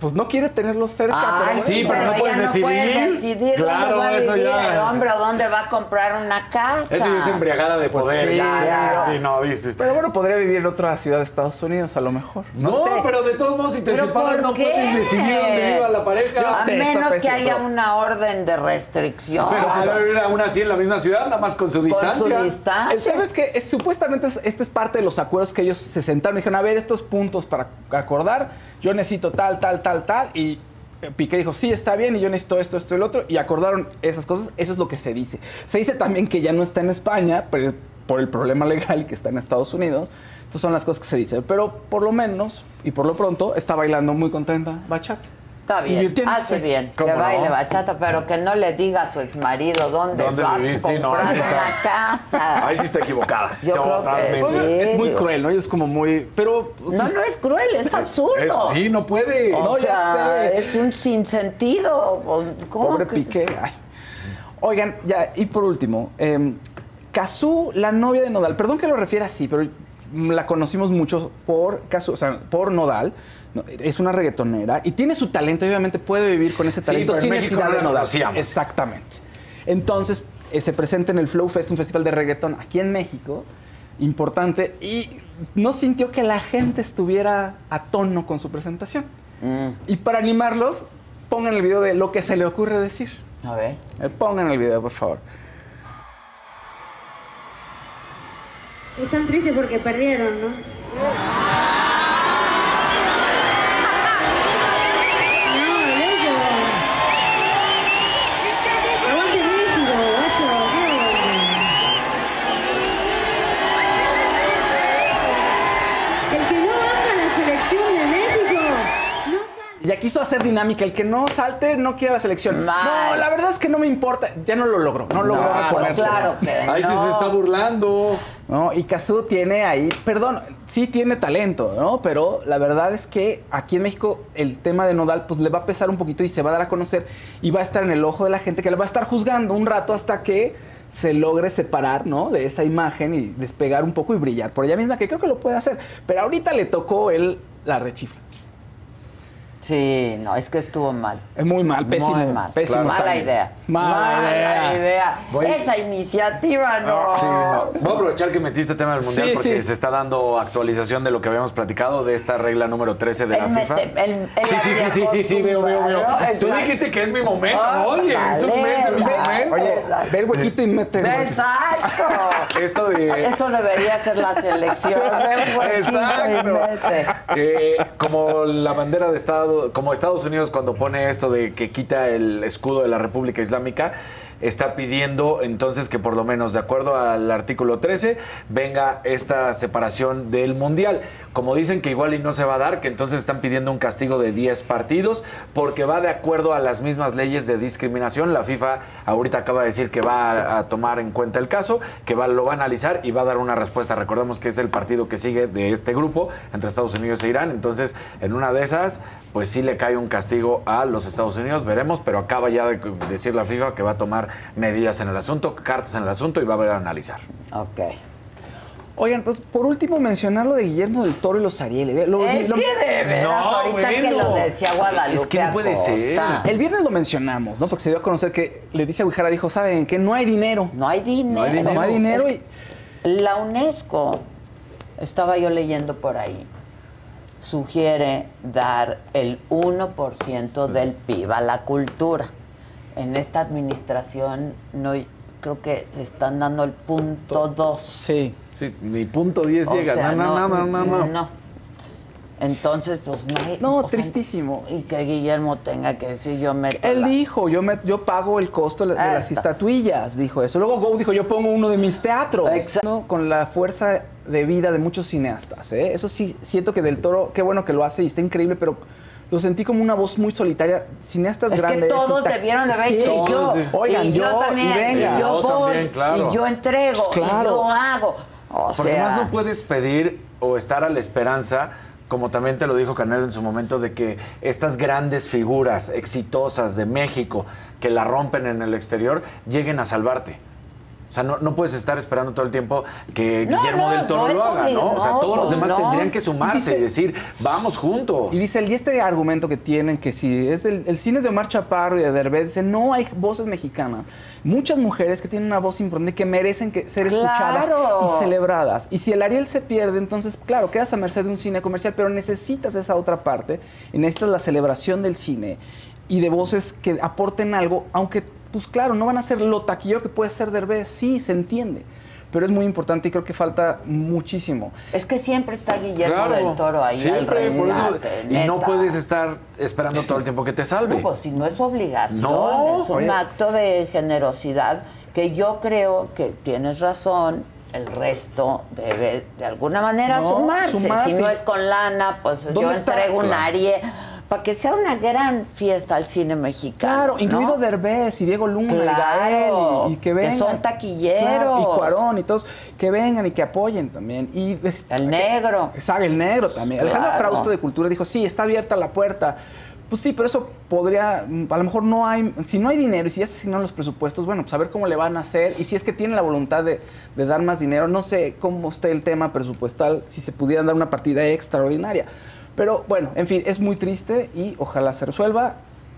pues no quiere tenerlos cerca. Pero sí, pero no puedes ella decidir. puede decidir Claro, dónde va a eso vivir ya. el hombre o dónde va a comprar una casa. Eso es embriagada de Pues poder. sí, ya, ya, sí. sí, no, viste. Pero bueno, podría vivir en otra ciudad de Estados Unidos a lo mejor. No, No, sé. pero de todos modos, si te ¿Pero separas, no qué? puedes decidir dónde viva la pareja. Yo a sé, menos que haya pero- una orden de restricción. Pero puede vivir aún así en la misma ciudad, nada más con su Con distancia. su distancia. ¿Sabes que Supuestamente es- este es parte de los acuerdos que ellos se sentaron y dijeron, a ver, estos puntos para acordar, yo necesito tal, tal, tal, tal, y Piqué dijo, sí, está bien, y yo necesito esto, esto el otro, y acordaron esas cosas, eso es lo que se dice. Se dice también que ya no está en España, pero por el problema legal que está en Estados Unidos, entonces son las cosas que se dicen, pero por lo menos, y por lo pronto, está bailando muy contenta bachata. Está bien, Divirtiéndose. hace bien, que baile bachata, pero que no le diga a su exmarido dónde, ¿Dónde va vivir? a Sí, no, ahí sí está. una casa. Ahí sí está equivocada. Yo creo que Totalmente. sí. es muy digo. cruel, ¿no? Y es como muy... Pero... No, no es cruel, es absurdo. Es- sí, no puede. O No, ya sea, sé. es un sinsentido. ¿Cómo Pobre que- Piqué. Ay. Oigan, ya, y por último, eh, Cazú, la novia de Nodal, perdón que lo refiera así, pero la conocimos mucho por Cazú, o sea, por Nodal. No, Es una reggaetonera y tiene su talento, obviamente puede vivir con ese Sí, talento pero en sin México necesidad no de conocíamos. Exactamente. Entonces, eh, se presenta en el Flow Fest, un festival de reggaetón aquí en México, importante, y no sintió que la gente estuviera a tono con su presentación. Mm, Y para animarlos, pongan el video de lo que se le ocurre decir. a ver. Eh, Pongan el video, por favor. Están tristes porque perdieron, ¿no? No, quiso hacer dinámica. El que no salte no quiere la selección. Mal. No, la verdad es que no me importa. Ya no lo logró. No logró No, pues claro que Ahí sí no. se está burlando. No, y Cazú tiene ahí, perdón, sí tiene talento, ¿no? Pero la verdad es que aquí en México el tema de Nodal pues le va a pesar un poquito y se va a dar a conocer y va a estar en el ojo de la gente que le va a estar juzgando un rato hasta que se logre separar, ¿no? De esa imagen y despegar un poco y brillar por ella misma, que creo que lo puede hacer. Pero ahorita le tocó él la rechifla. Sí, no, es que estuvo mal. Es muy mal, pésimo. Muy mal. pésimo Mala timing. idea. Mala idea. idea. Voy- Esa iniciativa no. Sí, no. Voy a aprovechar que metiste tema del mundial Sí, porque sí. se está dando actualización de lo que habíamos platicado de esta regla número 13 de la FIFA. mete- sí, sí, sí, sí, sí, sí, veo, veo, veo. Tú exacto. dijiste que es mi momento. Ah, Oye, es un mes de mi momento. Oye, Exacto. ve el huequito y mete el huequito. Exacto. Esto de. Eso debería ser la selección. Huequito y Exacto. mete. Eh, como la bandera de Como Estados Unidos cuando pone esto de que quita el escudo de la República Islámica, está pidiendo entonces que por lo menos de acuerdo al artículo 13 venga esta separación del Mundial. Como dicen que igual y no se va a dar, que entonces están pidiendo un castigo de 10 partidos porque va de acuerdo a las mismas leyes de discriminación. La FIFA ahorita acaba de decir que va a, tomar en cuenta el caso, que va, lo va a analizar y va a dar una respuesta. Recordemos que es el partido que sigue de este grupo entre Estados Unidos e Irán. Entonces, en una de esas, pues sí le cae un castigo a los Estados Unidos, veremos, pero acaba ya de decir la FIFA que va a tomar medidas en el asunto, cartas en el asunto y va a ver a analizar. Ok. Oigan, pues por último mencionar lo de Guillermo del Toro y los Arieles. Lo- Es lo- que de veras, No, ahorita que lo decía Guadalupe Es que no puede ser. El viernes lo mencionamos, ¿no? Porque se dio a conocer que Leticia Guijara dijo, ¿saben qué? No hay dinero. No hay dinero. No hay dinero. No hay dinero Es que La UNESCO, estaba yo leyendo por ahí, sugiere dar el 1% del PIB a la cultura. En esta administración no creo que están dando el punto 2. Sí. Sí, ni punto 10 O llega. sea, no, no, no, no, no. no. Entonces, pues no hay. No, sea, tristísimo. y que Guillermo tenga que decir yo meto. Él la- dijo, yo, me, yo pago el costo de Ah, las estatuillas, dijo eso. Luego Go dijo, yo pongo uno de mis teatros. Exacto. Con la fuerza de vida de muchos cineastas. ¿eh? Eso sí, siento que Del Toro, qué bueno que lo hace y está increíble, pero lo sentí como una voz muy solitaria. Cineastas Es que grandes. todos y ta- debieron de haber Sí. hecho y yo. todos, sí. Oigan, y yo, yo, y también, venga. y yo Yo voy, también, claro. y yo entrego, Pues claro. y yo hago. O Porque sea, además no puedes pedir o estar a la esperanza, como también te lo dijo Canelo en su momento, de que estas grandes figuras exitosas de México que la rompen en el exterior lleguen a salvarte. O sea, no, no puedes estar esperando todo el tiempo que No, Guillermo no, del Toro lo haga, ¿no? O sea, no, todos los pues demás no. tendrían que sumarse Y dice- y decir, vamos juntos. Y dice, y este argumento que tienen, que si es el, el cine es de Omar Chaparro y de Derbez, dice, no hay voces mexicanas. Muchas mujeres que tienen una voz importante que merecen que, ser escuchadas Claro. y celebradas. Y si el Ariel se pierde, entonces, claro, quedas a merced de un cine comercial, pero necesitas esa otra parte y necesitas la celebración del cine y de voces que aporten algo, aunque, pues claro, no van a ser lo taquillero que puede ser Derbez, sí, se entiende. Pero es muy importante y creo que falta muchísimo. Es que siempre está Guillermo Claro. del Toro ahí al Siempre, por eso- rescate, y no puedes estar esperando todo el tiempo que te salve. No, pues si no es obligación, No, es un oye. acto de generosidad que yo creo que tienes razón. El resto debe de alguna manera No, sumarse. sumarse. Si no es con lana, pues yo ¿Dónde está? entrego un Claro. Arie para que sea una gran fiesta al cine mexicano. Claro, ¿no? incluido Derbez y Diego Luna Claro, y y, que que vengan. son taquilleros. Claro, y Cuarón y todos, que vengan y que apoyen también. Y El negro. Exacto, el negro también. Claro. Frausto de Cultura dijo, sí, está abierta la puerta. Pues sí, pero eso podría, mm, a lo mejor no hay, si no hay dinero y si ya se asignaron los presupuestos, bueno, pues a ver cómo le van a hacer y si es que tienen la voluntad de, de dar más dinero, no sé cómo esté el tema presupuestal, si se pudieran dar una partida extraordinaria. Pero bueno, en fin, es muy triste y ojalá se resuelva.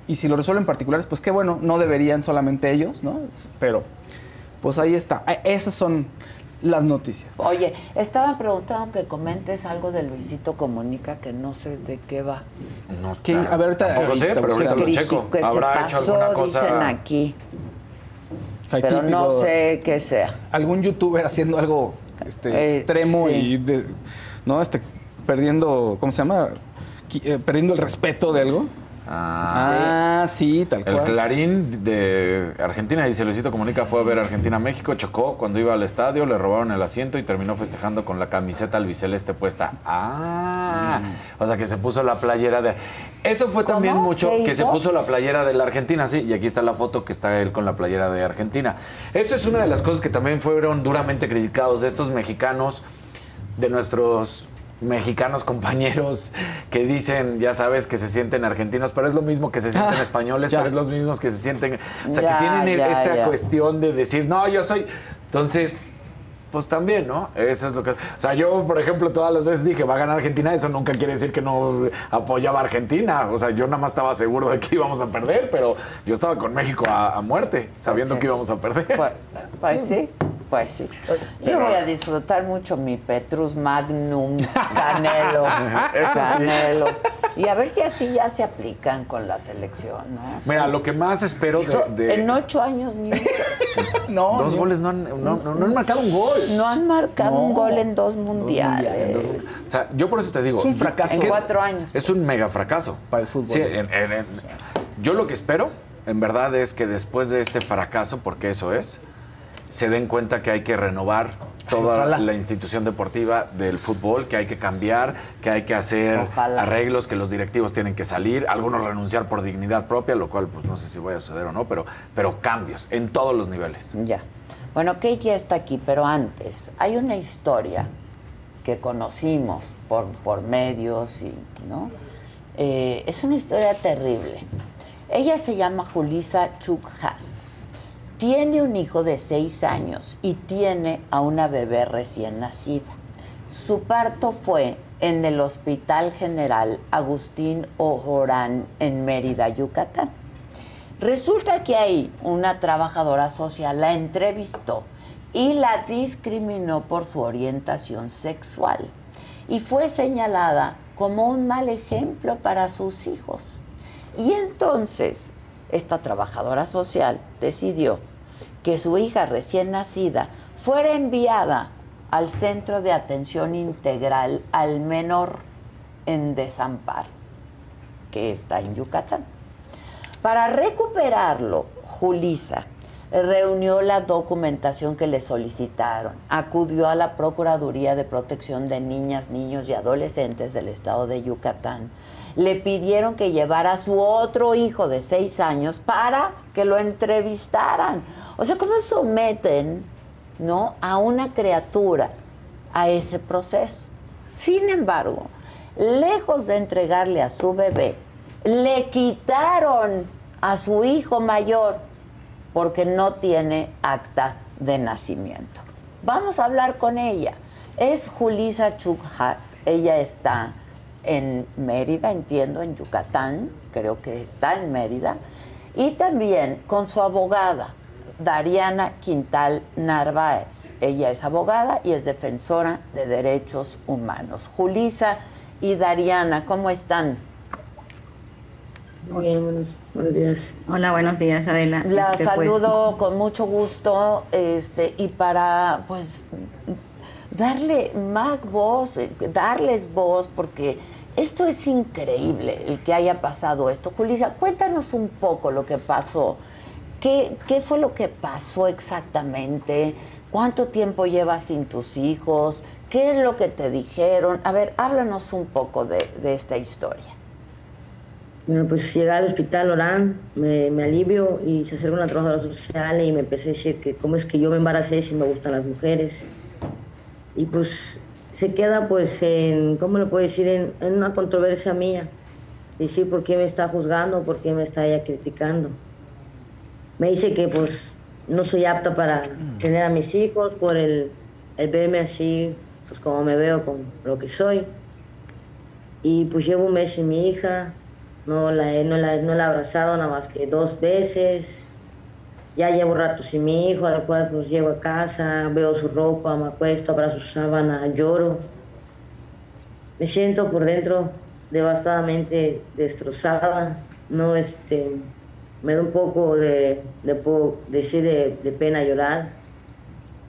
Y si lo resuelven particulares, pues qué bueno, no deberían solamente ellos, ¿no? Pero, pues ahí está. Ah, Esas son las noticias. Oye, estaban preguntando que comentes algo de Luisito Comunica que no sé de qué va. No, Que, a ver, ahorita- tampoco sé, ahorita pero ahorita lo checo. que se Habrá hecho pasó, alguna cosa. dicen aquí. Pero no sé qué sea. algún youtuber haciendo algo este, Eh, extremo sí. y de- no este perdiendo cómo se llama eh, perdiendo el respeto de algo. Ah, ah sí, tal El cual. Clarín de Argentina dice Luisito Comunica fue a ver Argentina-México, chocó cuando iba al estadio, le robaron el asiento y terminó festejando con la camiseta albiceleste puesta. Ah, o sea que se puso la playera de... Eso fue también mucho ¿Qué que se puso la playera de la Argentina, sí, y aquí está la foto que está él con la playera de Argentina. Eso es una de las cosas que también fueron duramente criticados de estos mexicanos, de nuestros mexicanos compañeros que dicen, ya sabes, que se sienten argentinos, pero es lo mismo que se sienten Ah, españoles, ya. pero es los mismos que se sienten, o sea, Ya, que tienen ya, esta cuestión de decir, no, yo soy, entonces, pues también, ¿no? Eso es lo que, o sea, yo, por ejemplo, todas las veces dije, va a ganar Argentina, eso nunca quiere decir que no apoyaba a Argentina, o sea, yo nada más estaba seguro de que íbamos a perder, pero yo estaba con México a, a muerte, sabiendo sí. que íbamos a perder. Pues, pues sí, pues sí. Yo voy a disfrutar mucho mi Petrus Magnum Canelo. Eso sí. Canelo. Y a ver si así ya se aplican con la selección, ¿no? Mira, lo que más espero de... de- En ocho años ni no dos ni- goles no han, no, no- no han marcado un gol. no han marcado No. un gol en dos mundiales. O sea, yo por eso te digo. Es un fracaso. En cuatro años. Es un mega fracaso. Para el fútbol. Sí, en- en- en- yo lo que espero, en verdad, es que después de este fracaso, porque eso es, se den cuenta que hay que renovar toda Ojalá. la institución deportiva del fútbol, que hay que cambiar, que hay que hacer Ojalá. arreglos, que los directivos tienen que salir, algunos renunciar por dignidad propia, lo cual pues no sé si vaya a suceder o no, pero, pero cambios en todos los niveles. Ya. Bueno, Kate ya está aquí, pero antes, hay una historia que conocimos por, por medios y, ¿no? Eh, es una historia terrible. Ella se llama Julisa Chukhas. Tiene un hijo de seis años y tiene a una bebé recién nacida. Su parto fue en el Hospital General Agustín Ojorán en Mérida, Yucatán. Resulta que ahí una trabajadora social la entrevistó y la discriminó por su orientación sexual y fue señalada como un mal ejemplo para sus hijos. Y entonces esta trabajadora social decidió que su hija recién nacida fuera enviada al Centro de Atención Integral al Menor en Desamparo, que está en Yucatán. Para recuperarlo, Julisa reunió la documentación que le solicitaron, acudió a la Procuraduría de Protección de Niñas, Niños y Adolescentes del estado de Yucatán. Le pidieron que llevara a su otro hijo de seis años para que lo entrevistaran. O sea, ¿cómo someten ¿no? a una criatura a ese proceso? Sin embargo, lejos de entregarle a su bebé, le quitaron a su hijo mayor porque no tiene acta de nacimiento. Vamos a hablar con ella. Es Julisa Chukjas. Ella está en Mérida, entiendo, en Yucatán, creo que está en Mérida, y también con su abogada, Dariana Quintal Narváez. Ella es abogada y es defensora de derechos humanos. Julisa y Dariana, ¿cómo están? Muy bien, buenos, buenos días. Hola, buenos días, Adela. La Este, pues, saludo con mucho gusto este, y para pues darle más voz, eh, darles voz, porque esto es increíble el que haya pasado esto. Julisa, cuéntanos un poco lo que pasó. ¿Qué, fue lo que pasó exactamente? ¿Cuánto tiempo llevas sin tus hijos? ¿Qué es lo que te dijeron? A ver, háblanos un poco de, esta historia. Bueno, pues llegué al hospital Orán, me, me alivio y se acerca una trabajadora social y me empecé a decir que cómo es que yo me embaracé si me gustan las mujeres. Y pues se queda pues en, ¿cómo le puedo decir? En, una controversia mía. Decir por qué me está juzgando, por qué me está ella criticando. Me dice que pues no soy apta para tener a mis hijos por el, el verme así, pues como me veo, con lo que soy. Y pues llevo un mes sin mi hija, no la, no, la, no la he abrazado nada más que dos veces. Ya llevo rato sin mi hijo, al cual pues llego a casa, veo su ropa, me acuesto, abrazo su sábana, lloro. Me siento por dentro devastadamente destrozada. No, este, me da un poco de, de, po- decir, de, de pena llorar,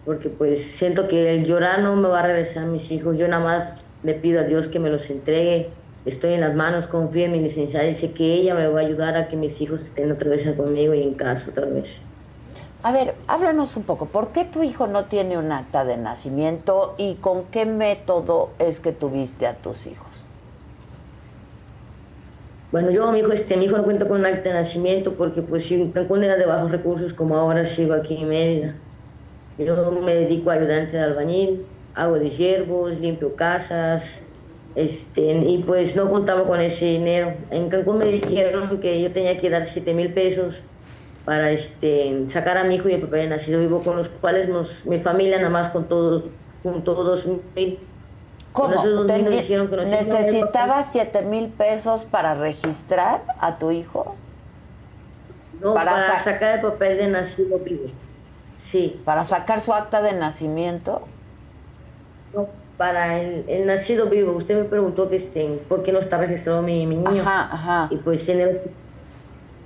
porque pues siento que el llorar no me va a regresar a mis hijos. Yo nada más le pido a Dios que me los entregue. Estoy en las manos, confío en mi licenciada y sé que ella me va a ayudar a que mis hijos estén otra vez conmigo y en casa otra vez. A ver, háblanos un poco. ¿Por qué tu hijo no tiene un acta de nacimiento y con qué método es que tuviste a tus hijos? Bueno, yo, mi hijo, este, mi hijo no cuenta con un acta de nacimiento porque pues yo en Cancún era de bajos recursos como ahora sigo aquí en Mérida. Yo me dedico a ayudante de albañil, hago de hierbos, limpio casas, este, y pues no contaba con ese dinero. En Cancún me dijeron que yo tenía que dar 7 mil pesos para este, sacar a mi hijo y el papá de nacido vivo, con los cuales nos- mi familia nada más con todos, juntó dos mil. ¿Cómo? esos dos mil nos dijeron que nos. ¿Necesitabas 7 mil pesos para registrar a tu hijo? No, Para para, sa- sacar el papel de nacido vivo. Sí. ¿Para sacar su acta de nacimiento? No, para el, el nacido vivo. Usted me preguntó que estén, por qué no está registrado mi, mi niño. Ajá, ajá. Y pues en el,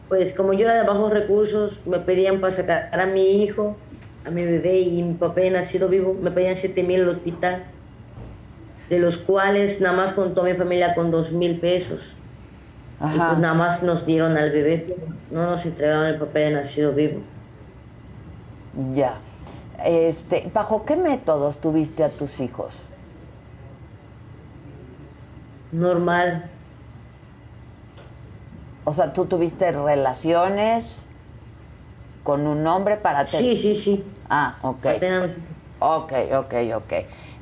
pues como yo era de bajos recursos, me pedían para sacar a mi hijo, a mi bebé y mi papá nacido vivo, me pedían 7 mil al hospital, de los cuales nada más contó mi familia con 2 mil pesos. Y Ajá. pues nada más nos dieron al bebé, no nos entregaron el papel de nacido vivo. Ya. Este, ¿Bajo qué métodos tuviste a tus hijos? Normal. O sea, ¿tú tuviste relaciones con un hombre para te- Sí, sí, sí. Ah, ok. Ok, ok, ok.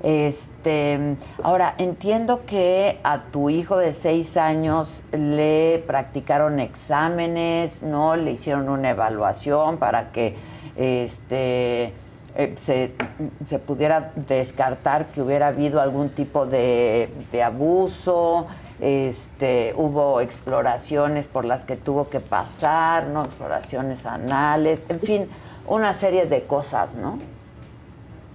Este, ahora, entiendo que a tu hijo de seis años le practicaron exámenes, ¿no? Le hicieron una evaluación para que este, eh, se, se pudiera descartar que hubiera habido algún tipo de, de abuso. Este, hubo exploraciones por las que tuvo que pasar, ¿no? Exploraciones anales, en fin, una serie de cosas, ¿no?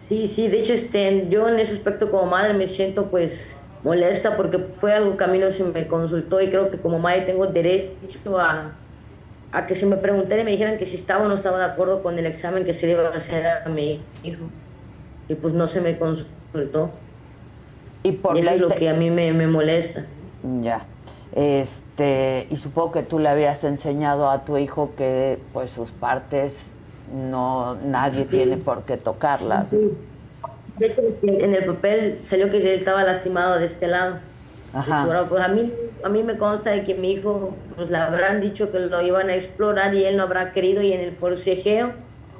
Sí, sí, de hecho, este, yo en ese aspecto como madre me siento pues molesta porque fue algo que a mí no se me consultó y creo que como madre tengo derecho a, a que se me preguntara y me dijeran que si estaba o no estaba de acuerdo con el examen que se le iba a hacer a mi hijo. Y pues no se me consultó. Y por eso ley es lo que a mí me, me molesta. Ya. Este, y supongo que tú le habías enseñado a tu hijo que pues sus partes no nadie tiene por qué tocarlas. Sí. En el papel salió que él estaba lastimado de este lado. Ajá. Pues, a, mí, a mí me consta de que mi hijo, pues le habrán dicho que lo iban a explorar y él no habrá querido y en el forcejeo,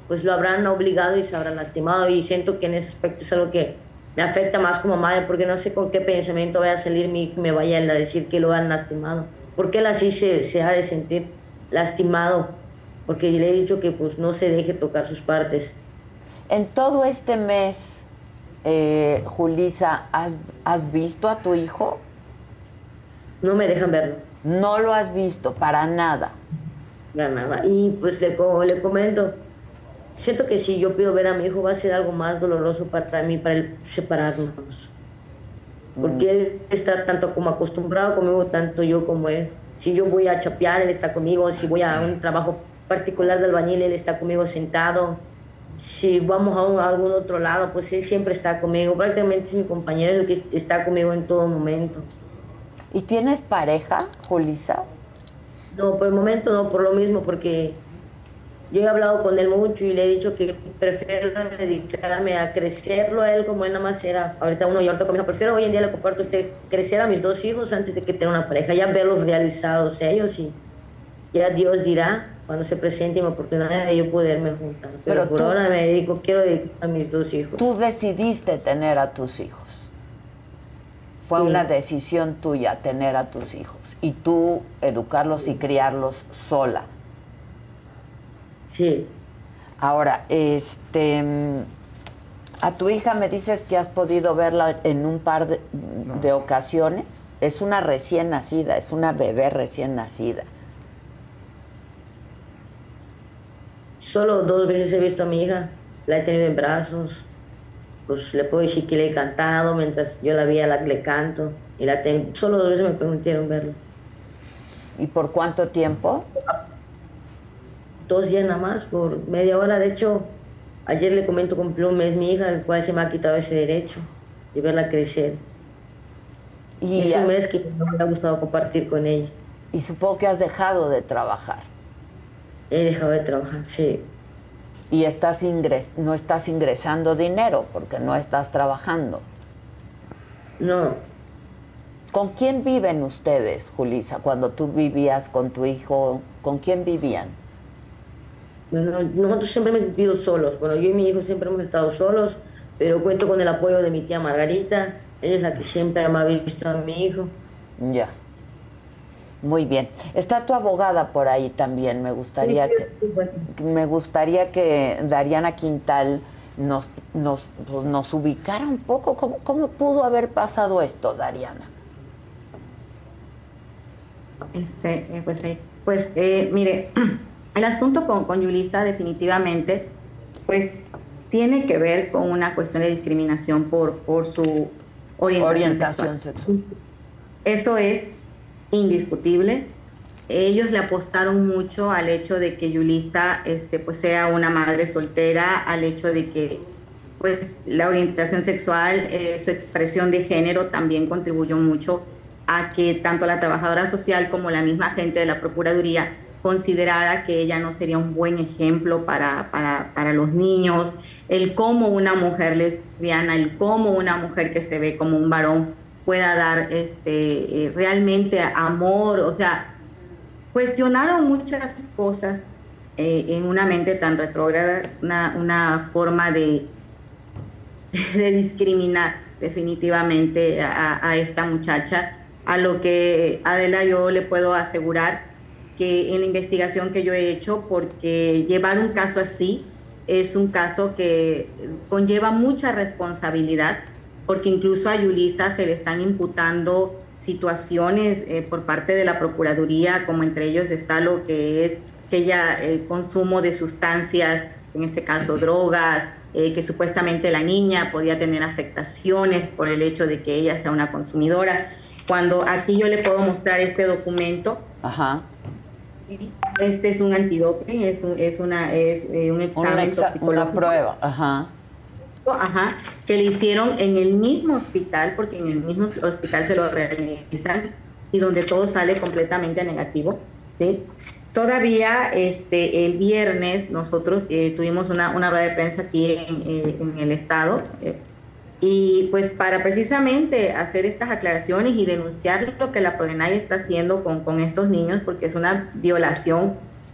pues lo habrán obligado y se habrán lastimado. Y siento que en ese aspecto es algo que me afecta más como madre porque no sé con qué pensamiento vaya a salir mi hijo y me vaya a decir que lo han lastimado. Porque él así se, se ha de sentir lastimado. Porque le he dicho que pues no se deje tocar sus partes. En todo este mes, eh, Julisa, ¿has, ¿has visto a tu hijo? No me dejan verlo. No lo has visto para nada. Para nada. Y pues le comento, siento que si yo pido ver a mi hijo va a ser algo más doloroso para mí, para el separarnos. Porque él está tanto como acostumbrado conmigo, tanto yo como él. Si yo voy a chapear, él está conmigo. Si voy a un trabajo particular de albañil, él está conmigo sentado. Si vamos a, un- a algún otro lado, pues él siempre está conmigo. Prácticamente es mi compañero, el que está conmigo en todo momento. ¿Y tienes pareja, Julisa? No, por el momento no, por lo mismo, porque yo he hablado con él mucho y le he dicho que prefiero dedicarme a crecerlo a él como él nada más era. Ahorita uno y ahorita con mi hijo, prefiero hoy en día le comparto a usted crecer a mis dos hijos antes de que tener una pareja, ya verlos realizados ellos y ya Dios dirá cuando se presente mi oportunidad de yo poderme juntar. Pero, Pero por tú- ahora me dedico, quiero dedicar a mis dos hijos. Tú decidiste tener a tus hijos. Fue Sí. una decisión tuya tener a tus hijos y tú educarlos y criarlos sola. Sí. Ahora, este, a tu hija me dices que has podido verla en un par de, de ocasiones. Es una recién nacida, es una bebé recién nacida. Solo dos veces he visto a mi hija, la he tenido en brazos. Pues le puedo decir que le he cantado mientras yo la veía, la, le canto. Y la tengo. Solo dos veces me permitieron verla. ¿Y por cuánto tiempo? Dos días nada más, por media hora. De hecho, ayer le comento cumplió un mes mi hija, el cual se me ha quitado ese derecho de verla crecer. Y es ya- un mes que no me ha gustado compartir con ella. Y supongo que has dejado de trabajar. He dejado de trabajar, sí. Y estás ingres no estás ingresando dinero porque no estás trabajando. No. ¿Con quién viven ustedes, Julisa? Cuando tú vivías con tu hijo, ¿con quién vivían? Bueno, nosotros siempre hemos vivido solos. Bueno, yo y mi hijo siempre hemos estado solos, pero cuento con el apoyo de mi tía Margarita. Ella es la que siempre me ha visto a mi hijo. Ya. Muy bien. Está tu abogada por ahí también. Me gustaría que, me gustaría que Dariana Quintal nos, nos, pues, nos ubicara un poco. ¿Cómo, ¿Cómo pudo haber pasado esto, Dariana? Este, eh, pues, pues eh, mire, el asunto con, con Yulisa definitivamente, pues tiene que ver con una cuestión de discriminación por, por su orientación, Orientación sexual. Eso es indiscutible. Ellos le apostaron mucho al hecho de que Yulisa este, pues sea una madre soltera, al hecho de que pues la orientación sexual, eh, su expresión de género también contribuyó mucho a que tanto la trabajadora social como la misma gente de la Procuraduría considerara que ella no sería un buen ejemplo para, para, para los niños, el cómo una mujer lesbiana, el cómo una mujer que se ve como un varón pueda dar este, eh, realmente amor, o sea, cuestionaron muchas cosas eh, en una mente tan retrógrada, una, una forma de, de discriminar definitivamente a, a esta muchacha, a lo que Adela yo le puedo asegurar que en la investigación que yo he hecho, porque llevar un caso así es un caso que conlleva mucha responsabilidad, porque incluso a Yulisa se le están imputando situaciones eh, por parte de la Procuraduría, como entre ellos está lo que es que ella eh, consumo de sustancias, en este caso drogas, eh, que supuestamente la niña podía tener afectaciones por el hecho de que ella sea una consumidora. Cuando aquí yo le puedo mostrar este documento, Ajá. Este es un antidoping, es, un- es una, es, eh, un examen Una, exa- una prueba. Ajá. Ajá, que le hicieron en el mismo hospital, porque en el mismo hospital se lo realizan y donde todo sale completamente negativo. ¿sí? Todavía este, el viernes nosotros eh, tuvimos una, una rueda de prensa aquí en, eh, en el estado y pues para precisamente hacer estas aclaraciones y denunciar lo que la Prodenay está haciendo con, con estos niños, porque es una violación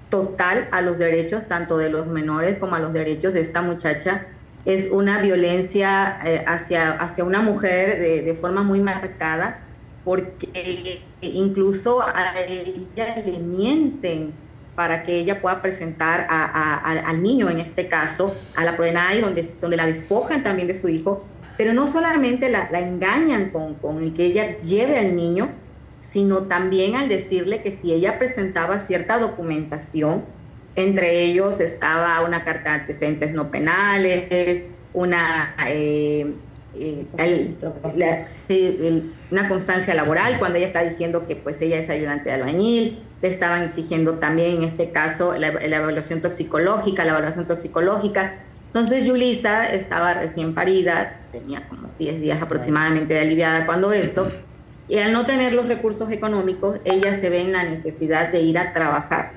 total a los derechos tanto de los menores como a los derechos de esta muchacha. Es una violencia eh, hacia, hacia una mujer de, de forma muy marcada, porque incluso a ella le mienten para que ella pueda presentar a- al niño, en este caso, a la PRODENAI, donde, donde la despojan también de su hijo, pero no solamente la, engañan con, el que ella lleve al niño, sino también al decirle que si ella presentaba cierta documentación, entre ellos estaba una carta de antecedentes no penales, una, eh, eh, una constancia laboral, cuando ella está diciendo que pues ella es ayudante de albañil, le estaban exigiendo también en este caso la evaluación toxicológica, la evaluación toxicológica. Entonces Yulisa estaba recién parida, tenía como 10 días aproximadamente de aliviada cuando esto, y al no tener los recursos económicos, ella se ve en la necesidad de ir a trabajar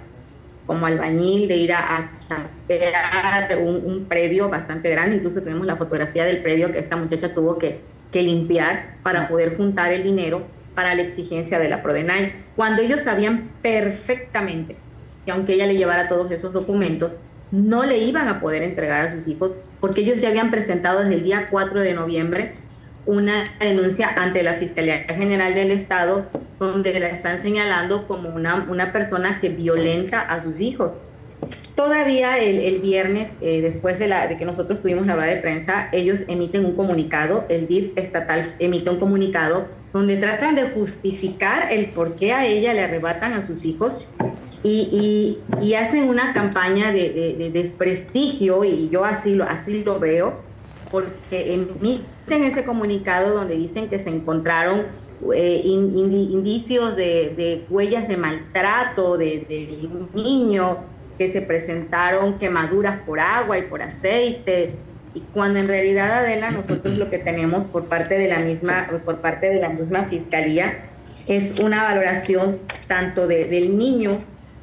como albañil, de ir a, a chambear un, un predio bastante grande. Incluso tenemos la fotografía del predio que esta muchacha tuvo que, que limpiar para poder juntar el dinero para la exigencia de la Prodenay. Cuando ellos sabían perfectamente que aunque ella le llevara todos esos documentos, no le iban a poder entregar a sus hijos porque ellos ya habían presentado desde el día 4 de noviembre una denuncia ante la Fiscalía General del Estado donde la están señalando como una, una persona que violenta a sus hijos. Todavía el, el viernes, eh, después de, la, de que nosotros tuvimos la rueda de prensa, ellos emiten un comunicado, el DIF estatal emite un comunicado donde tratan de justificar el por qué a ella le arrebatan a sus hijos y, y- hacen una campaña de, de- de desprestigio y yo así lo, así lo veo porque emiten ese comunicado donde dicen que se encontraron eh, in- indi- indicios de, de huellas de maltrato de- del niño, que se presentaron quemaduras por agua y por aceite, y cuando en realidad Adela nosotros lo que tenemos por parte de la misma por parte de la misma fiscalía es una valoración tanto de- del niño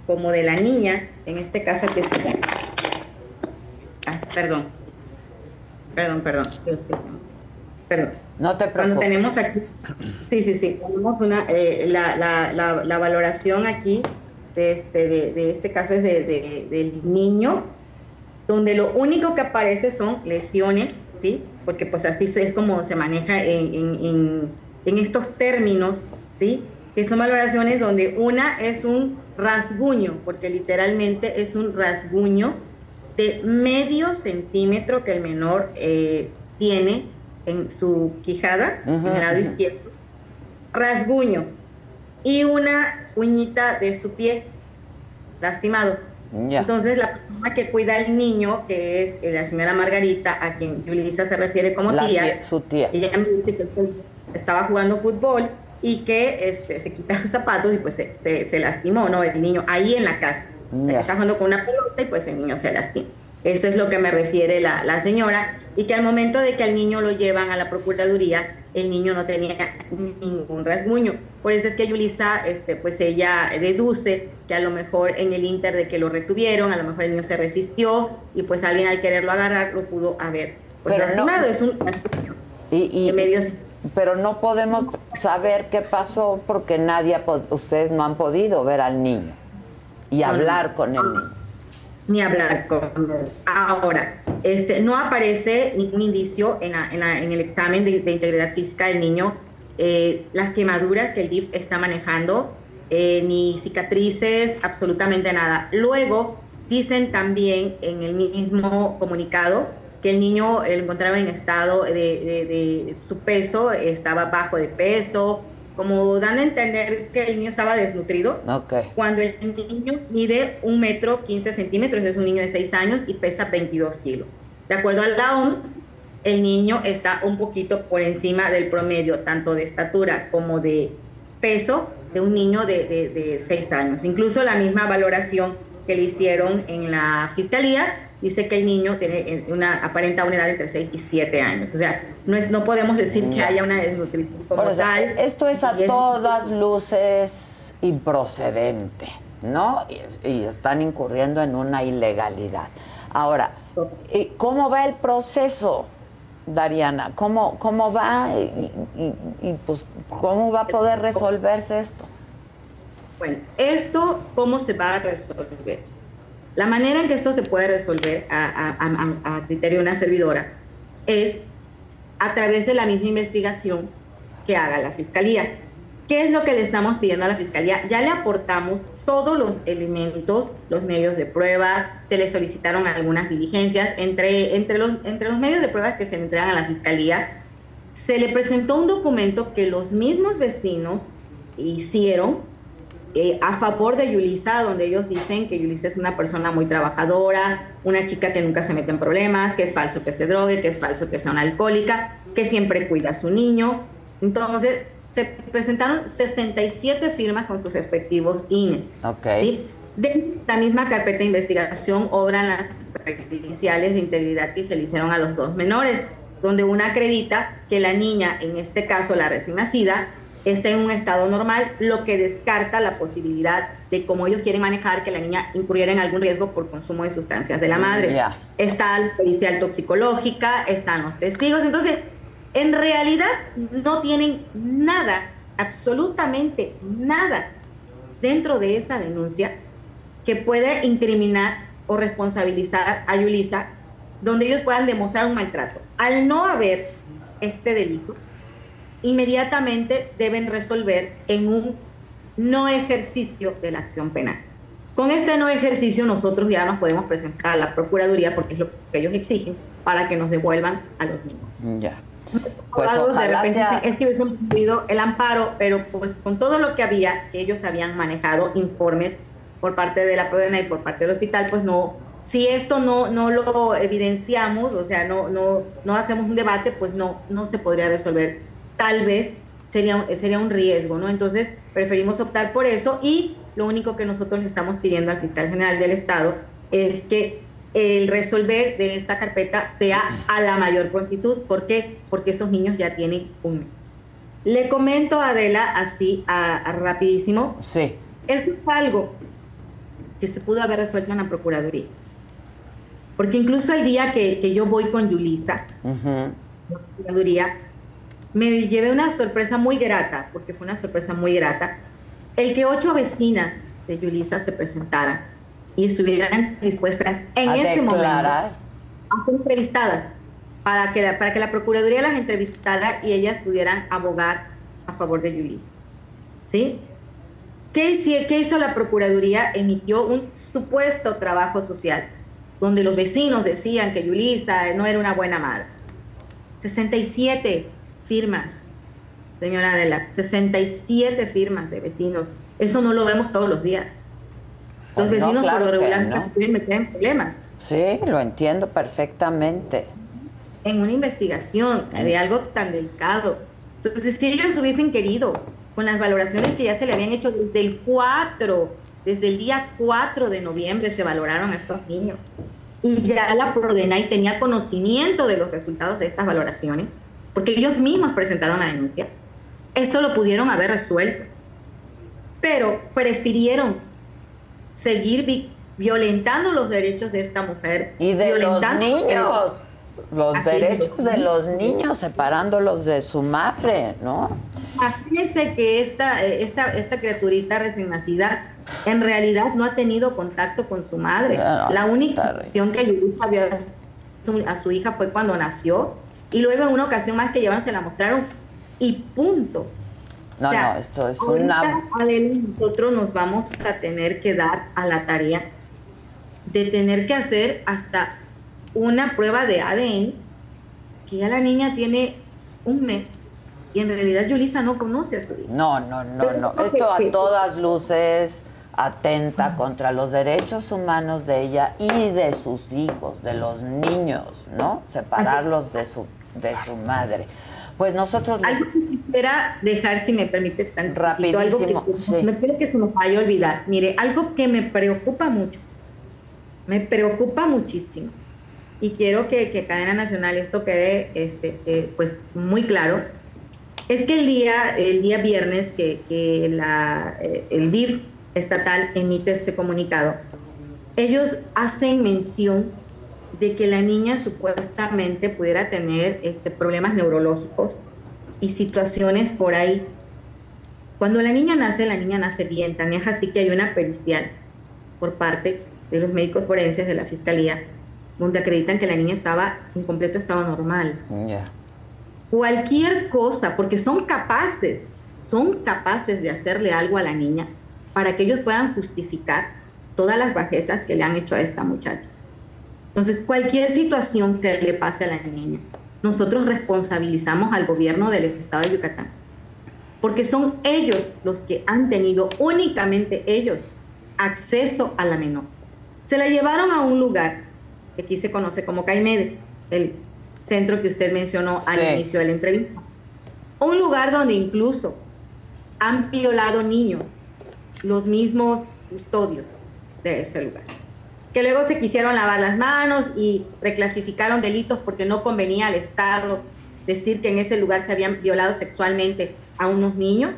como de la niña, en este caso que Ah, perdón. Perdón, perdón. Perdón. No te Cuando preocupes. tenemos aquí, sí, sí, sí, tenemos una, eh, la, la, la, la valoración aquí de este, de, de este caso es de, de- del niño, donde lo único que aparece son lesiones, ¿sí? Porque pues así es como se maneja en, en, estos términos, ¿sí? Que son valoraciones donde una es un rasguño, porque literalmente es un rasguño de medio centímetro que el menor eh, tiene en su quijada, en el lado izquierdo, rasguño, y una uñita de su pie lastimado. Entonces, la persona que cuida al niño, que es eh, la señora Margarita, a quien Yulisa se refiere como La tía, tía- su tía. ella me dice que él estaba jugando fútbol y que este, se quita los zapatos y pues se, se- se lastimó, ¿no? El niño ahí en la casa. Ya. Está jugando con una pelota y pues el niño se lastima. Eso es lo que me refiere la, la señora y que al momento de que al niño lo llevan a la Procuraduría, el niño no tenía ningún rasguño. Por eso es que Yulisa, este, pues ella deduce que a lo mejor en el inter de que lo retuvieron, a lo mejor el niño se resistió y pues alguien al quererlo agarrar lo pudo haber pues, Pero no- lastimado. Es un Y, y- medios- pero no podemos saber qué pasó porque nadie, ustedes no han podido ver al niño y hablar con el niño. Ni hablar con. Ahora, este, no aparece ningún indicio en, la- en la- el examen de, de integridad física del niño, eh, las quemaduras que el DIF está manejando, eh, ni cicatrices, absolutamente nada. Luego, dicen también en el mismo comunicado que el niño lo encontraba en estado de, de- de su peso, estaba bajo de peso, como dando a entender que el niño estaba desnutrido Ok. cuando el niño mide un metro 15 centímetros, es un niño de 6 años y pesa 22 kilos. De acuerdo a la OMS, el niño está un poquito por encima del promedio, tanto de estatura como de peso de un niño de, de, de 6 años. Incluso la misma valoración que le hicieron en la fiscalía dice que el niño tiene eh, una aparenta una edad entre 6 y 7 años. O sea, no, es, no podemos decir que haya una desnutrición como Por eso, tal. esto es a es- todas luces improcedente, ¿no? Y, y están incurriendo en una ilegalidad. Ahora, ¿y ¿cómo va el proceso, Dariana? ¿Cómo, cómo va? Y, y- y, pues, ¿cómo va a poder resolverse esto? Bueno, esto, ¿cómo se va a resolver? La manera en que esto se puede resolver a, a- a- a criterio de una servidora es a través de la misma investigación que haga la fiscalía. ¿Qué es lo que le estamos pidiendo a la fiscalía? Ya le aportamos todos los elementos, los medios de prueba, se le solicitaron algunas diligencias. Entre, entre, los, entre los medios de prueba que se entregan a la fiscalía, se le presentó un documento que los mismos vecinos hicieron eh, a favor de Yulisa, donde ellos dicen que Yulisa es una persona muy trabajadora, una chica que nunca se mete en problemas, que es falso que se drogue, que es falso que sea una alcohólica, que siempre cuida a su niño. Entonces, se presentaron 67 firmas con sus respectivos INE. ¿sí? De la misma carpeta de investigación obran las iniciales de integridad que se le hicieron a los dos menores, donde una acredita que la niña, en este caso la recién nacida, está en un estado normal, lo que descarta la posibilidad de cómo ellos quieren manejar que la niña incurriera en algún riesgo por consumo de sustancias de la madre. Está la pericial toxicológica, están los testigos. Entonces, en realidad no tienen nada, absolutamente nada dentro de esta denuncia que pueda incriminar o responsabilizar a Yulisa donde ellos puedan demostrar un maltrato. Al no haber este delito, inmediatamente deben resolver en un no ejercicio de la acción penal. Con este no ejercicio nosotros ya nos podemos presentar a la Procuraduría porque es lo que ellos exigen para que nos devuelvan a los niños. Ya. Pues de repente es que hubiesen pedido el amparo, pero pues con todo lo que había, que ellos habían manejado informes por parte de la PRODENA y por parte del hospital, pues no, si esto no, no lo evidenciamos, o sea, no, no, no hacemos un debate, pues no, no se podría resolver tal vez sería, sería un riesgo, ¿no? Entonces preferimos optar por eso y lo único que nosotros le estamos pidiendo al fiscal general del Estado es que el resolver de esta carpeta sea a la mayor prontitud. ¿Por qué? Porque esos niños ya tienen un mes. Le comento a Adela así, a, rapidísimo. Sí. Esto es algo que se pudo haber resuelto en la Procuraduría. Porque incluso el día que, yo voy con Yulisa, la Procuraduría, me llevé una sorpresa muy grata, porque fue una sorpresa muy grata, el que ocho vecinas de Yulisa se presentaran y estuvieran dispuestas en ese momento a ser entrevistadas para que, la, para que la Procuraduría las entrevistara y ellas pudieran abogar a favor de Yulisa. ¿Sí? ¿Qué, ¿Qué hizo la Procuraduría? Emitió un supuesto trabajo social, donde los vecinos decían que Yulisa no era una buena madre. 67 firmas, señora Adela, 67 firmas de vecinos. Eso no lo vemos todos los días. Los Pues no, vecinos claro por lo regular no. pueden meter en problemas. Sí, lo entiendo perfectamente. En una investigación de algo tan delicado. Entonces, si ellos hubiesen querido, con las valoraciones que ya se le habían hecho desde el 4, desde el día 4 de noviembre se valoraron a estos niños. Y ya la Prodenay tenía conocimiento de los resultados de estas valoraciones, porque ellos mismos presentaron la denuncia. Esto lo pudieron haber resuelto. Pero prefirieron seguir vi- violentando los derechos de esta mujer. Y de los violentando- niños, los Así es, derechos los de niños. los niños, separándolos de su madre, ¿no? Imagínense que esta, eh, esta, esta criaturita recién nacida en realidad no ha tenido contacto con su madre. Ah, La única ocasión que Yulisa vio a su, a su hija fue cuando nació y luego en una ocasión más que llevaron se la mostraron y punto. No, O sea, no, esto es una... Nosotros nos vamos a tener que dar a la tarea de tener que hacer hasta una prueba de ADN, que ya la niña tiene un mes y en realidad Yulisa no conoce a su hija. No, no, no, no. Esto a todas luces atenta contra los derechos humanos de ella y de sus hijos, de los niños, ¿no? Separarlos de su, de su madre. Pues nosotros... les- Algo que quisiera dejar, si me permite, tan Rapidísimo, algo que sí. no quiero que se nos vaya a olvidar. Mire, algo que me preocupa mucho, me preocupa muchísimo, y quiero que, que Cadena Nacional esto quede este, eh, pues muy claro, es que el día, el día viernes que, que la, eh, el DIF estatal emite este comunicado, ellos hacen mención de que la niña supuestamente pudiera tener este, problemas neurológicos y situaciones por ahí. Cuando la niña nace, la niña nace bien, tan es así que hay una pericial por parte de los médicos forenses de la fiscalía donde acreditan que la niña estaba en completo estado normal. Ya. Cualquier cosa, porque son capaces, son capaces de hacerle algo a la niña para que ellos puedan justificar todas las bajezas que le han hecho a esta muchacha. Entonces, cualquier situación que le pase a la niña, nosotros responsabilizamos al gobierno del estado de Yucatán, porque son ellos los que han tenido, únicamente ellos, acceso a la menor. Se la llevaron a un lugar que aquí se conoce como Caimede, el centro que usted mencionó al Sí. inicio de la entrevista. Un lugar donde incluso han violado niños, los mismos custodios de ese lugar. Que luego se quisieron lavar las manos y reclasificaron delitos porque no convenía al Estado decir que en ese lugar se habían violado sexualmente a unos niños.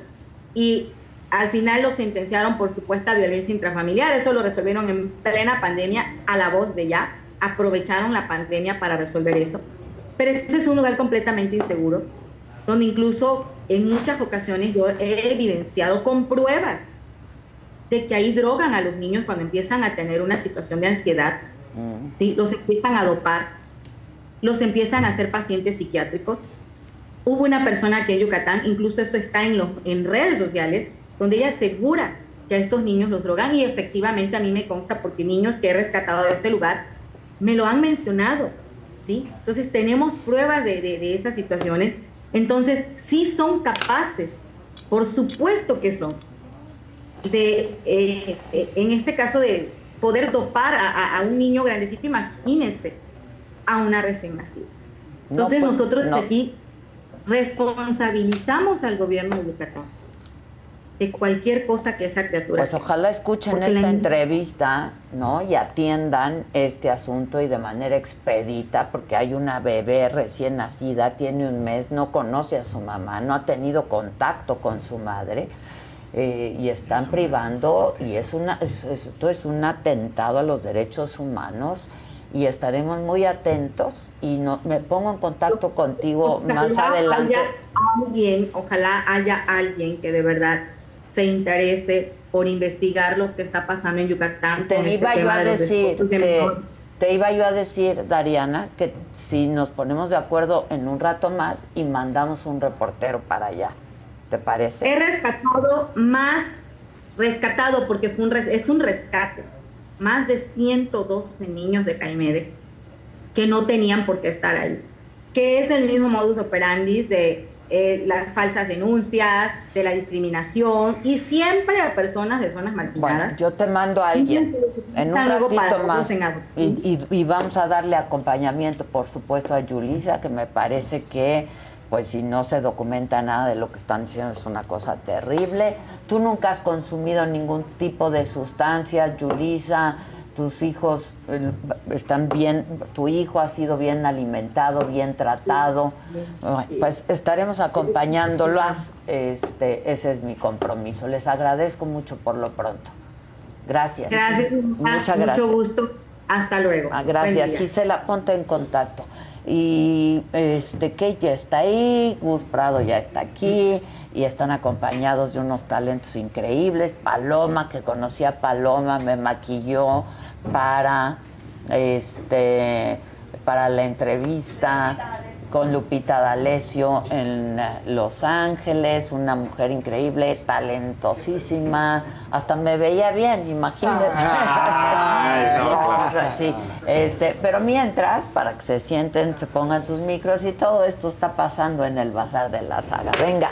Y al final lo sentenciaron por supuesta violencia intrafamiliar. Eso lo resolvieron en plena pandemia a la voz de ya. Aprovecharon la pandemia para resolver eso. Pero ese es un lugar completamente inseguro, donde incluso en muchas ocasiones yo he evidenciado con pruebas de que ahí drogan a los niños cuando empiezan a tener una situación de ansiedad, ¿sí? los empiezan a dopar, los empiezan a hacer pacientes psiquiátricos. Hubo una persona aquí en Yucatán, incluso eso está en, los, en redes sociales, donde ella asegura que a estos niños los drogan y efectivamente a mí me consta porque niños que he rescatado de ese lugar me lo han mencionado, ¿sí? Entonces tenemos pruebas de, de, de esas situaciones. Entonces sí son capaces, por supuesto que son, de, eh, eh, en este caso, de poder dopar a, un niño grandecito, imagínese, a una recién nacida. No, Entonces pues, nosotros no. aquí responsabilizamos al gobierno de Yucatán de cualquier cosa que esa criatura. Pues ojalá escuchen Porque esta la- entrevista, ¿no? Y atiendan este asunto y de manera expedita, porque hay una bebé recién nacida, tiene un mes, no conoce a su mamá, no ha tenido contacto con su madre. Eh, y están privando, y es una, es- esto es un atentado a los derechos humanos, y estaremos muy atentos, y no, me pongo en contacto contigo más adelante. haya alguien, ojalá haya alguien que de verdad se interese por investigar lo que está pasando en Yucatán. Te con este iba yo tema a de decir, te iba yo a decir, Dariana, que si nos ponemos de acuerdo en un rato más y mandamos un reportero para allá, ¿te parece? He rescatado más, rescatado porque fue un res- es un rescate, más de 112 niños de Caimede que no tenían por qué estar ahí. Que es el mismo modus operandi de eh, las falsas denuncias, de la discriminación y siempre a personas de zonas marginadas. Bueno, yo te mando a alguien en un ratito más y, y- y vamos a darle acompañamiento, por supuesto, a Yulisa, que me parece que, pues, si no se documenta nada de lo que están diciendo es una cosa terrible. Tú nunca has consumido ningún tipo de sustancias, Yulisa. Tus hijos están bien, tu hijo ha sido bien alimentado, bien tratado. Pues estaremos acompañándolas. Este, ese es mi compromiso. Les agradezco mucho por lo pronto. Gracias. Gracias, Muchas mucho gracias. gusto. Hasta luego. Ah, gracias. Gisela, ponte en contacto. Y este Kate ya está ahí, Gus Prado ya está aquí y están acompañados de unos talentos increíbles. Paloma, que conocí a Paloma, me maquilló para este para la entrevista con Lupita D'Alessio en eh, Los Ángeles, una mujer increíble, talentosísima, hasta me veía bien, imagínate. Ay, no, claro. Sí, este, pero mientras, para que se sienten, se pongan sus micros y todo esto está pasando en el Bazar de la Saga. Venga.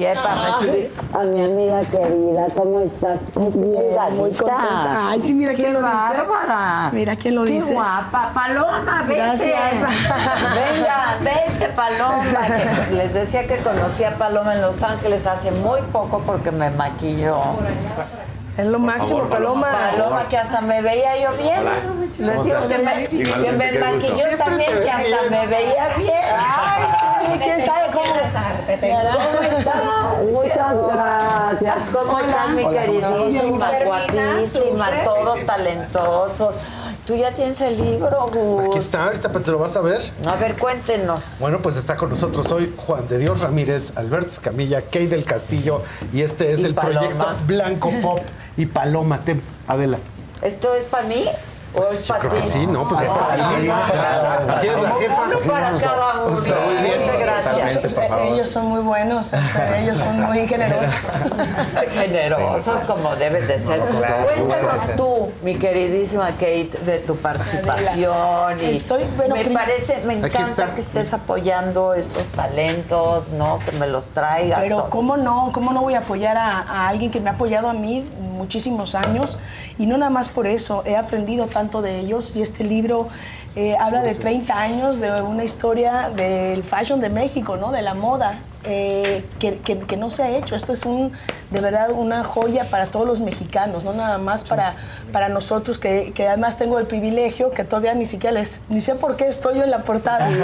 Pie para recibir a mi amiga querida. ¿Cómo estás? Bien, muy contenta. Ay, sí, mira Qué quién lo dice. bárbara. Mira quién lo Qué dice. guapa. Paloma, vente. Gracias. Venga, vente, Paloma. Que les decía que conocí a Paloma en Los Ángeles hace muy poco porque me maquilló. Es lo máximo, favor, Paloma. Paloma, que hasta me veía yo bien. Les ¿Cómo digo que me, que me qué maquilló también, que hasta me veía bien. Ay, quién sabe cómo. Muchas gracias. ¿Cómo estás, mi queridísima? Guapísima, todos talentosos. Tú ya tienes el libro, Gus. Aquí está, ahorita te lo vas a ver. A ver, cuéntenos. Bueno, pues está con nosotros hoy Juan de Dios Ramírez, Alberto Escamilla, Key del Castillo y este es Y el Paloma. proyecto Blanco Pop y Paloma. Te, Adela. ¿Esto es para mí o es yo para creo ti? que sí, ¿no? Pues es para ti. Uno para cada uno. Está muy bien. Muchas gracias. Ellos son muy buenos, ellos son muy generosos. Generosos como deben de ser. Claro, Cuéntanos tú, mi queridísima Kate, de tu participación. Y Estoy- bueno, me parece, me encanta que estés apoyando estos talentos, ¿no? Que me los traigas. Pero todo. cómo no, cómo no voy a apoyar a, a alguien que me ha apoyado a mí muchísimos años y no nada más por eso, he aprendido tanto de ellos y este libro eh, habla de 30 años de una historia del fashion de México, ¿no? De la moda. eh, que, que- que no se ha hecho. Esto es un, de verdad una joya para todos los mexicanos, no nada más para, para nosotros, que, que además tengo el privilegio, que todavía ni siquiera les, ni sé por qué estoy yo en la portada, Sí.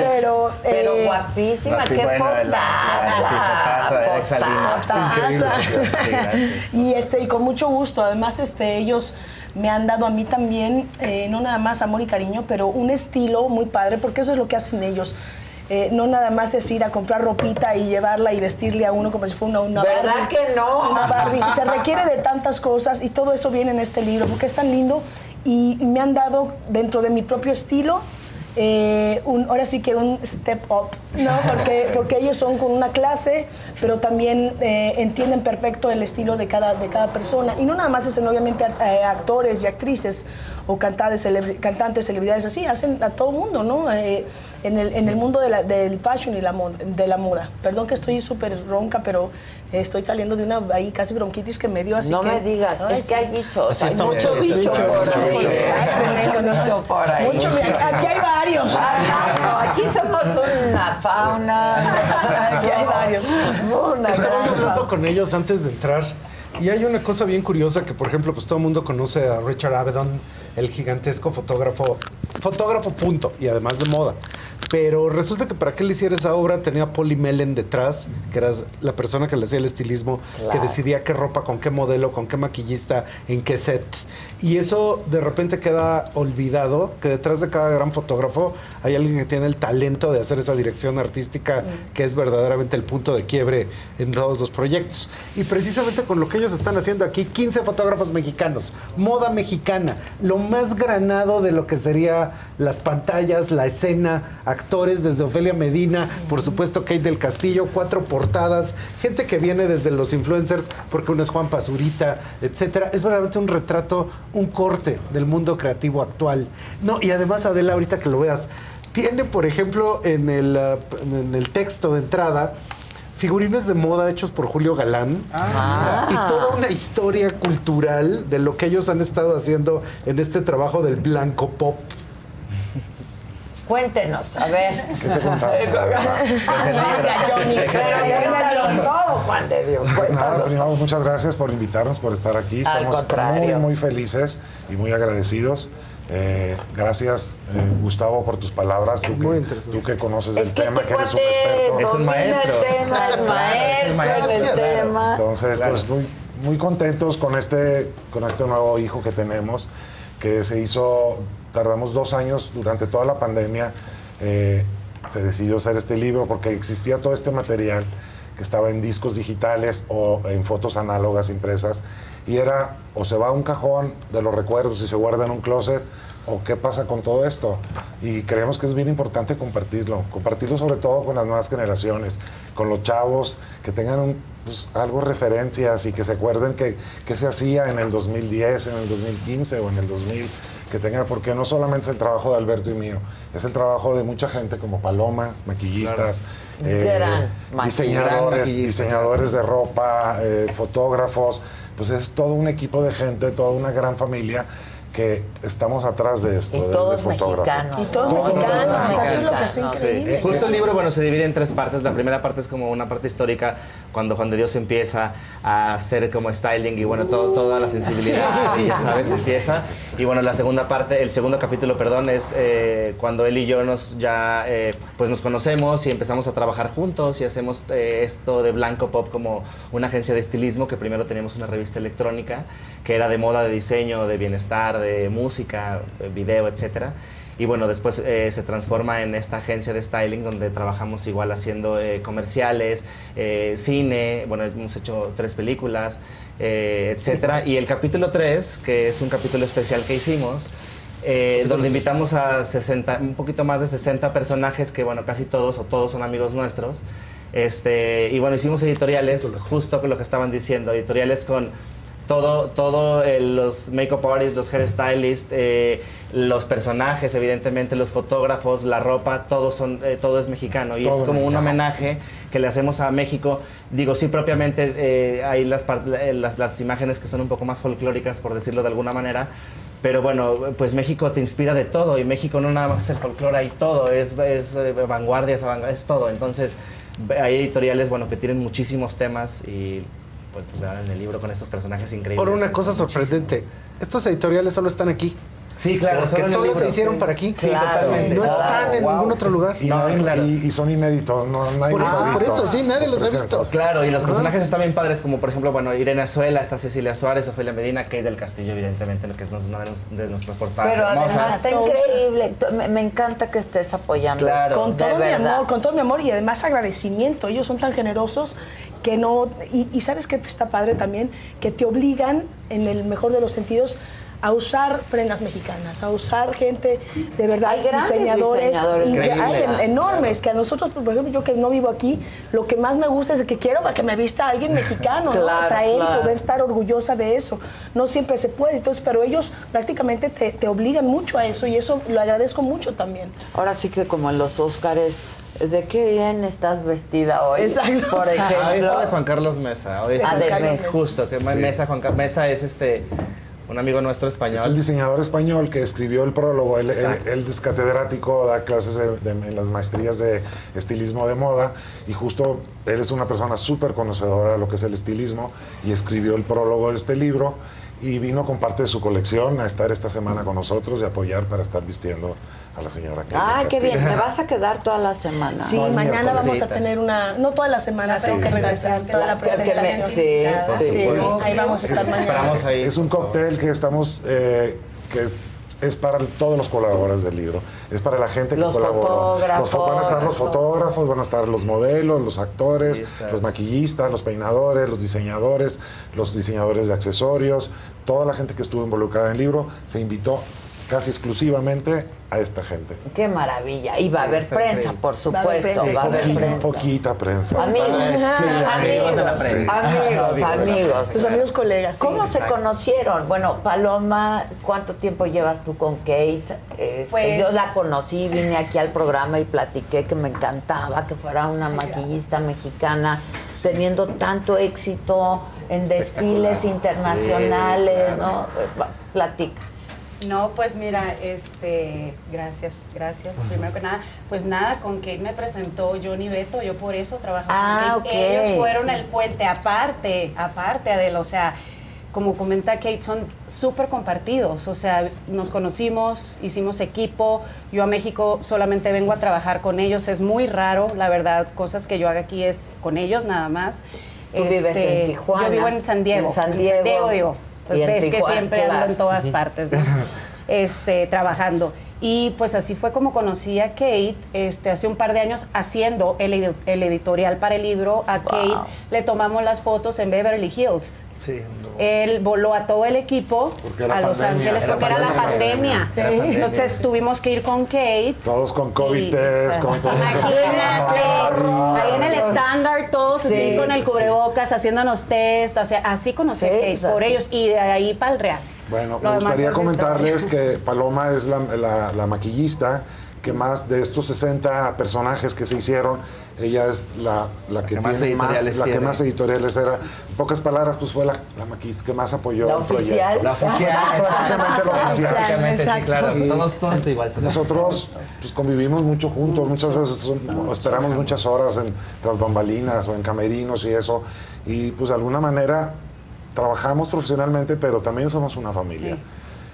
pero... Pero eh, guapísima, qué bueno, fotaza. Sí, y este y con mucho gusto además este ellos me han dado a mí también eh, no nada más amor y cariño pero un estilo muy padre porque eso es lo que hacen ellos Eh, no nada más es ir a comprar ropita y llevarla y vestirle a uno como si fuera una, una ¿Verdad Barbie. que no? Una Barbie. Se requiere de tantas cosas y todo eso viene en este libro porque es tan lindo y me han dado dentro de mi propio estilo eh, un, ahora sí que un step up, ¿no? Porque, porque ellos son con una clase, pero también eh, entienden perfecto el estilo de cada, de cada persona. Y no nada más hacen obviamente actores y actrices o cantantes, cantantes, celebridades así, hacen a todo mundo, ¿no? Eh, en, el, en el mundo de la- del fashion y la moda, de la moda. Perdón que estoy súper ronca, pero estoy saliendo de una ahí casi bronquitis que me dio así No que... me digas, Ay, es que hay bichos, Así hay mucho bicho Mucho por bicho, ahí. Mucho bicho por ahí. Mucho bicho. Aquí hay varios. Ah, no, aquí somos una fauna. Aquí hay varios. Una hablando con ellos antes de entrar y hay una cosa bien curiosa que, por ejemplo, pues todo el mundo conoce a Richard Avedon, el gigantesco fotógrafo, fotógrafo punto, y además de moda. Pero resulta que para que él hiciera esa obra tenía Polly Mellen detrás, que era la persona que le hacía el estilismo, que decidía qué ropa, con qué modelo, con qué maquillista, en qué set. Y eso de repente queda olvidado, que detrás de cada gran fotógrafo hay alguien que tiene el talento de hacer esa dirección artística que es verdaderamente el punto de quiebre en todos los proyectos. Y precisamente con lo que ellos están haciendo aquí, 15 fotógrafos mexicanos, moda mexicana, lo más granado de lo que sería las pantallas, la escena, actores desde Ofelia Medina, por supuesto Kate del Castillo, cuatro portadas, gente que viene desde los influencers, porque uno es Juan Pazurita, etcétera. Es verdaderamente un retrato, un corte del mundo creativo actual. No, y además Adela, ahorita que lo veas, tiene, por ejemplo, en el, en el texto de entrada, figurines de moda hechos por Julio Galán Ah. y toda una historia cultural de lo que ellos han estado haciendo en este trabajo del blanco pop. Cuéntenos, a ver. ¿Qué te contamos? Venga, Johnny, pero cuéntalo todo, Juan de Dios. Nada, primero, muchas gracias por invitarnos, por estar aquí. Al Estamos muy, muy felices y muy agradecidos. Eh, gracias, eh, Gustavo, por tus palabras. Tú que, tú que conoces el que tema, este que eres un experto. Es un maestro. el tema, es maestro en el tema. Entonces, Claro. pues muy, muy contentos con este, con este nuevo hijo que tenemos, que se hizo, tardamos dos años durante toda la pandemia. eh, se decidió hacer este libro porque existía todo este material que estaba en discos digitales o en fotos análogas impresas y era o se va a un cajón de los recuerdos y se guarda en un closet o qué pasa con todo esto. Y creemos que es bien importante compartirlo, compartirlo sobre todo con las nuevas generaciones, con los chavos, que tengan un, pues, algo referencias y que se acuerden que, que se hacía en el 2010, en el 2015 o en el 2000, que tengan, porque no solamente es el trabajo de Alberto y mío, es el trabajo de mucha gente como Paloma, maquillistas, Gran diseñadores, diseñadores de ropa, eh, fotógrafos, pues es todo un equipo de gente, toda una gran familia que estamos atrás de esto. Y de- de todos fotógrafos. mexicanos. Y todos mexicanos, eso es lo que está Sí. increíble. Justo el libro, bueno, se divide en tres partes. La primera parte es como una parte histórica, cuando Juan de Dios empieza a hacer como styling y bueno, todo, toda la sensibilidad, y ya sabes, empieza. Y bueno, la segunda parte, el segundo capítulo, perdón, es eh, cuando él y yo nos ya, eh, pues nos conocemos y empezamos a trabajar juntos y hacemos eh, esto de Blanco Pop como una agencia de estilismo, que primero teníamos una revista electrónica, que era de moda, de diseño, de bienestar, de música, eh, video, etcétera. Y bueno, después eh, se transforma en esta agencia de styling donde trabajamos igual haciendo eh, comerciales, eh, cine, bueno, hemos hecho tres películas, eh, etcétera. Y el capítulo 3, que es un capítulo especial que hicimos, eh, donde invitamos a 60, un poquito más de 60 personajes que, bueno, casi todos o todos son amigos nuestros. Este, y bueno, hicimos editoriales, justo con lo que estaban diciendo, editoriales con todo, todo eh, los make-up artists, los hairstylists, eh, los personajes, evidentemente, los fotógrafos, la ropa, todo, son, eh, todo es mexicano. Y Todo es como un mexicano. homenaje que le hacemos a México. Digo, sí, propiamente eh, hay las, eh, las, las imágenes que son un poco más folclóricas, por decirlo de alguna manera. Pero bueno, pues México te inspira de todo y México no nada más es el folclore, hay todo, es, es eh, vanguardia, es, es todo. Entonces, hay editoriales, bueno, que tienen muchísimos temas y pues, pues en el libro con estos personajes increíbles. Por una cosa sorprendente, estos editoriales solo están aquí. Sí, claro, Porque solo solo libro, se hicieron sí. para aquí. Sí, Claro, totalmente. No claro, están en wow. ningún otro lugar. Y, nadie- y- y son inéditos, no, nadie Por los eso, ha por visto. eso, sí, nadie los ha visto. Claro, y los personajes están bien padres, como por ejemplo, bueno, Irene Azuela, está Cecilia Suárez, Ofelia Medina, Kate del Castillo, evidentemente, que es una de, nos- de nuestras portadas Pero además hermosas. está increíble. Me, me encanta que estés apoyando Claro. Con de todo mi verdad. amor, con todo mi amor y además agradecimiento. Ellos son tan generosos que no. Y, y sabes que está padre también, que te obligan, en el mejor de los sentidos, a usar prendas mexicanas, a usar gente de verdad, Hay grandes diseñadores, diseñadores hay enormes, que a nosotros, por ejemplo, yo que no vivo aquí, lo que más me gusta es que quiero que me vista alguien mexicano, ¿no? Claro, traer, claro. poder estar orgullosa de eso. No siempre se puede, entonces, pero ellos prácticamente te, te obligan mucho a eso y eso lo agradezco mucho también. Ahora sí que como en los Óscares, ¿de qué bien estás vestida hoy? Exacto. Por ejemplo. Ah, esta de Juan Carlos Mesa. Hoy es Ah, de Mesa. Justo, que Sí. Mesa, Juan Carlos Mesa es este un amigo nuestro español. Es un diseñador español que escribió el prólogo. Él, él- es catedrático, da clases en las maestrías de estilismo de moda y justo él es una persona súper conocedora de lo que es el estilismo y escribió el prólogo de este libro y vino con parte de su colección a estar esta semana con nosotros y apoyar para estar vistiendo a la señora Kate Ah, qué bien. ¿Te vas a quedar toda la semana? Sí, No, mañana vamos a tener una, no toda la semana, tengo que regresar toda la me- presentación. sí, sí. supuesto. ahí vamos a estar Es- mañana. Esperamos ahí. Es un cóctel que estamos, eh, que es para todos los colaboradores del libro. Es para la gente que Los colaboró. Los van a estar los fotógrafos. van a estar los modelos, los actores, los maquillistas, los peinadores, los diseñadores, los diseñadores de accesorios. Toda la gente que estuvo involucrada en el libro se invitó casi exclusivamente a esta gente. Qué maravilla. Y va a haber prensa, increíble. por Va a supuesto. haber prensa. Va a haber prensa. poquita prensa. Amigos, Sí, amigos de la amigos, prensa. amigos, amigos. Tus amigos colegas. sí. ¿Cómo se conocieron? Bueno, Paloma, ¿cuánto tiempo llevas tú con Kate? Este, Pues- yo la conocí, vine aquí al programa y platiqué que me encantaba que fuera una maquillista mexicana teniendo tanto éxito en desfiles internacionales, ¿no? Platica. No, pues mira, este, gracias, gracias. Primero que nada, pues nada, con Kate me presentó Johnny Beto, yo por eso trabajo Ah, con Kate. Ellos fueron sí. el puente, aparte, aparte Adela, o sea, como comenta Kate, son súper compartidos, o sea, nos conocimos, hicimos equipo, yo a México solamente vengo a trabajar con ellos, es muy raro, la verdad, cosas que yo haga aquí es con ellos nada más. Tú vives en Tijuana. Yo vivo en San Diego. En San Diego. digo. Pues ves que siempre ando en todas partes, ¿no? este, trabajando. Y pues así fue como conocí a Kate, este, hace un par de años haciendo el, edi- el editorial para el libro. A Kate le tomamos las fotos en Beverly Hills. Sí. Él voló a todo el equipo a Los pandemia. Ángeles Era porque era la pandemia. Entonces tuvimos que ir con Kate. Todos con COVID Y, test, o sea, con todo. Imagínate, ahí en el estándar, todos Sí, así con el sí. cubrebocas, haciéndonos test, o sea, así conocí a Kate, pues por así. ellos, y de ahí para el Real. Bueno, Lo me gustaría es comentarles historia. que Paloma es la, la- la maquillista que más de estos 60 personajes que se hicieron, ella es la, la que, tiene más, editoriales la que tiene. más editoriales era. En pocas palabras, pues fue la, la maquista que más apoyó La el oficial. proyecto. La oficial, Prácticamente la oficial. Prácticamente, sí, claro. Y Todos, todos igual. Nosotros pues, convivimos mucho juntos, muchas veces son- esperamos muchas horas en las bambalinas o en camerinos y eso. Y pues de alguna manera trabajamos profesionalmente, pero también somos una familia.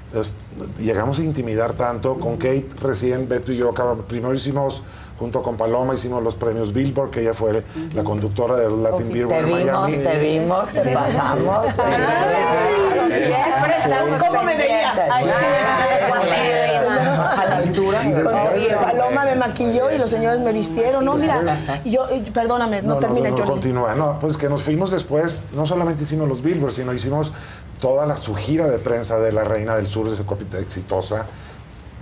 Entonces, llegamos a intimidar tanto. Con Kate recién, Beto y yo, primero hicimos, junto con Paloma, hicimos los premios Billboard, que ella fue la conductora del Latin Te Billboard en vimos, Miami. te vimos, te pasamos. Siempre estamos ¿Cómo me veía? A la altura. Y después- Paloma me maquilló y los señores me vistieron. No, mira, yo, y- perdóname, no, No, no, termina, no, no, Johnny. continúa. No, pues que nos fuimos después, no solamente hicimos los Billboards, sino hicimos toda la, su gira de prensa de La Reina del Sur, esa copita exitosa,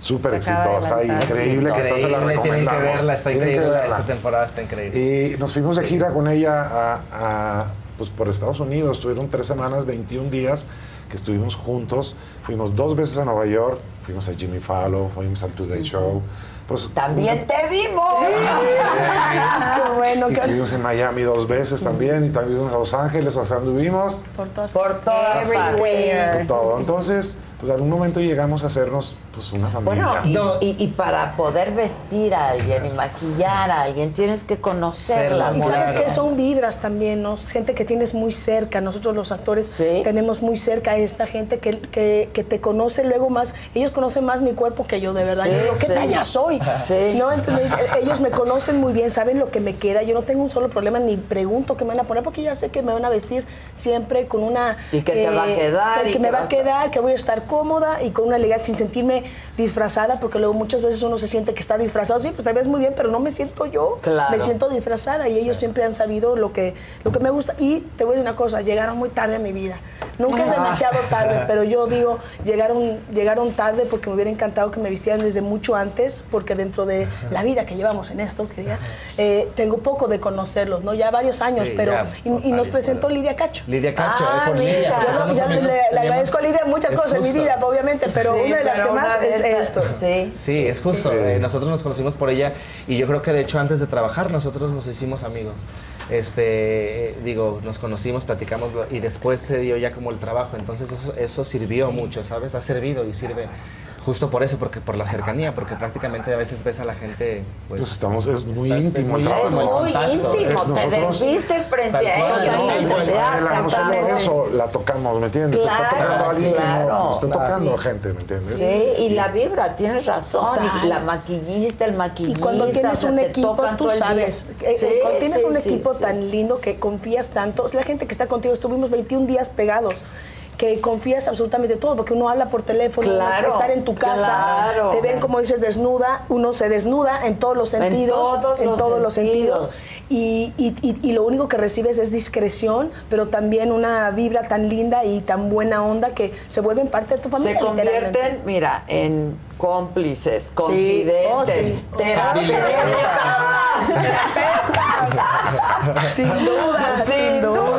súper exitosa, increíble, que esta se la Increíble, tienen que recomendamos. verla, está Tienen increíble. verla. Esta temporada está increíble. Y nos fuimos de gira con ella a, a, pues por Estados Unidos. Estuvieron tres semanas, 21 días que estuvimos juntos. Fuimos dos veces a Nueva York, fuimos a Jimmy Fallon, fuimos al Today Show. Pues, También te vimos. Qué bueno, y que estuvimos en Miami dos veces también, y también fuimos a Los Ángeles, o sea, anduvimos por todas Por todas Everywhere. por todo. Entonces, pues en algún momento llegamos a hacernos pues una familia. Bueno, y, y- y para poder vestir a alguien y maquillar a alguien, tienes que conocerla. Y sabes que son vibras también, ¿no? Gente que tienes muy cerca. Nosotros los actores tenemos muy cerca a esta gente que, que, que te conoce luego más. Ellos conocen más mi cuerpo que yo, de verdad. Sí, yo digo, ¿qué sí. talla soy? Sí. ¿No? Entonces, eh, ellos me conocen muy bien, saben lo que me queda. Yo no tengo un solo problema ni pregunto qué me van a poner porque ya sé que me van a vestir siempre con una... eh, Y que te va a quedar Que, y que que me va a quedar, que voy a estar cómoda y con una elegancia sin sentirme disfrazada porque luego muchas veces uno se siente que está disfrazado. Sí, pues te ves muy bien, pero no me siento yo. Claro. Me siento disfrazada y ellos siempre han sabido lo que, lo que me gusta. Y te voy a decir una cosa, llegaron muy tarde a mi vida. Nunca es Ah. demasiado tarde, pero yo digo, llegaron, llegaron tarde porque me hubiera encantado que me vistieran desde mucho antes, porque dentro de la vida que llevamos en esto, querida, eh, tengo poco de conocerlos, ¿no? Ya varios años, Sí, pero... ya, y, y nos presentó Lidia Cacho. Lidia Cacho, Ah, eh, por mira. Lidia. Yo no- ya le, agradezco a Lidia muchas Es cosas en mi obviamente, pero Sí, una de las que más es esto. Sí. Sí, es justo. eh, nosotros nos conocimos por ella y yo creo que de hecho antes de trabajar nosotros nos hicimos amigos. Este, eh, digo, nos conocimos, platicamos y después se dio ya como el trabajo. Entonces eso, eso sirvió mucho, ¿sabes? Ha servido y sirve justo por eso, porque por la cercanía, porque prácticamente a veces ves a la gente. Pues, Pues estamos, es muy estás- íntimo es el muy trabajo. íntimo el Muy contacto. íntimo, te desvistes frente a ella. ¿no? y solo eso, la tocamos, ¿me entiendes? Te Claro, está tocando a alguien que claro. no, te está Claro. tocando Sí. gente, ¿me entiendes? Sí, y la vibra, tienes razón. Y la maquillista, el Y maquillista. cuando tienes o sea, un equipo, tú sabes, eh, Sí, cuando tienes un equipo tan lindo que confías tanto, es la gente que está contigo, estuvimos 21 días pegados, que confías absolutamente todo, porque uno habla por teléfono, Claro, estar en tu casa, claro. te ven como dices desnuda, uno se desnuda en todos los En sentidos, todos en los todos los sentidos. y, y- y- y lo único que recibes es discreción, pero también una vibra tan linda y tan buena onda que se vuelven parte de tu familia. Se convierten, mira, en cómplices, confidentes, Oh, sí. terapeutas. Sin duda, Sin duda.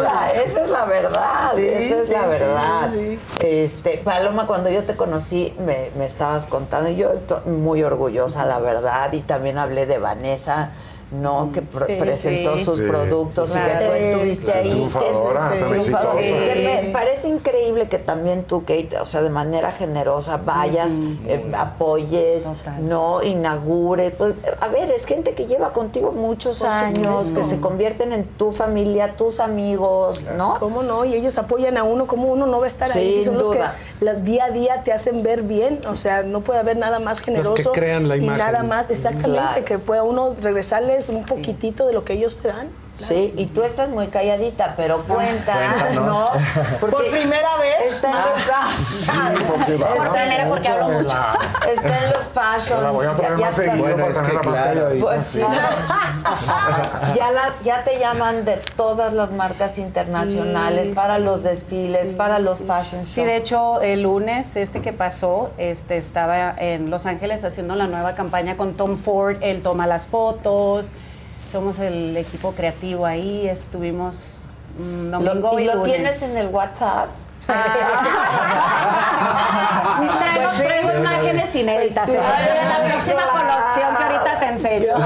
Esa es la verdad, Sí, esa es sí, la verdad. sí. Este, Paloma, cuando yo te conocí, me, me estabas contando, y yo to- muy orgullosa, la verdad, y también hablé de Vanessa, ¿no? Que Sí, presentó sí. sus Sí, productos y que claro. tú estuviste ahí. que Triunfadora, tan triunfadora. exitosa. Que me parece increíble que también tú, Kate, o sea, de manera generosa vayas, eh, apoyes, Total. no inaugures. Pues, a ver, es gente que lleva contigo muchos Por años, que se convierten en tu familia, tus amigos, ¿no? ¿Cómo no? Y ellos apoyan a uno, como uno no va a estar ahí? Si son los duda. que la- día a día te hacen ver bien, o sea, no puede haber nada más generoso. que crean la Y imagen. nada más, exactamente, Claro. que pueda uno regresarles un poquitito de lo que ellos te dan. Sí, y tú estás muy calladita, pero cuenta, Cuéntanos. ¿no? Porque Por primera vez. Está en los Sí, porque va Está en- mucho porque hablo mucho. Está en los fashion. La voy a poner ya- más seguido Bueno, para tenerla más claro. calladita. Pues sí. ya, la- ya te llaman de todas las marcas internacionales Sí, para sí, los desfiles, sí, para los sí. fashion shows. Sí, de hecho, el lunes este que pasó, este estaba en Los Ángeles haciendo la nueva campaña con Tom Ford. Él toma las fotos. Somos el equipo creativo ahí. Estuvimos mm, Lo- domingo y y, lo lunes. tienes en el WhatsApp. Traigo, Pues imágenes inéditas. Pues sí. Será la próxima colección que ahorita te enseño.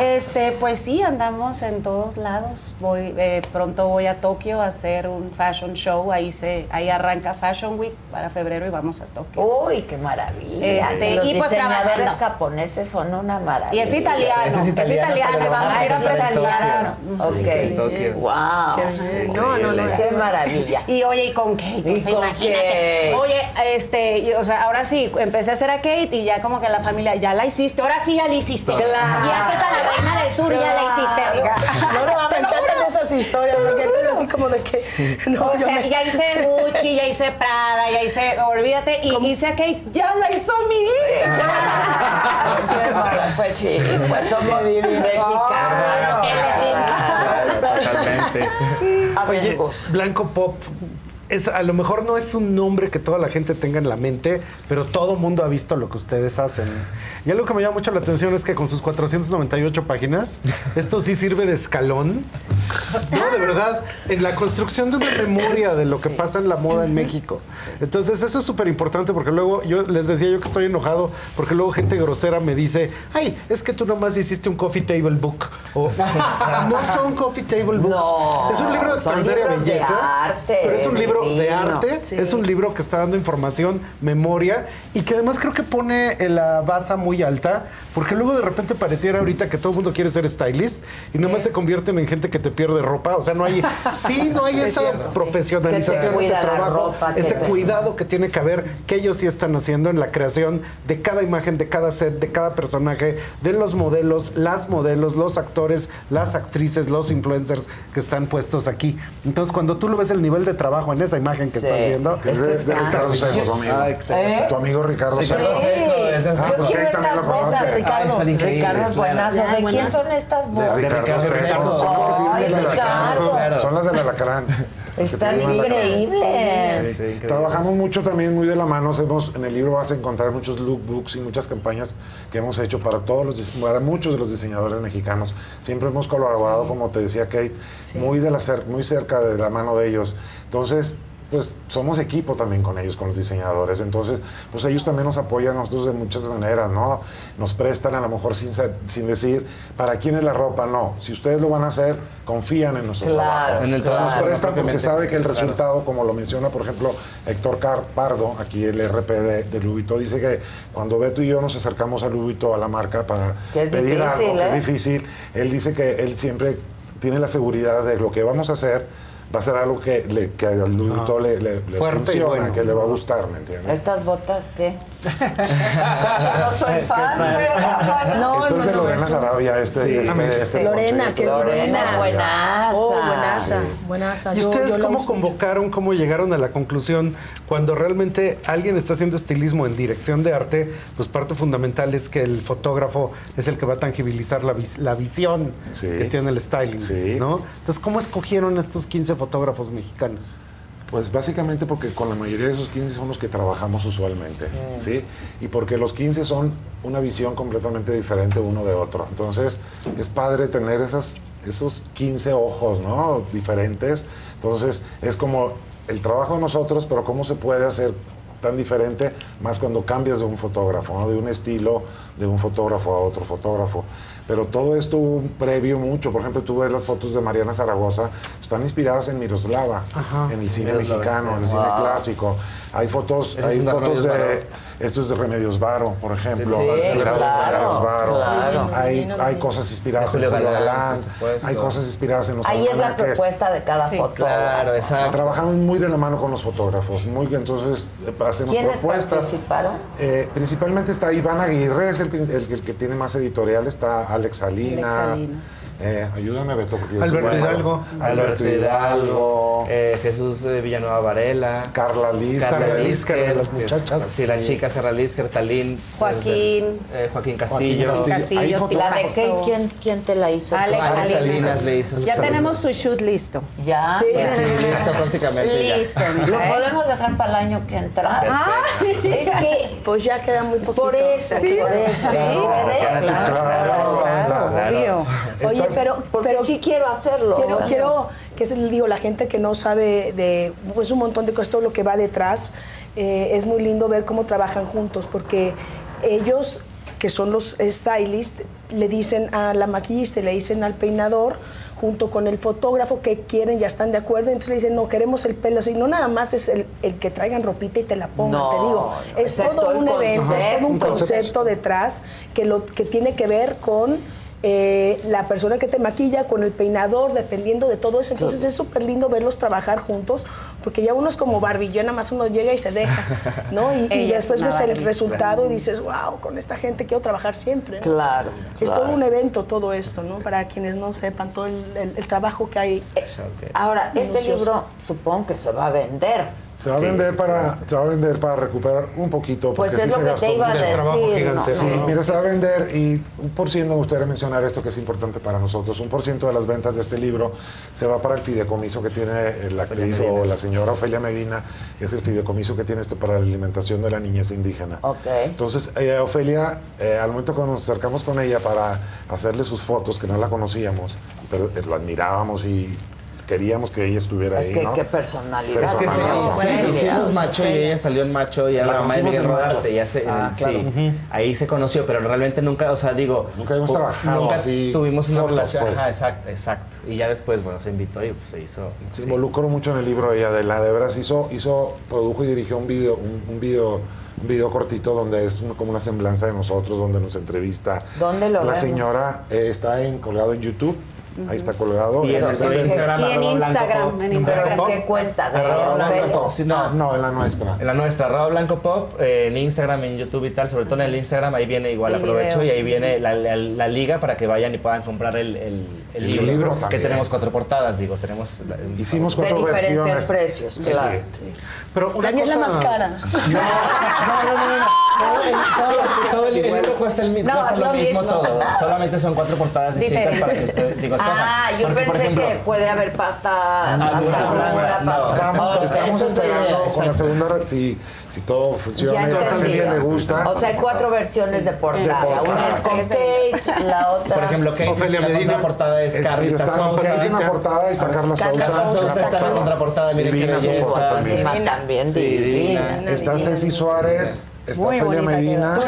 Este, pues sí, andamos en todos lados. Voy, eh, pronto voy a Tokio a hacer un fashion show. Ahí se, ahí arranca Fashion Week para febrero y vamos a Tokio. Uy, qué maravilla. Este, Los y pues diseñadores trabajando. japoneses son una maravilla. Y es italiano, es italiano, pero vamos a ir a ese es presentar. Ok. en Tokio. Wow. No, no, no. Qué maravilla. Y oye, y con Kate, Y o sea, con imagínate. Kate. Oye, este, y, o sea, ahora sí, empecé a hacer a Kate y ya como que la familia, ya la hiciste, ahora sí ya la hiciste. Claro. Y haces a la reina del sur, ya la hiciste. No, no, me encantan esas historias, porque es así como de que. No, o sea, me- ya hice Gucci, ya hice Prada, ya hice, olvídate, y hice a Kate, ya la hizo mi hija. Pues sí, pues somos mexicanos. Totalmente. A ver, Oye, Blanco Pop. Es, a lo mejor no es un nombre que toda la gente tenga en la mente, pero todo mundo ha visto lo que ustedes hacen. Y algo que me llama mucho la atención es que con sus 498 páginas, esto sí sirve de escalón. No, de verdad, en la construcción de una memoria de lo que pasa en la moda en México. Entonces, eso es súper importante porque luego yo les decía yo que estoy enojado porque luego gente grosera me dice, ay, es que tú nomás hiciste un coffee table book. O, no son coffee table books. No, es un libro de extraordinaria de belleza. arte, pero es un libro de arte. Sí. Es un libro que está dando información, memoria y que además creo que pone la base muy alta porque luego de repente pareciera ahorita que todo el mundo quiere ser stylist y nomás se convierten en gente que te pierde ropa. O sea, no hay, sí, no hay Es esa cierto, sí. profesionalización, ese trabajo, ropa, ese te- cuidado que tiene que haber, que ellos sí están haciendo en la creación de cada imagen, de cada set, de cada personaje, de los modelos, las modelos, los actores, las actrices, los influencers que están puestos aquí. Entonces, cuando tú lo ves el nivel de trabajo en esa imagen que Sí. estás viendo, Es de, de Ricardo Seco, tu amigo. ¿Eh? Tu amigo Ricardo Ricardo Seco. De Ah, pues también lo de conoce. Ricardo. Ah, Ricardo es buenazo. ¿De quién son estas De? Ricardo Seco. Seco. Son que el alacrán. Las del alacrán. Están increíbles. Sí. Sí, increíble. Trabajamos mucho también muy de la mano. Hacemos, en el libro vas a encontrar muchos lookbooks y muchas campañas que hemos hecho para todos los para muchos de los diseñadores mexicanos. Siempre hemos colaborado, como te decía Kate, muy de la cer- muy cerca de la mano de ellos. Entonces, pues somos equipo también con ellos, con los diseñadores. Entonces, pues ellos también nos apoyan a nosotros de muchas maneras, ¿no? Nos prestan a lo mejor sin, sin decir, ¿para quién es la ropa? No. Si ustedes lo van a hacer, confían en nuestro Claro. En el Nos trabajo, prestan porque sabe que el Claro. resultado, como lo menciona, por ejemplo, Héctor Car Pardo, aquí el RP de, de Louis Vuitton, dice que cuando Beto y yo nos acercamos a Louis Vuitton, a la marca, para Que pedir difícil, algo que ¿eh? es difícil, él dice que él siempre tiene la seguridad de lo que vamos a hacer va a ser algo que, le, que a Louis Vuitton le, le- le funciona, bueno. que le va a gustar, ¿me entiendes? ¿Estas botas qué? No soy fan, pero... No, Esto es de no, no, Lorena Sarabia, este, Sí. este, este Lorena, poncho, que es Lorena. Buenaza. Oh, buenaza, Sí. buenaza. ¿Y Yo- ustedes yo cómo convocaron, cómo llegaron a la conclusión cuando realmente alguien está haciendo estilismo en dirección de arte? Pues parte fundamental es que el fotógrafo es el que va a tangibilizar la, vis- la visión Sí. que tiene el styling, Sí. ¿no? Entonces, ¿cómo escogieron estos 15 fotógrafos mexicanos? Pues básicamente porque con la mayoría de esos 15 son los que trabajamos usualmente, Mm. ¿sí? Y porque los 15 son una visión completamente diferente uno de otro. Entonces, es padre tener esas, esos 15 ojos, ¿no? Diferentes. Entonces, es como el trabajo de nosotros, pero cómo se puede hacer tan diferente más cuando cambias de un fotógrafo, ¿no? De un estilo de un fotógrafo a otro fotógrafo. Pero todo esto hubo un previo mucho. Por ejemplo, tú ves las fotos de Mariana Zaragoza, están inspiradas en Miroslava, en el cine Miroslava mexicano, en el cine Wow. clásico. Hay fotos, hay de fotos Remedios de esto es de Remedios Varo, por ejemplo. Sí, claro, Remedios Varo. claro. Hay, hay cosas inspiradas en De Julio Galán, hay cosas inspiradas en los Ahí es la propuesta de cada Sí, fotógrafo. Claro, exacto. Trabajamos muy de la mano con los fotógrafos, muy entonces hacemos ¿Quiénes propuestas. participaron? Eh, principalmente está Iván Aguirre, es el, prin- el- el que tiene más editorial, está Alex Salinas. Alex Salinas. Eh, ayúdame, Beto. porque yo Alberto bueno. Hidalgo. Alberto Hidalgo. eh, Jesús eh, Villanueva Varela. Carla Liz. Carla Carla Lisker, de las muchachas. Sí, las chicas, Carla Lisker, Talín. Joaquín. eh, Joaquín Castillo. Castillo. Castillo, Hay ¿La de qué? ¿Quién, quién te la hizo? Alex Alex Salinas. Salinas le hizo Ya tenemos tu shoot listo. ¿Ya? Pues sí, listo prácticamente ya. Listo, ¿Lo mija, ¿eh? podemos dejar para el año que entra? Ah, sí. Es que Pues ya queda muy poquito. por eso, Sí. por eso. Sí. Claro, Claro, claro, la- Obvio. Oye, Estás- pero, Porque pero sí quiero hacerlo. Quiero, quiero que se digo, la gente que no sabe de pues un montón de cosas, todo lo que va detrás, eh, es muy lindo ver cómo trabajan juntos, porque ellos, que son los stylists, le dicen a la maquillista, le dicen al peinador, junto con el fotógrafo que quieren, ya están de acuerdo, entonces le dicen, no, queremos el pelo así, no nada más es el, el que traigan ropita y te la pongan, No, te digo, es es todo un evento, es todo un concepto. concepto detrás que, lo, que tiene que ver con eh, la persona que te maquilla, con el peinador, dependiendo de todo eso. Entonces es súper lindo verlos trabajar juntos, porque ya uno es como Barbie, ya nada más uno llega y se deja, ¿no? Y, y después ves el resultado y dices, wow, con esta gente quiero trabajar siempre. ¿no? Claro, Es claro. todo un evento todo esto, ¿no? Para quienes no sepan todo el, el- el trabajo que hay. Ahora, este libro supongo que se va a vender. Se va, a vender para, se va a vender para recuperar un poquito. Pues porque es sí lo se que te gastó iba a mucho. decir, ¿no? Sí, No. mira, se va a vender y un por ciento me gustaría mencionar esto que es importante para nosotros. Un por ciento de las ventas de este libro se va para el fideicomiso que tiene eh, la actriz o Medina. la señora Ofelia Medina. Es el fideicomiso que tiene esto para la alimentación de la niñez indígena. Ok. Entonces, eh, Ofelia, eh, al momento que nos acercamos con ella para hacerle sus fotos, que no la conocíamos, pero eh, la admirábamos y queríamos que ella estuviera Es ahí, que ¿no? qué personalidad. Es que sí, Sí, hicimos macho y ella salió en macho y era La la mamá de Miguel. Rodarte. Ya se, Ah, sí, ahí se conoció, pero realmente nunca, o sea, digo. Nunca habíamos fu- trabajado Nunca así, tuvimos una fotos, relación. pues. Ajá, exacto, exacto. Y ya después, bueno, se invitó y pues, se hizo. Se sí. involucró mucho en el libro ella de la de veras hizo, hizo, produjo y dirigió un video, un, un video, un video cortito donde es como una semblanza de nosotros, donde nos entrevista. ¿Dónde lo La vemos? señora eh, está en, colgado en YouTube. Ahí está colgado. Y en Instagram, Y en Instagram, pop. en ¿Pero Instagram. qué cuenta? No, No, en la nuestra. En la nuestra, arroba Blanco Pop, eh, en Instagram, en YouTube y tal, sobre todo en el Instagram, ahí viene igual, El aprovecho, video. y ahí viene la, la- la liga para que vayan y puedan comprar el, el- el libro, libro que tenemos cuatro portadas, digo, tenemos... Hicimos De cuatro diferentes versiones. precios, Sí. claro. Pero una La es la cosa- más cara. No, no, no, no, no. Todo el, todo- todo el- el libro cuesta, el, No, cuesta es lo lo mismo mismo. todo. Solamente son cuatro portadas distintas para que usted digo, escoja. Ah, yo Porque, pensé por ejemplo, que puede haber pasta, Ah, pasta no, dura, no, pasta. no. Estamos, Ok, estamos si, todo funciona y a la gente le gusta. O sea, hay cuatro versiones de portada. De portada. Una es con Kate, la otra. por ejemplo, Kate, Ofelia la Medina. contraportada es Es- Carlita está, Sousa. Hay una portada está Carla Carla Sousa. Sousa Sousa está en la contraportada, miren qué Divina belleza. también. Guapísima también, Sí, divina. divina. Está Ceci Suárez, está Muy bonita Medina.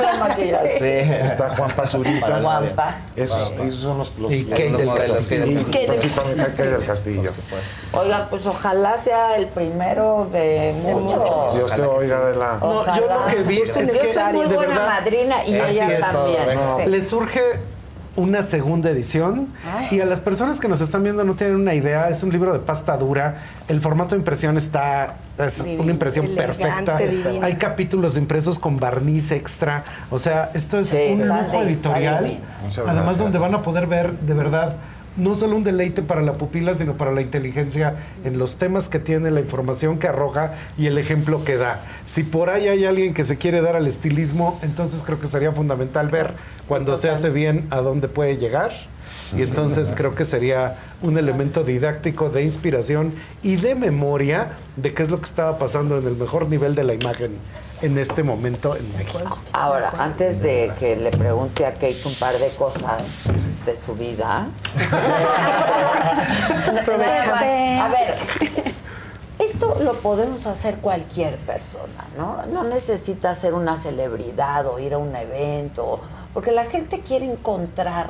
Sí. está Juan Pazurita. Guampa. Esos, esos son los, los, Y los- Kate los del modelos. Castillo. Y Kate del principalmente Kate del Castillo. Por supuesto. Oiga, pues ojalá sea el primero de muchos. Dios te oiga de la... No, yo lo que vi es Yo que soy muy de buena verdad madrina y ella también. Sí. le surge una segunda edición y a las personas que nos están viendo no tienen una idea, es un libro de pasta dura, el formato de impresión está es una impresión Elegante, perfecta, divino. hay capítulos impresos con barniz extra, o sea, esto es Sí, un lujo di- editorial, además gracias. donde van a poder ver de verdad no solo un deleite para la pupila, sino para la inteligencia en los temas que tiene, la información que arroja y el ejemplo que da. Si por ahí hay alguien que se quiere dar al estilismo, entonces creo que sería fundamental ver cuando se hace bien a dónde puede llegar. Y entonces creo que sería un elemento didáctico de inspiración y de memoria de qué es lo que estaba pasando en el mejor nivel de la imagen en este momento en México. Ahora, antes de que le pregunte a Kate un par de cosas de su vida. Este, a ver, esto lo podemos hacer cualquier persona, ¿no? No necesita ser una celebridad o ir a un evento, porque la gente quiere encontrar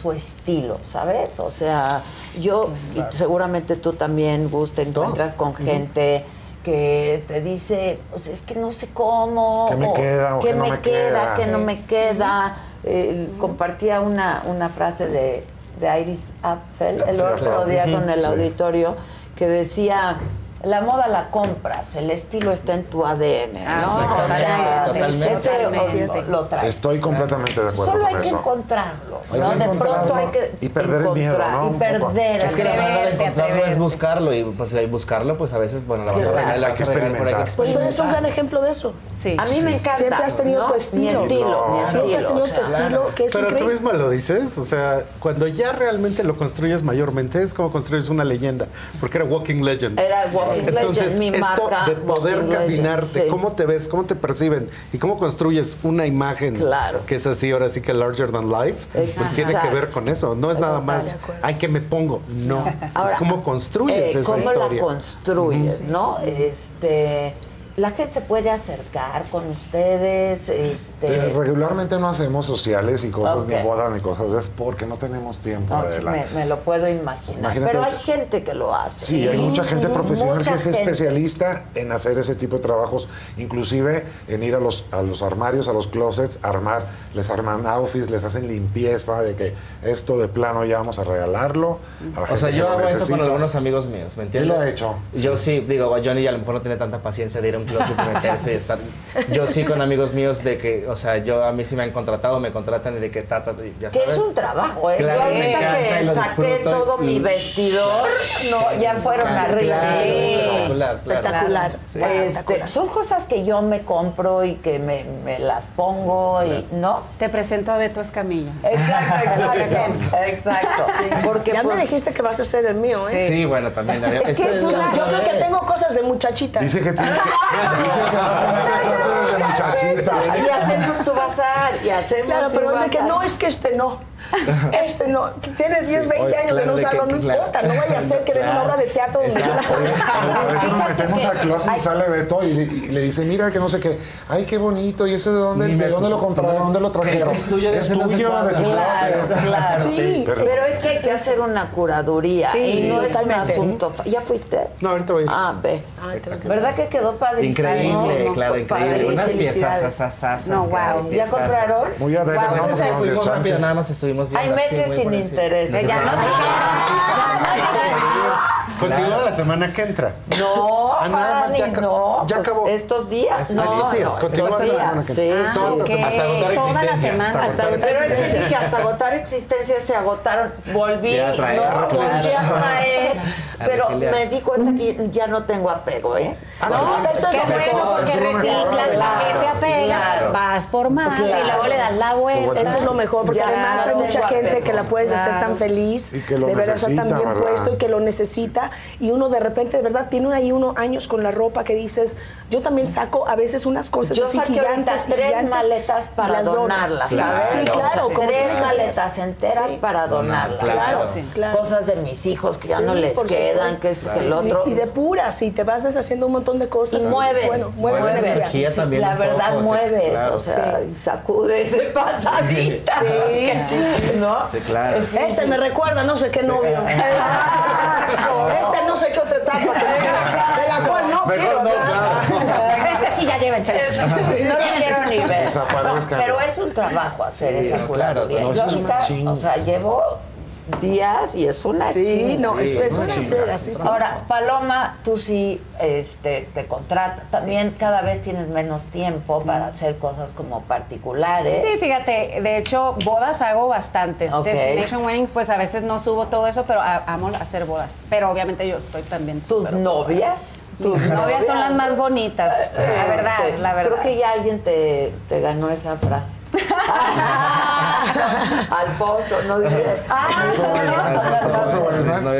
su estilo, ¿sabes? O sea, yo, y seguramente tú también, Gus, te encuentras con gente que te dice, "Pues es que no sé cómo, ¿Qué me o queda o qué no me queda, queda?" qué no me queda. Eh, compartía una, una frase de, de Iris Apfel el otro día con el auditorio que decía la moda la compras, el estilo está en tu ADN, ¿no? Sea, totalmente. ese Totalmente. o- lo traes. Estoy completamente de acuerdo Solo con hay que eso. encontrarlo, Hay ¿no? que De pronto hay que y perder el miedo, encontrar- ¿no? Y perder Es que la manera de encontrarlo es buscarlo y pues buscarlo pues a veces bueno la vas a Claro. la vas que a pero hay que experimentar. Pues tú eres un gran ejemplo de eso. Sí. A mí me encanta. Siempre has tenido ¿no? tu Mi estilo. estilo, mi No. Siempre has estilo. tenido o tu sea, estilo, que es Pero tú increíble. mismo lo dices, o sea, cuando ya realmente lo construyes mayormente es como construyes una leyenda, porque era Walking Legend. Era Walking Walking Legend, Entonces, mi esto marca, de poder Walking Legend, caminar, de sí. cómo te ves, cómo te perciben y cómo construyes una imagen Claro. que es así, ahora sí que larger than life, pues tiene que ver con eso. No es nada más, ay, que me pongo. No. Ahora, es cómo construyes eh, esa ¿Cómo historia. la construyes, no? Este, la gente se puede acercar con ustedes, este... Eh, regularmente no hacemos sociales y cosas, ni bodas ni cosas, es porque no tenemos tiempo. no, Adela. me, me lo puedo imaginar. Imagínate- Pero hay gente que lo hace. Sí, hay mucha gente profesional Mucha que es gente. especialista en hacer ese tipo de trabajos, inclusive en ir a los, a los armarios, a los closets, armar, les arman outfits, les hacen limpieza de que esto de plano ya vamos a regalarlo. a la O gente sea, yo hago eso con algunos amigos míos, ¿me entiendes? lo ha hecho. Yo sí, digo, Johnny a lo mejor no tiene tanta paciencia de ir a un closet y meterse y estar. Yo sí con amigos míos de que, o sea, yo a mí sí me han contratado, me contratan y de que tata, ya Que sabes. es un trabajo, ¿eh? Claro, Yo me ahorita que lo saqué todo y- mi vestidor, no, ya fueron arriba. claro, Sí. espectacular, claro. Espectacular. Sí. Este, son cosas que yo me compro y que me, me las pongo y no. Te presento a Beto Escamilla. Exacto, exacto. exacto. Porque ya pues, me dijiste que vas a ser el mío, ¿eh? Sí, bueno, también. Es que es una- yo creo que tengo cosas de muchachita. Dice que tiene que, que de muchachita. y hacemos tu bazar y hacemos Claro, pero es de que no, es que este no. Este no. Tienes 10, 20 oye, años claro, no de salgo, que- no claro. importa. No vaya a ser que venga una Claro. obra de teatro donde yo la A veces nos metemos al closet y sale Beto y, y le dice, mira que no sé qué, ay qué bonito, y ese de dónde, de dónde lo compraron, dónde lo trajeron. Es tuyo de es no tuyo de tu Claro, claro. Sí, pero- Pero es que hay que hacer una curaduría Sí, y no es un asunto. ¿Ya fuiste? No, ahorita voy. Ah, ve. ¿Verdad que quedó padrísimo? Increíble, No, claro, increíble. Unas piezas, asas, No, wow. ¿Ya compraron? Muy adentro, nada más estuvimos viendo. Hay meses sin interés. Ya no Continúa la semana que entra. No, Ah, nada más, ya no. ya pues, acabó. Estos días. No, estos días, no, continúa estos la semana que Sí, entra. sí. Hasta agotar Toda la existencias. semana. Hasta agotar Pero es que sí, que hasta agotar existencias se agotaron. Volví, no, volví a traer. Pero me di cuenta que ya no tengo apego, ¿eh? No, eso es qué lo bueno, mejor. porque reciclas, la claro, gente apega, claro. vas por más Claro. y luego le das la vuelta. Eso es lo mejor, porque Ya además hay mucha gente apego. que la puedes hacer tan feliz, Y que lo de verdad está tan bien ¿verdad? puesto y que lo necesita. Y uno de repente, de verdad, tiene ahí uno años con la ropa que dices, yo también saco a veces unas cosas Yo así saqué gigantes, tres gigantes, maletas para las donarlas, Sí, ¿sabes? Sí, claro. Tres maletas enteras Sí. para donarlas. Claro. Claro, Sí. claro. Cosas de mis hijos que ya Sí, no les por quedan, supuesto. que es que el Sí, otro. sí, de pura, sí, te vas deshaciendo un montón de cosas. Y sí, mueves, Bueno, mueves, mueves energía. energía también La verdad poco, sí, mueves, claro. o sea, y sacudes de pasadita. Sí, sí, sí. ¿No? Sí, claro. Sí, Este sí, me sí. recuerda no sé qué novio. este no sé qué otra etapa. que me- De la cual no Mejor quiero no, claro. Este sí ya llévenselo. No lo quiero ni ver. Pero es un trabajo hacer Sí, esa claro, o sea, llevo días y es una Sí, no, eso es Sí, una sí, sí. sí, sí. Ahora, Paloma, tú sí este, te contratas. También cada vez tienes menos tiempo para hacer cosas como particulares. Sí, fíjate, de hecho, bodas hago bastantes. Destination Weddings, pues a veces no subo todo eso, pero a- amo hacer bodas. Pero obviamente yo estoy también ¿Tus novias? Tus novias son las más bonitas, la verdad, Este, la verdad. Creo que ya alguien te, te ganó esa frase. Alfonso, no dice. Ah, Alfonso. No.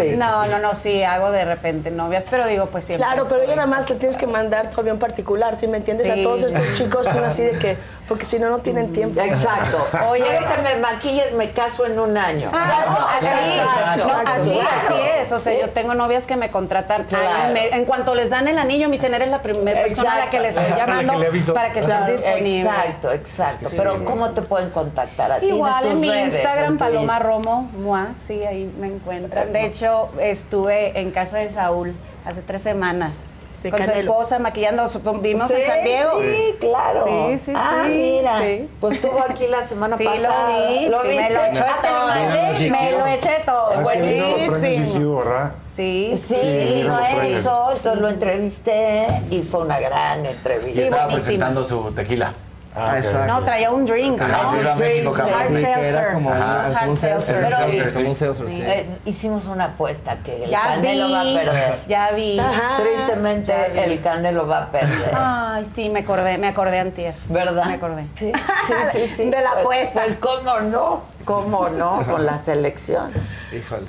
Sí. No, no, no, sí, hago de repente novias, pero digo, pues siempre. Claro, pero ella nada más le tienes que mandar todavía un particular, ¿sí me entiendes? Sí. A todos estos chicos son así de que, porque si no, no tienen tiempo. Exacto. Oye, que me maquilles, me caso en un año. Ah, así, Exacto. no, así, Claro. así es. O sea, yo tengo novias que me contratan. Claro. Me- en cuanto les dan el anillo, me dicen, eres la primera persona a la que les estoy llamando que le para que estés Claro, disponible. Exacto, exacto. Sí, Pero sí, ¿cómo te pueden contactar a ti? Igual en mi redes, Instagram, en Paloma Insta. Romo, Mua, sí, ahí me encuentran. De hecho, estuve en casa de Saúl hace tres semanas. De con su esposa maquillando, vimos Sí, en San Diego. Sí, claro. Sí, sí, Ah, sí, mira. sí. Pues estuvo aquí la semana Sí, pasada. lo vi, ¿Lo me lo eché Ah, todo. Me lo eché todo. Es Buenísimo. ¿verdad? Sí, Sí, Sí, premios. eso, entonces lo entrevisté y fue una gran Y entrevista. estaba buenísimo. presentando su tequila. Ah, exacto. No, traía un drink. Ajá, ¿no? Drink. Hard seltzer. era como, hard un seltzer. sí. Eh, hicimos una apuesta que el Ya Canelo vi, va a perder. ya vi. Ajá. Tristemente, Ya vi. el Canelo va a perder. Ay, sí, me acordé, me acordé antier. ¿Verdad? Me acordé. Sí, sí, sí. sí. De la Pues- apuesta. Pues, cómo no, cómo no, con la selección. Híjole.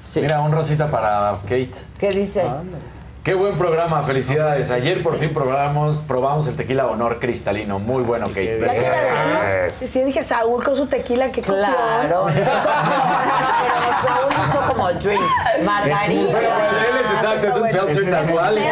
Sí. Mira, un rosita para Kate. ¿Qué dice? Qué buen programa, felicidades. Ayer por fin probamos, probamos el tequila honor cristalino. Muy bueno, Kate. Ya decir, sí dije Saúl con su tequila, que Claro. No, no, pero Saúl hizo como drinks, margaritas. Él es exacto, es un seltzer casual en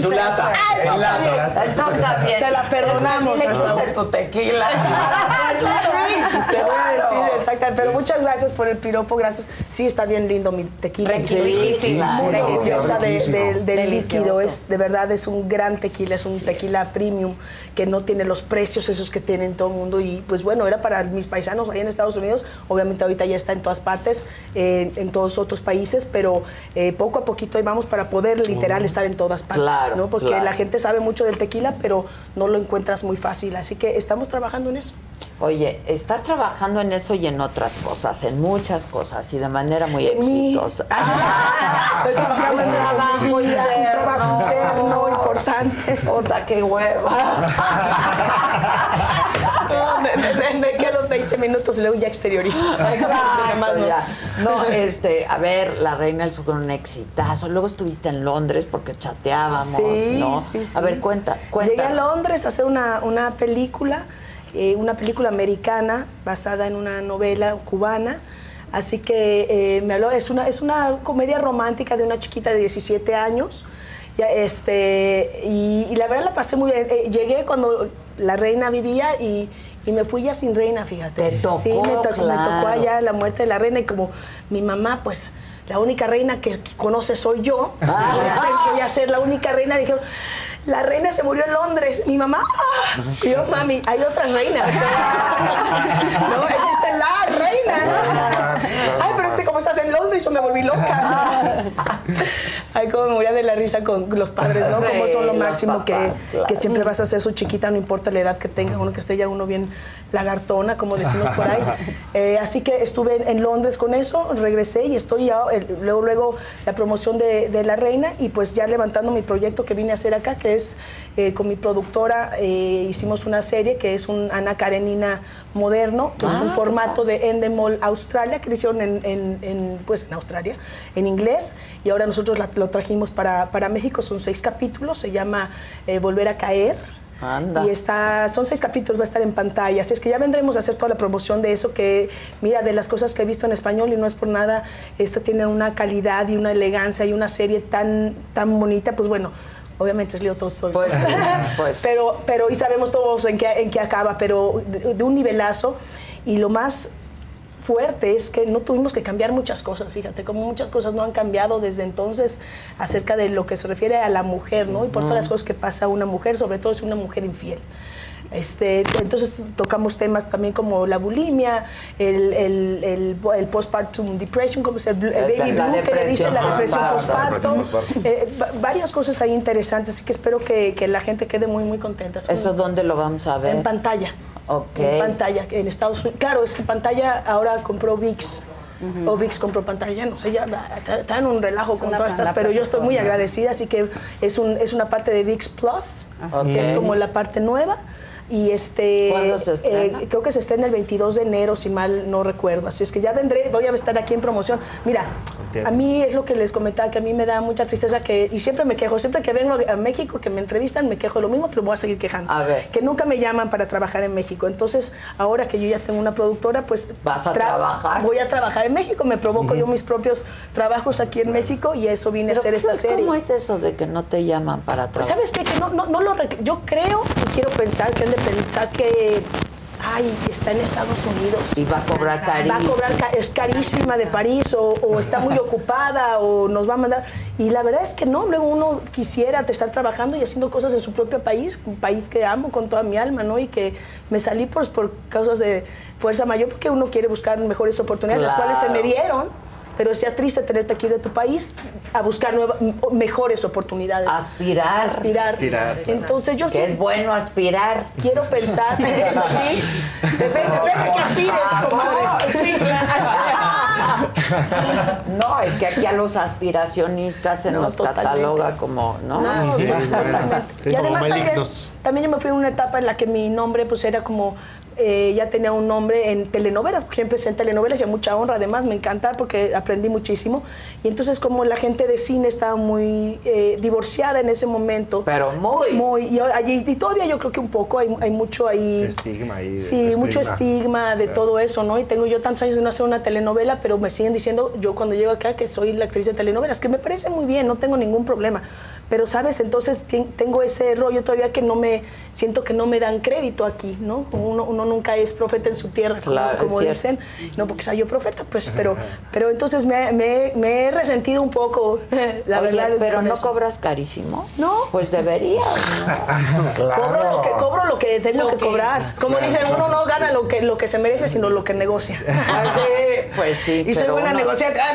su lata. En su lata. Ah. Entonces también. Se la perdonamos. Le puse tu tequila. Te voy a decir, exacto. Pero muchas gracias por el piropo, gracias. Sí, está bien lindo mi tequila. Riquísimo, Muy orgullosa de- Del- Delicioso. líquido. Es, de verdad es un gran tequila, es un tequila premium que no tiene los precios esos que tienen todo el mundo. Y pues bueno, era para mis paisanos ahí en Estados Unidos. Obviamente ahorita ya está en todas partes, eh, en todos otros países, pero eh, poco a poquito ahí vamos para poder literal estar en todas partes. Claro, ¿no? Porque claro. la gente sabe mucho del tequila, pero no lo encuentras muy fácil. Así que estamos trabajando en eso. Oye, estás trabajando en eso y en otras cosas, en muchas cosas y de manera muy exitosa. Estoy trabajando en trabajo interno. trabajo interno importante. Puta, qué hueva. No, me, me- me- quedo 20 minutos y luego ya exteriorizo. Exacto, no. ya. No, este, a ver, La Reina del Sur con un exitazo. Luego estuviste en Londres porque chateábamos, Sí, ¿no? sí, sí. A ver, cuenta, cuenta. Llegué a Londres a hacer una, una película, eh, una película americana basada en una novela cubana. Así que eh, me habló, es una, es una comedia romántica de una chiquita de 17 años. Ya, este, y, y la verdad la pasé muy bien. Eh, llegué cuando la reina vivía y, y me fui ya sin reina, fíjate. Te tocó, Sí, me, tocó, me tocó claro. allá la muerte de la reina y como mi mamá, pues la única reina que, que conoce soy yo, Ah. voy, a ser, voy a ser la única reina, dijeron, la reina se murió en Londres, mi mamá, ¡ah! y yo, mami, hay otras reinas. no, existe la reina. Ay, pero es que como estás en Londres, yo me volví loca. Ay, como me moría de la risa con los padres, ¿no? Sí, como son lo máximo que, claro. que siempre vas a ser su chiquita, no importa la edad que tenga, uno que esté ya uno bien lagartona, como decimos por ahí. Eh, así que estuve en, en Londres con eso, regresé y estoy ya, el- luego, luego la promoción de, de La Reina y pues ya levantando mi proyecto que vine a hacer acá, que es eh, con mi productora, eh, hicimos una serie que es un Ana Karenina moderno, que es Ah, un qué formato de Endemol Australia, que hicieron en, en- en, pues, en Australia, en inglés, y ahora nosotros la- lo trajimos para, para México, son seis capítulos, se llama eh, Volver a Caer. Anda. Y está, son seis capítulos, va a estar en pantalla. Así es que ya vendremos a hacer toda la promoción de eso, que mira, de las cosas que he visto en español y no es por nada, esta tiene una calidad y una elegancia y una serie tan, tan bonita, pues bueno. Obviamente es Leo Tolstoy. Pues pues. pero, pero, y sabemos todos en qué, en qué acaba, pero de, de un nivelazo. Y lo más fuerte es que no tuvimos que cambiar muchas cosas, fíjate, como muchas cosas no han cambiado desde entonces acerca de lo que se refiere a la mujer, ¿no? Y por todas las cosas que pasa a una mujer, sobre todo si una mujer infiel. Este, entonces tocamos temas también como la bulimia, el, el, el, el postpartum depression, como se el baby la blue, que le dicen la depresión depresión postpartum. Eh, va- varias cosas ahí interesantes, así que espero que, que la gente quede muy, muy contenta. Es ¿Eso un- dónde lo vamos a ver? en pantalla. Ok. En pantalla, en Estados Unidos. Claro, es que pantalla ahora compró VIX. O VIX compró pantalla, no sé, ya tra- traen un relajo con todas estas, pero yo estoy muy agradecida, así que es, un, es una parte de VIX Plus, que es como la parte nueva. Y este. ¿Cuándo se estrena? eh, creo que se estrena el 22 de enero, si mal no recuerdo. Así es que ya vendré, voy a estar aquí en promoción. Mira, Entiendo. a mí es lo que les comentaba, que a mí me da mucha tristeza que, y siempre me quejo, siempre que vengo a México, que me entrevistan, me quejo de lo mismo, pero voy a seguir quejando. A ver. Que nunca me llaman para trabajar en México. Entonces, ahora que yo ya tengo una productora, pues. ¿Vas a tra- trabajar? Voy a trabajar en México, me provoco yo mis propios trabajos aquí en México y eso vine a hacer esta serie. ¿Cómo es eso de que no te llaman para Pues, trabajar? ¿Sabes qué? Que no, no, no lo Yo creo y quiero pensar que es de pensar que. Ay, está en Estados Unidos. Y va a cobrar Va a carísimo. cobrar, ca- es carísima de París o, o está muy ocupada o nos va a mandar. Y la verdad es que no, luego uno quisiera estar trabajando y haciendo cosas en su propio país, un país que amo con toda mi alma, ¿no? Y que me salí por, por causas de fuerza mayor porque uno quiere buscar mejores oportunidades, las cuales se me dieron. Pero sea triste tenerte que ir de tu país a buscar nueva- mejores oportunidades. Aspirar. Aspirar. Aspirar, claro. Entonces yo Que sí es bueno aspirar. quiero pensar, eso sí, depende, depende que aspires, comadre. Sí, No, es que aquí a los aspiracionistas se No, nos totalmente. cataloga como, ¿no? No, Sí, totalmente. bueno. Sí, y como además también. También yo me fui a una etapa en la que mi nombre pues era como, eh, ya tenía un nombre en telenovelas, porque yo empecé en telenovelas y a mucha honra, además me encanta porque aprendí muchísimo. Y entonces como la gente de cine estaba muy eh, divorciada en ese momento. Pero muy. Muy, y, allí- y todavía yo creo que un poco hay, hay mucho ahí... Estigma ahí. Sí, mucho estigma de Claro. todo eso, ¿no? Y tengo yo tantos años de no hacer una telenovela, pero me siguen diciendo yo cuando llego acá que soy la actriz de telenovelas, que me parece muy bien, no tengo ningún problema. Pero, ¿sabes? Entonces tengo ese rollo todavía que no me, siento que no me dan crédito aquí, ¿no? Uno, uno nunca es profeta en su tierra, como, Claro, dicen. No porque sea yo profeta, pues, pero, pero entonces me, me- me he resentido un poco, la Oye, verdad. pero no eso. cobras carísimo. No. Pues deberías, ¿no? Cobro lo que cobro lo que tengo Lo que, que- cobrar. Como Claro. dicen, uno no gana lo que lo que se merece, sino lo que negocia. Así, pues sí. Y soy buena uno- negociadora.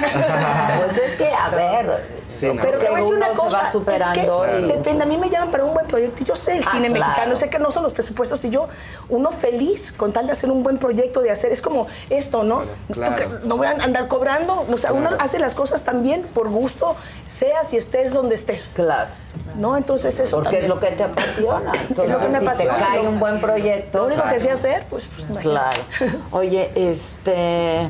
Pues es que, a ver, Sí, no. Pero te voy a decir uno una se cosa, es que depende, a mí me llaman para un buen proyecto y yo sé el Ah, cine claro. mexicano, sé que no son los presupuestos y yo, uno feliz con tal de hacer un buen proyecto, de hacer, es como esto, ¿no? claro. Tú que No voy a andar cobrando, o sea, uno hace las cosas también por gusto, seas y estés donde estés. Claro. ¿No? Entonces eso Porque es lo que te apasiona. Es lo que Entonces, me si apasiona. te cae un buen proyecto. Lo único que sé hacer, pues, pues imagínate. Claro. Oye, este.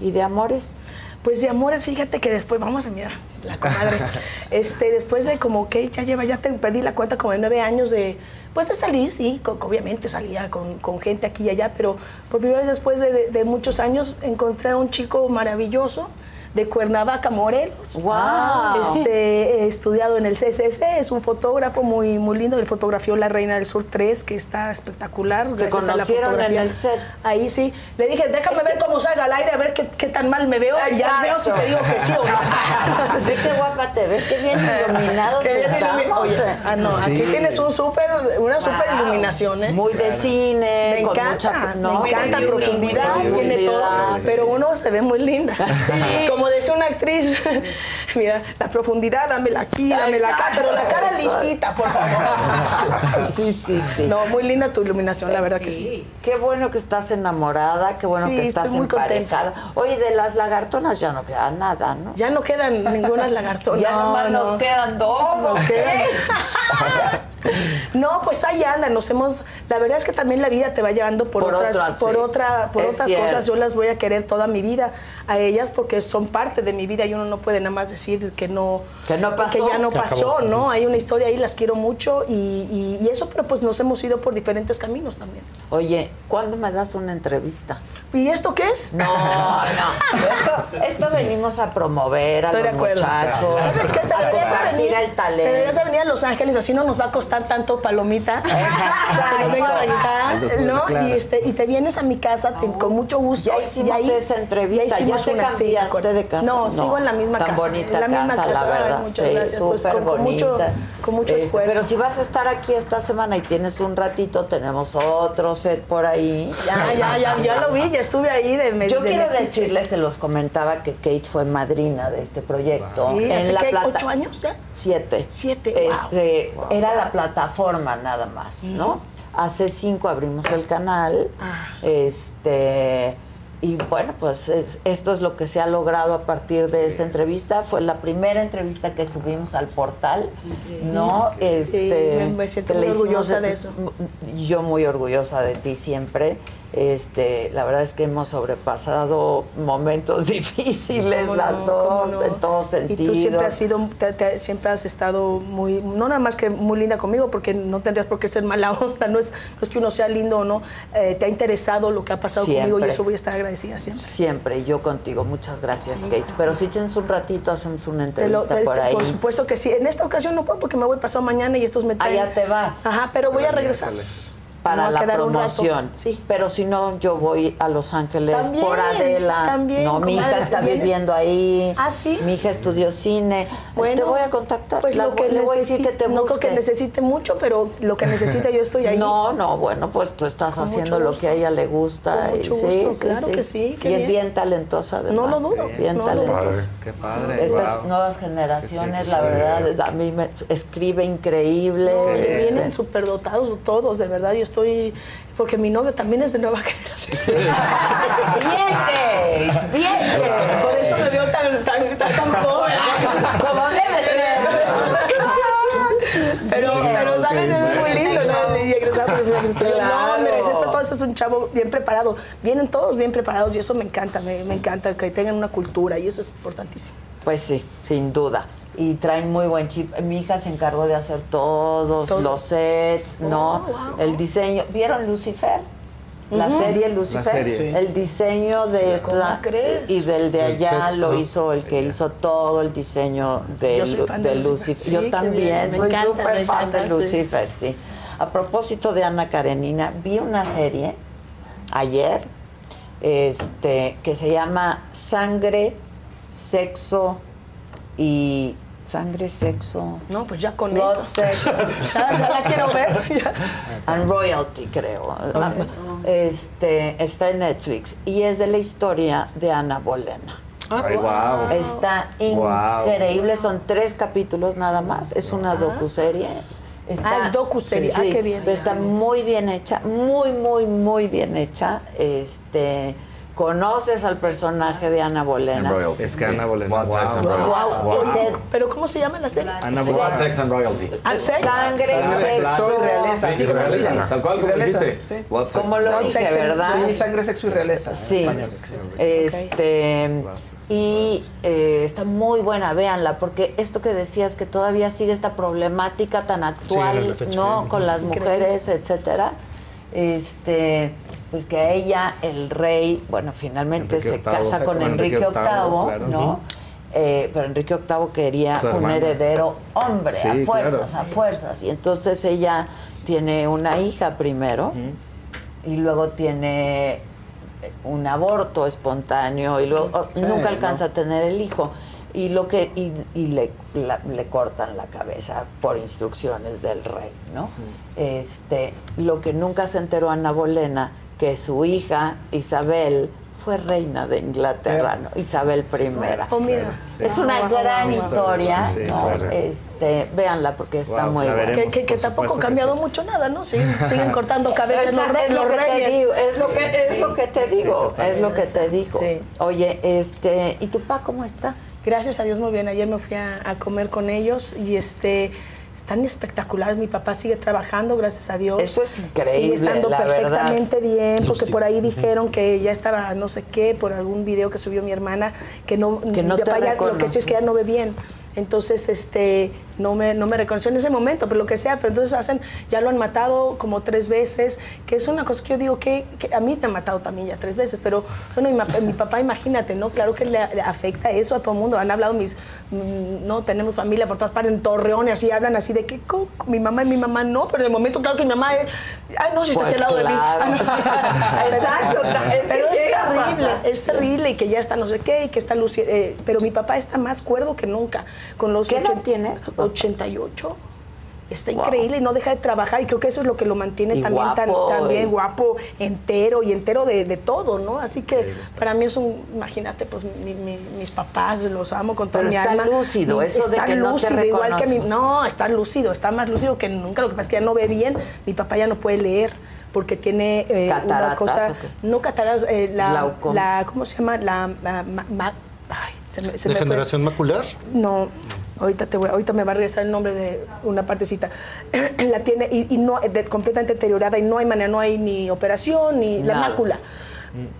¿Y de amores? Pues de amores, fíjate que después, vamos a mirar, la comadre, este, después de como que ya lleva, ya te perdí la cuenta como de nueve años de, pues de salir, sí, obviamente salía con, con gente aquí y allá, pero por primera vez después de, de- de muchos años encontré a un chico maravilloso de Cuernavaca, Morelos. ¡Guau! Este, he estudiado en el CCC, es un fotógrafo muy, muy lindo, él fotografió La Reina del Sur 3, que está espectacular. Se conocieron en el set. Ahí sí. Le dije, déjame ver cómo salga al aire, a ver qué, qué tan mal me veo. Y ya veo si te digo que sí o no. Ve qué guapa te ves, qué bien iluminados Que bien estamos. ilumi- Oye, ah, no, aquí Sí. tienes un súper, una súper Wow. iluminación, ¿eh? Muy de cine, Me con encanta, mucha- no, me encanta profundidad, profundidad. tiene todo, pero uno se ve muy linda. Como decía una actriz, mira, la profundidad, dámela aquí, dámela acá, pero la cara lisita, por favor. Sí, sí, sí. No, muy linda tu iluminación, la verdad que sí. Qué bueno que estás enamorada, qué bueno Sí, que estás estoy muy emparejada. Oye, de las lagartonas ya no queda nada, ¿no? Ya no quedan ninguna lagartona. Ya No, nomás no. nos quedan dos. Nos. No, pues ahí andan, nos hemos, la verdad es que también la vida te va llevando por, Por otras, otras, por sí. otra, por Es otras cierto. cosas. Yo las voy a querer toda mi vida a ellas porque son parte de mi vida y uno no puede nada más decir que no, Que no pasó. que ya no Que pasó, acabó. ¿no? Hay una historia ahí, las quiero mucho y, y- y eso, pero pues nos hemos ido por diferentes caminos también. Oye, ¿cuándo me das una entrevista? ¿Y esto qué es? No, no. Esto, esto venimos a promover a Estoy de los acuerdo. muchachos, ¿Sabes qué? Te a deberías de compartir venir, el te talento. deberías de venir a Los Ángeles, así no nos va a costar tanto palomita. que venga a es ¿no? claro. Y, este, y te vienes a mi casa te- con mucho gusto. Ya hicimos Y ahí- esa entrevista, ya hicimos te una, cambiaste de casa. No, sigo en la misma tan casa. bonita en la misma casa, la Ay, verdad. muchas sí, gracias. Pues, súper con, con mucho, con mucho Este, esfuerzo. Pero si vas a estar aquí esta semana y tienes un ratito, tenemos otro set por ahí. Ya, ya, ya, ya lo vi, ya estuve ahí de me- Yo de quiero metiche. decirles, se los comentaba que Kate fue madrina de este proyecto. Sí, ¿hace en la qué? plata- ¿Ocho años ya? Siete. Siete, wow. Este, Era la plataforma nada más, ¿no? Hace cinco abrimos el canal. Ah. Este. Y bueno, pues es- esto es lo que se ha logrado a partir de esa entrevista. Fue la primera entrevista que subimos al portal, ¿no? Sí, Este, me- siento muy le hicimos- orgullosa de eso. Yo muy orgullosa de ti siempre. Este, la verdad es que hemos sobrepasado momentos difíciles ¿Cómo las no? dos, en todos Y sentidos. tú siempre has sido, te- te- siempre has estado muy, no nada más que muy linda conmigo, porque no tendrías por qué ser mala onda, no es, no es que uno sea lindo o no, eh, te ha interesado lo que ha pasado conmigo y Siempre. eso voy a estar agradecida siempre. Siempre, yo contigo. Muchas gracias, Kate. Pero si tienes un ratito, hacemos una Te lo- entrevista por te- ahí. Por supuesto que sí. En esta ocasión no puedo porque me voy pasado mañana y estos me Ah, traen. ya te vas. Ajá, pero voy a regresar. Para la promoción. Sí. Pero si no, yo voy a Los Ángeles También, por Adela. también, no, mi hija está viviendo ahí. Ah, sí. Mi hija estudió cine. Bueno, te voy a contactar. Pues Las lo que le voy a decir que necesite- te No creo busque. que necesite mucho, pero lo que necesite yo estoy ahí. No, no, bueno, pues tú estás Con haciendo lo que a ella le gusta. Con y mucho sí, gusto, sí, claro que sí, y es bien. talentosa además. No lo dudo, Bien no talentosa. Qué padre. Estas wow. nuevas generaciones, la verdad, a mí me escribe increíble. Este, vienen superdotados todos, de verdad. Yo estoy porque mi novio también es de nueva generación. Sí. ¡Vientes! Por eso me veo tan, tan, tan, tan joven. Como debe ser. pero, pero, ¿sabes? Es muy lindo, ¿no? Y claro. no, esto, todo eso es un chavo bien preparado. Vienen todos bien preparados y eso me encanta, me encanta que tengan una cultura y eso es importantísimo. Pues sí, sin duda. Y traen muy buen chip. Mi hija se encargó de hacer todos Todo. los sets, ¿no? Oh, wow. El diseño. ¿Vieron Lucifer? La serie Lucifer. La serie. Sí. El diseño de esta crees? y del de allá lo ¿no? hizo el que hizo todo el diseño de, Yo soy Lu- fan de de Lucifer. Lucifer. Sí, Yo también, soy súper fan de sí. Lucifer, sí. A propósito de Ana Karenina, vi una serie ayer este, que se llama Sangre, Sexo y... Sangre, sexo. No, pues ya con Blood, eso. sex. Ya, ya la quiero ver. ya. And Royalty, creo. Ah, Este, está en Netflix y es de la historia de Ana Bolena. Ay, guau. Está increíble, son tres capítulos nada más, es una docuserie. Está, Ah, es docuserie. Ah, qué bien. pero Está muy bien hecha, muy, muy, muy bien hecha. Este, conoces al personaje de Ana Bolena. Es que Ana Bolena. Blood, Sex and wow. Royalty. Wow. Pero ¿cómo se llama la serie? Ana Bolena. Sex and Royalty. Ah. Sangre, Sangre, sexo, y realeza. Sí, realeza. Tal cual como Realeza, dijiste. Como lo dije. ¿verdad? Sí, sangre, sexo y realeza. Sí, este y eh, está muy buena, véanla, porque esto que decías que todavía sigue esta problemática tan actual. ¿no? Con las Increíble. mujeres, etcétera. Este, pues que a ella, el rey, bueno, finalmente Enrique se VIII, casa con, con Enrique, Enrique VIII, VIII, claro. ¿no? Eh, pero Enrique VIII quería un heredero hombre, Sí, a fuerzas, claro. a fuerzas. Y entonces ella tiene una hija primero y luego tiene un aborto espontáneo y luego Sí, nunca ¿no? alcanza a tener el hijo y lo que y, y le, la- le cortan la cabeza por instrucciones del rey no este lo que nunca se enteró Ana Bolena que su hija Isabel fue reina de Inglaterra ¿no? Isabel I Oh, mira. es una gran historia Sí, sí. ¿no? Padre. este véanla porque está Wow, muy buena. Que, que, tampoco ha cambiado sí. mucho nada, ¿no? Siguen, siguen cortando cabezas los, es lo los que te reyes. digo, es lo que es lo que te digo, Sí, es lo que te digo. Sí. Oye, este, ¿y tu pa cómo está? Gracias a Dios muy bien. Ayer me fui a, a comer con ellos y este están espectaculares. Mi papá sigue trabajando, gracias a Dios. Eso es increíble, Sigue estando la perfectamente bien, porque sí. por ahí dijeron que ya estaba no sé qué, por algún video que subió mi hermana, que no, Que no mi te papá ya- lo que sí es que ya no ve bien. Entonces, este, no me, no me reconoció en ese momento, pero lo que sea, pero entonces hacen, ya lo han matado como tres veces, que es una cosa que yo digo que, que a mí me han matado también ya tres veces, pero bueno, mi, mi papá, imagínate, ¿no? Claro que le, le afecta eso a todo el mundo. Han hablado mis, mm, no, tenemos familia por todas partes, en Torreón, y así hablan así de que mi mamá y mi mamá no, pero de momento, claro que mi mamá, es, ay, no, si está Pues aquí al lado de mí. claro, Ah, no. Exacto, es pero es terrible, es terrible y que ya está no sé qué y que está eh, pero mi papá está más cuerdo que nunca. Con los ¿Qué edad tiene tu papá? 88. Está Wow. increíble y no deja de trabajar y creo que eso es lo que lo mantiene Y también tan, guapo, también y- guapo, entero y entero de, de todo, ¿no? Así que para mí es un, imagínate, pues mi- mi- mis papás los amo con toda Pero mi está alma. lúcido, eso de que no te igual que mi, reconoce. no, está lúcido, está más lúcido que nunca. Lo que pasa es que ya no ve bien. Mi papá ya no puede leer porque tiene eh, una ¿Cataratas cosa, no cataratas, eh, la, la, ¿cómo se llama? La, la- ma- ma- ay, se me, se me fue. ¿Degeneración macular? No, ahorita, te voy, ahorita me va a regresar el nombre de una partecita. la tiene y, y no, de- completamente deteriorada y no hay manera, no hay ni operación ni la mácula.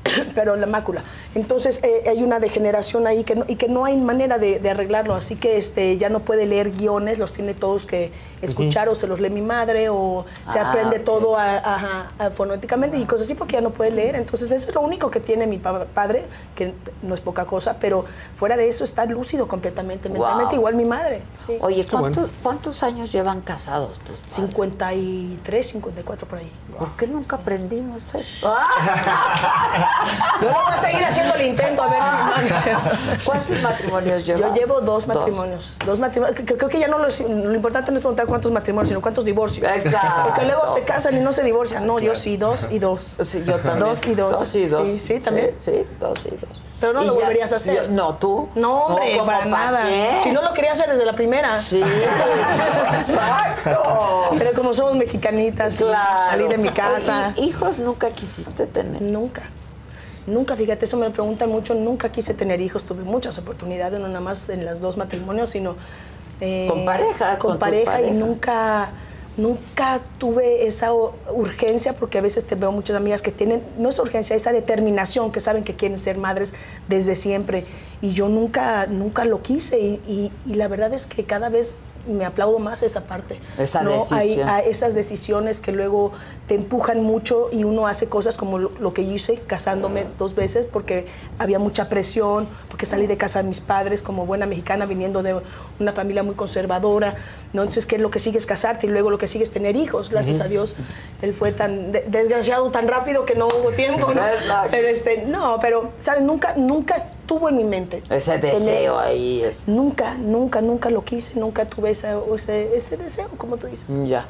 Pero la mácula. Entonces eh, hay una degeneración ahí que no, y que no hay manera de, de arreglarlo. Así que este, ya no puede leer guiones, los tiene todos que escuchar o se los lee mi madre o se Ah, aprende todo a- a fonéticamente y cosas así porque ya no puede leer. Entonces eso es lo único que tiene mi pa- padre, que no es poca cosa, pero fuera de eso está lúcido completamente, Wow. mentalmente, igual mi madre. sí. Oye, ¿cuántos, ¿cuántos años llevan casados tus padres? 53, 54 por ahí. ¿Por qué nunca aprendimos eso? Yo voy a seguir haciendo el intento, a ver. ¿Cuántos matrimonios Yo llevan? llevo dos matrimonios. Dos, matrimonios. Que- Creo que ya no los- lo importante no es preguntar cuántos matrimonios, sino cuántos divorcios. Exacto. Porque luego se casan y no se divorcian. No, yo sí, dos y dos. Sí, yo también. Dos y dos. Dos y dos. Sí, sí, también. Sí, dos y dos. Pero no lo ya- volverías a hacer. yo- no, tú. No, hombre, ¿cómo para pa' nada. qué? Si no lo quería hacer desde la primera. Sí, exacto. Pero como somos mexicanitas, Claro. salí de mi casa. ¿Hijos nunca quisiste tener? Nunca. Nunca, fíjate, eso me lo preguntan mucho. Nunca quise tener hijos. Tuve muchas oportunidades, no nada más en los dos matrimonios, sino. eh, Con pareja, Con, con pareja y nunca. Nunca tuve esa urgencia, porque a veces te veo muchas amigas que tienen, no esa urgencia, esa determinación, que saben que quieren ser madres desde siempre. Y yo nunca, nunca lo quise. Y, y- y la verdad es que cada vez me aplaudo más esa parte. Esa ¿no? Hay- esas decisiones que luego te empujan mucho y uno hace cosas como lo, lo que yo hice, casándome dos veces, porque había mucha presión, porque salí de casa de mis padres como buena mexicana, viniendo de una familia muy conservadora. ¿no? Entonces, ¿qué es lo que sigue es casarte y luego lo que sigue es tener hijos? Gracias a Dios, él fue tan de- desgraciado, tan rápido que no hubo tiempo. ¿no? Exacto. Pero, este, no, pero, ¿sabes? Nunca, nunca estuvo en mi mente. Ese tener- deseo ahí es. Nunca, nunca, nunca lo quise, nunca tuve esa- ese, ese deseo, como tú dices. Ya.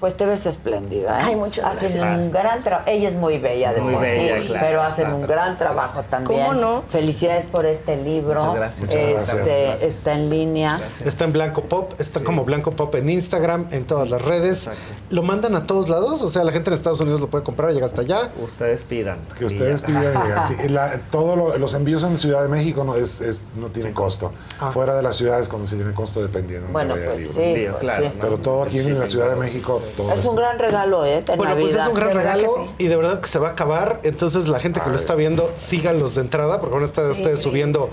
Pues te ves espléndida. ¿eh? Ay, muchas hacen gracias. un gran trabajo. Ella es muy bella de Muy por sí, bella, claro, pero hacen un gran trabajo también. ¿Cómo no? Felicidades por este libro. Muchas gracias. Este, Muchas gracias. Está en línea. Está en Blanco Pop, está como Blanco Pop en Instagram, en todas las redes. ¿Lo mandan a todos lados? O sea, la gente en Estados Unidos lo puede comprar, llega hasta allá. Ustedes pidan. Que ustedes pidan llegar. Sí, y la- todo lo- los envíos en Ciudad de México no, es, es- no tienen costo. Fuera de las ciudades cuando se tiene costo dependiendo de Bueno, el pues libro. sí, pues Claro, sí. Pero todo aquí en la Ciudad de México, todo Es un gran regalo, ¿eh? Bueno, pues Navidad. es un gran regalo sí. y de verdad que se va a acabar. Entonces la gente que lo está viendo, síganlos de entrada, porque van a estar Sí. ustedes subiendo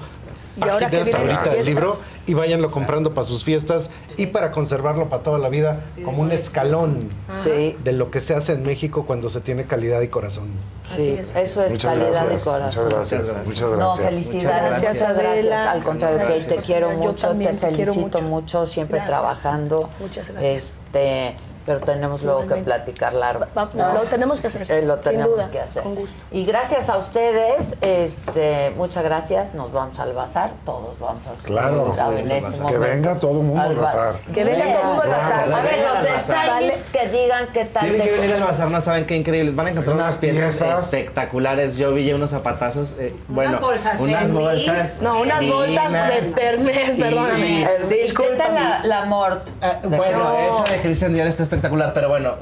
Y páginas ahorita del libro y váyanlo comprando para sus fiestas y para conservarlo para toda la vida como un escalón Sí. de lo que se hace en México cuando se tiene calidad y corazón. Sí, eso es Muchas calidad gracias, de corazón. muchas gracias, muchas No, gracias. felicidades, Muchas gracias. Al contrario, Gracias, te quiero mucho, te felicito mucho. mucho, siempre Gracias. trabajando. Muchas gracias. Este, pero tenemos luego que platicar largo. Va- lo tenemos que hacer. Eh, lo sin tenemos duda, que hacer. Con gusto. Y gracias a ustedes, este, muchas gracias. Nos vamos al bazar, todos vamos a Claro, en este que momento. venga todo el mundo al Al ba- bazar. Que venga todo el mundo al bazar. A ver, los stylists que digan qué tal Tienen que venir al bazar, no saben qué increíbles. Van a encontrar unas, Unas piezas, piezas. espectaculares. Yo vi unos zapatazos. eh, bueno, bolsas unas bolsas. No, unas bolsas de Hermes, Y- perdóname. ¿Y qué tal la, la mort? De- bueno, No. esa de Christian Dior está espectacular, pero bueno,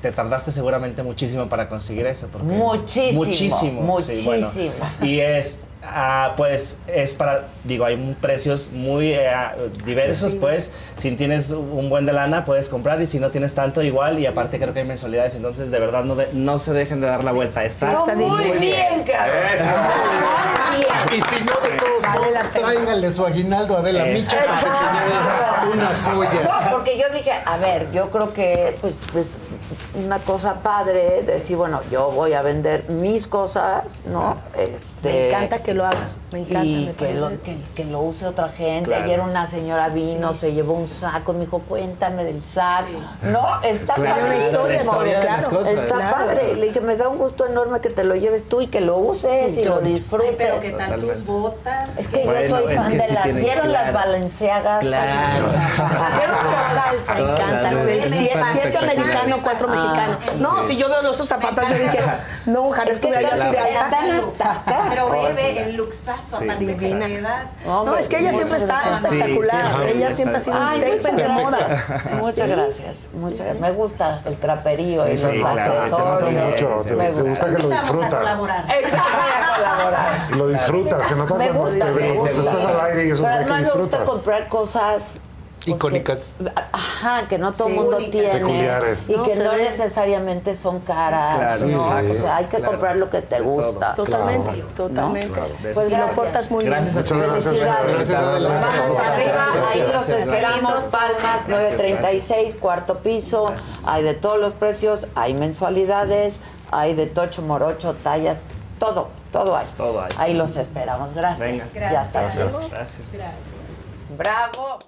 te tardaste seguramente muchísimo para conseguir eso. Porque es Muchísimo, muchísimo. sí, bueno. muchísimo. y es, ah, pues, es para, digo, hay precios muy eh, diversos, pues, si tienes un buen de lana puedes comprar y si no tienes tanto igual y aparte creo que hay mensualidades, entonces de verdad no, de- no se dejen de dar la vuelta. Está, No, muy bien, cabrón. Eso. Muy bien. Y si no, de todos modos, tráiganle su aguinaldo a Adela Micha para que lleve una joya. Porque yo dije, a ver, yo creo que pues, pues una cosa padre decir, bueno, yo voy a vender mis cosas, ¿no? Este, Me encanta que lo hagas. Me encanta. y me que lo, que, que lo use otra gente. Claro. Ayer una señora vino, se llevó un saco, me dijo, cuéntame del saco. No, está Claro, padre. la historia, Está historia de claro, las cosas. Está Claro. padre. Le dije, me da un gusto enorme que te lo lleves tú y que lo uses y, lo disfrutes. pero ¿qué tal tus botas? Es que Bueno, yo soy fan que de sí las. ¿Vieron las valenciagas? Claro. Vieron. Me encanta. El esas cuatro Ah, mexicano. No, sí. si yo veo esos zapatos, yo dije, no, ojalá Es que estuviera yo así de alta. Pero bebe el luxazo, Sí, esa edad. No, es que ella siempre está espectacular. ella siempre ha sido un statement de moda. Muchas gracias. Muchas Me gusta el traperío y los accesorios. Me gusta que lo disfrutas. Exacto, colaborar. Lo disfrutas, se nota cuando, te- estás al aire y eso Pero es que además me gusta disfrutas. comprar cosas Icónicas. que- ajá, que no todo el Sí, mundo únicas. tiene. Peculiares. Y No, que no ve. necesariamente son caras. Claro, ¿no? sí, o sea, hay que claro. comprar lo que te gusta. Totalmente, Claro. totalmente. De Pues lo gracias. portas muy Gracias a bien. Muchas gracias. Felicidades. Gracias. Vamos arriba, Gracias, ahí los esperamos. Palmas 936, cuarto piso, hay de todos los precios, hay mensualidades, hay de tocho, morocho, tallas, todo, todo hay. Todo hay. Ahí los esperamos, gracias. Venga. Ya está. Gracias. Gracias. Bravo.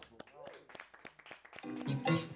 Thank you.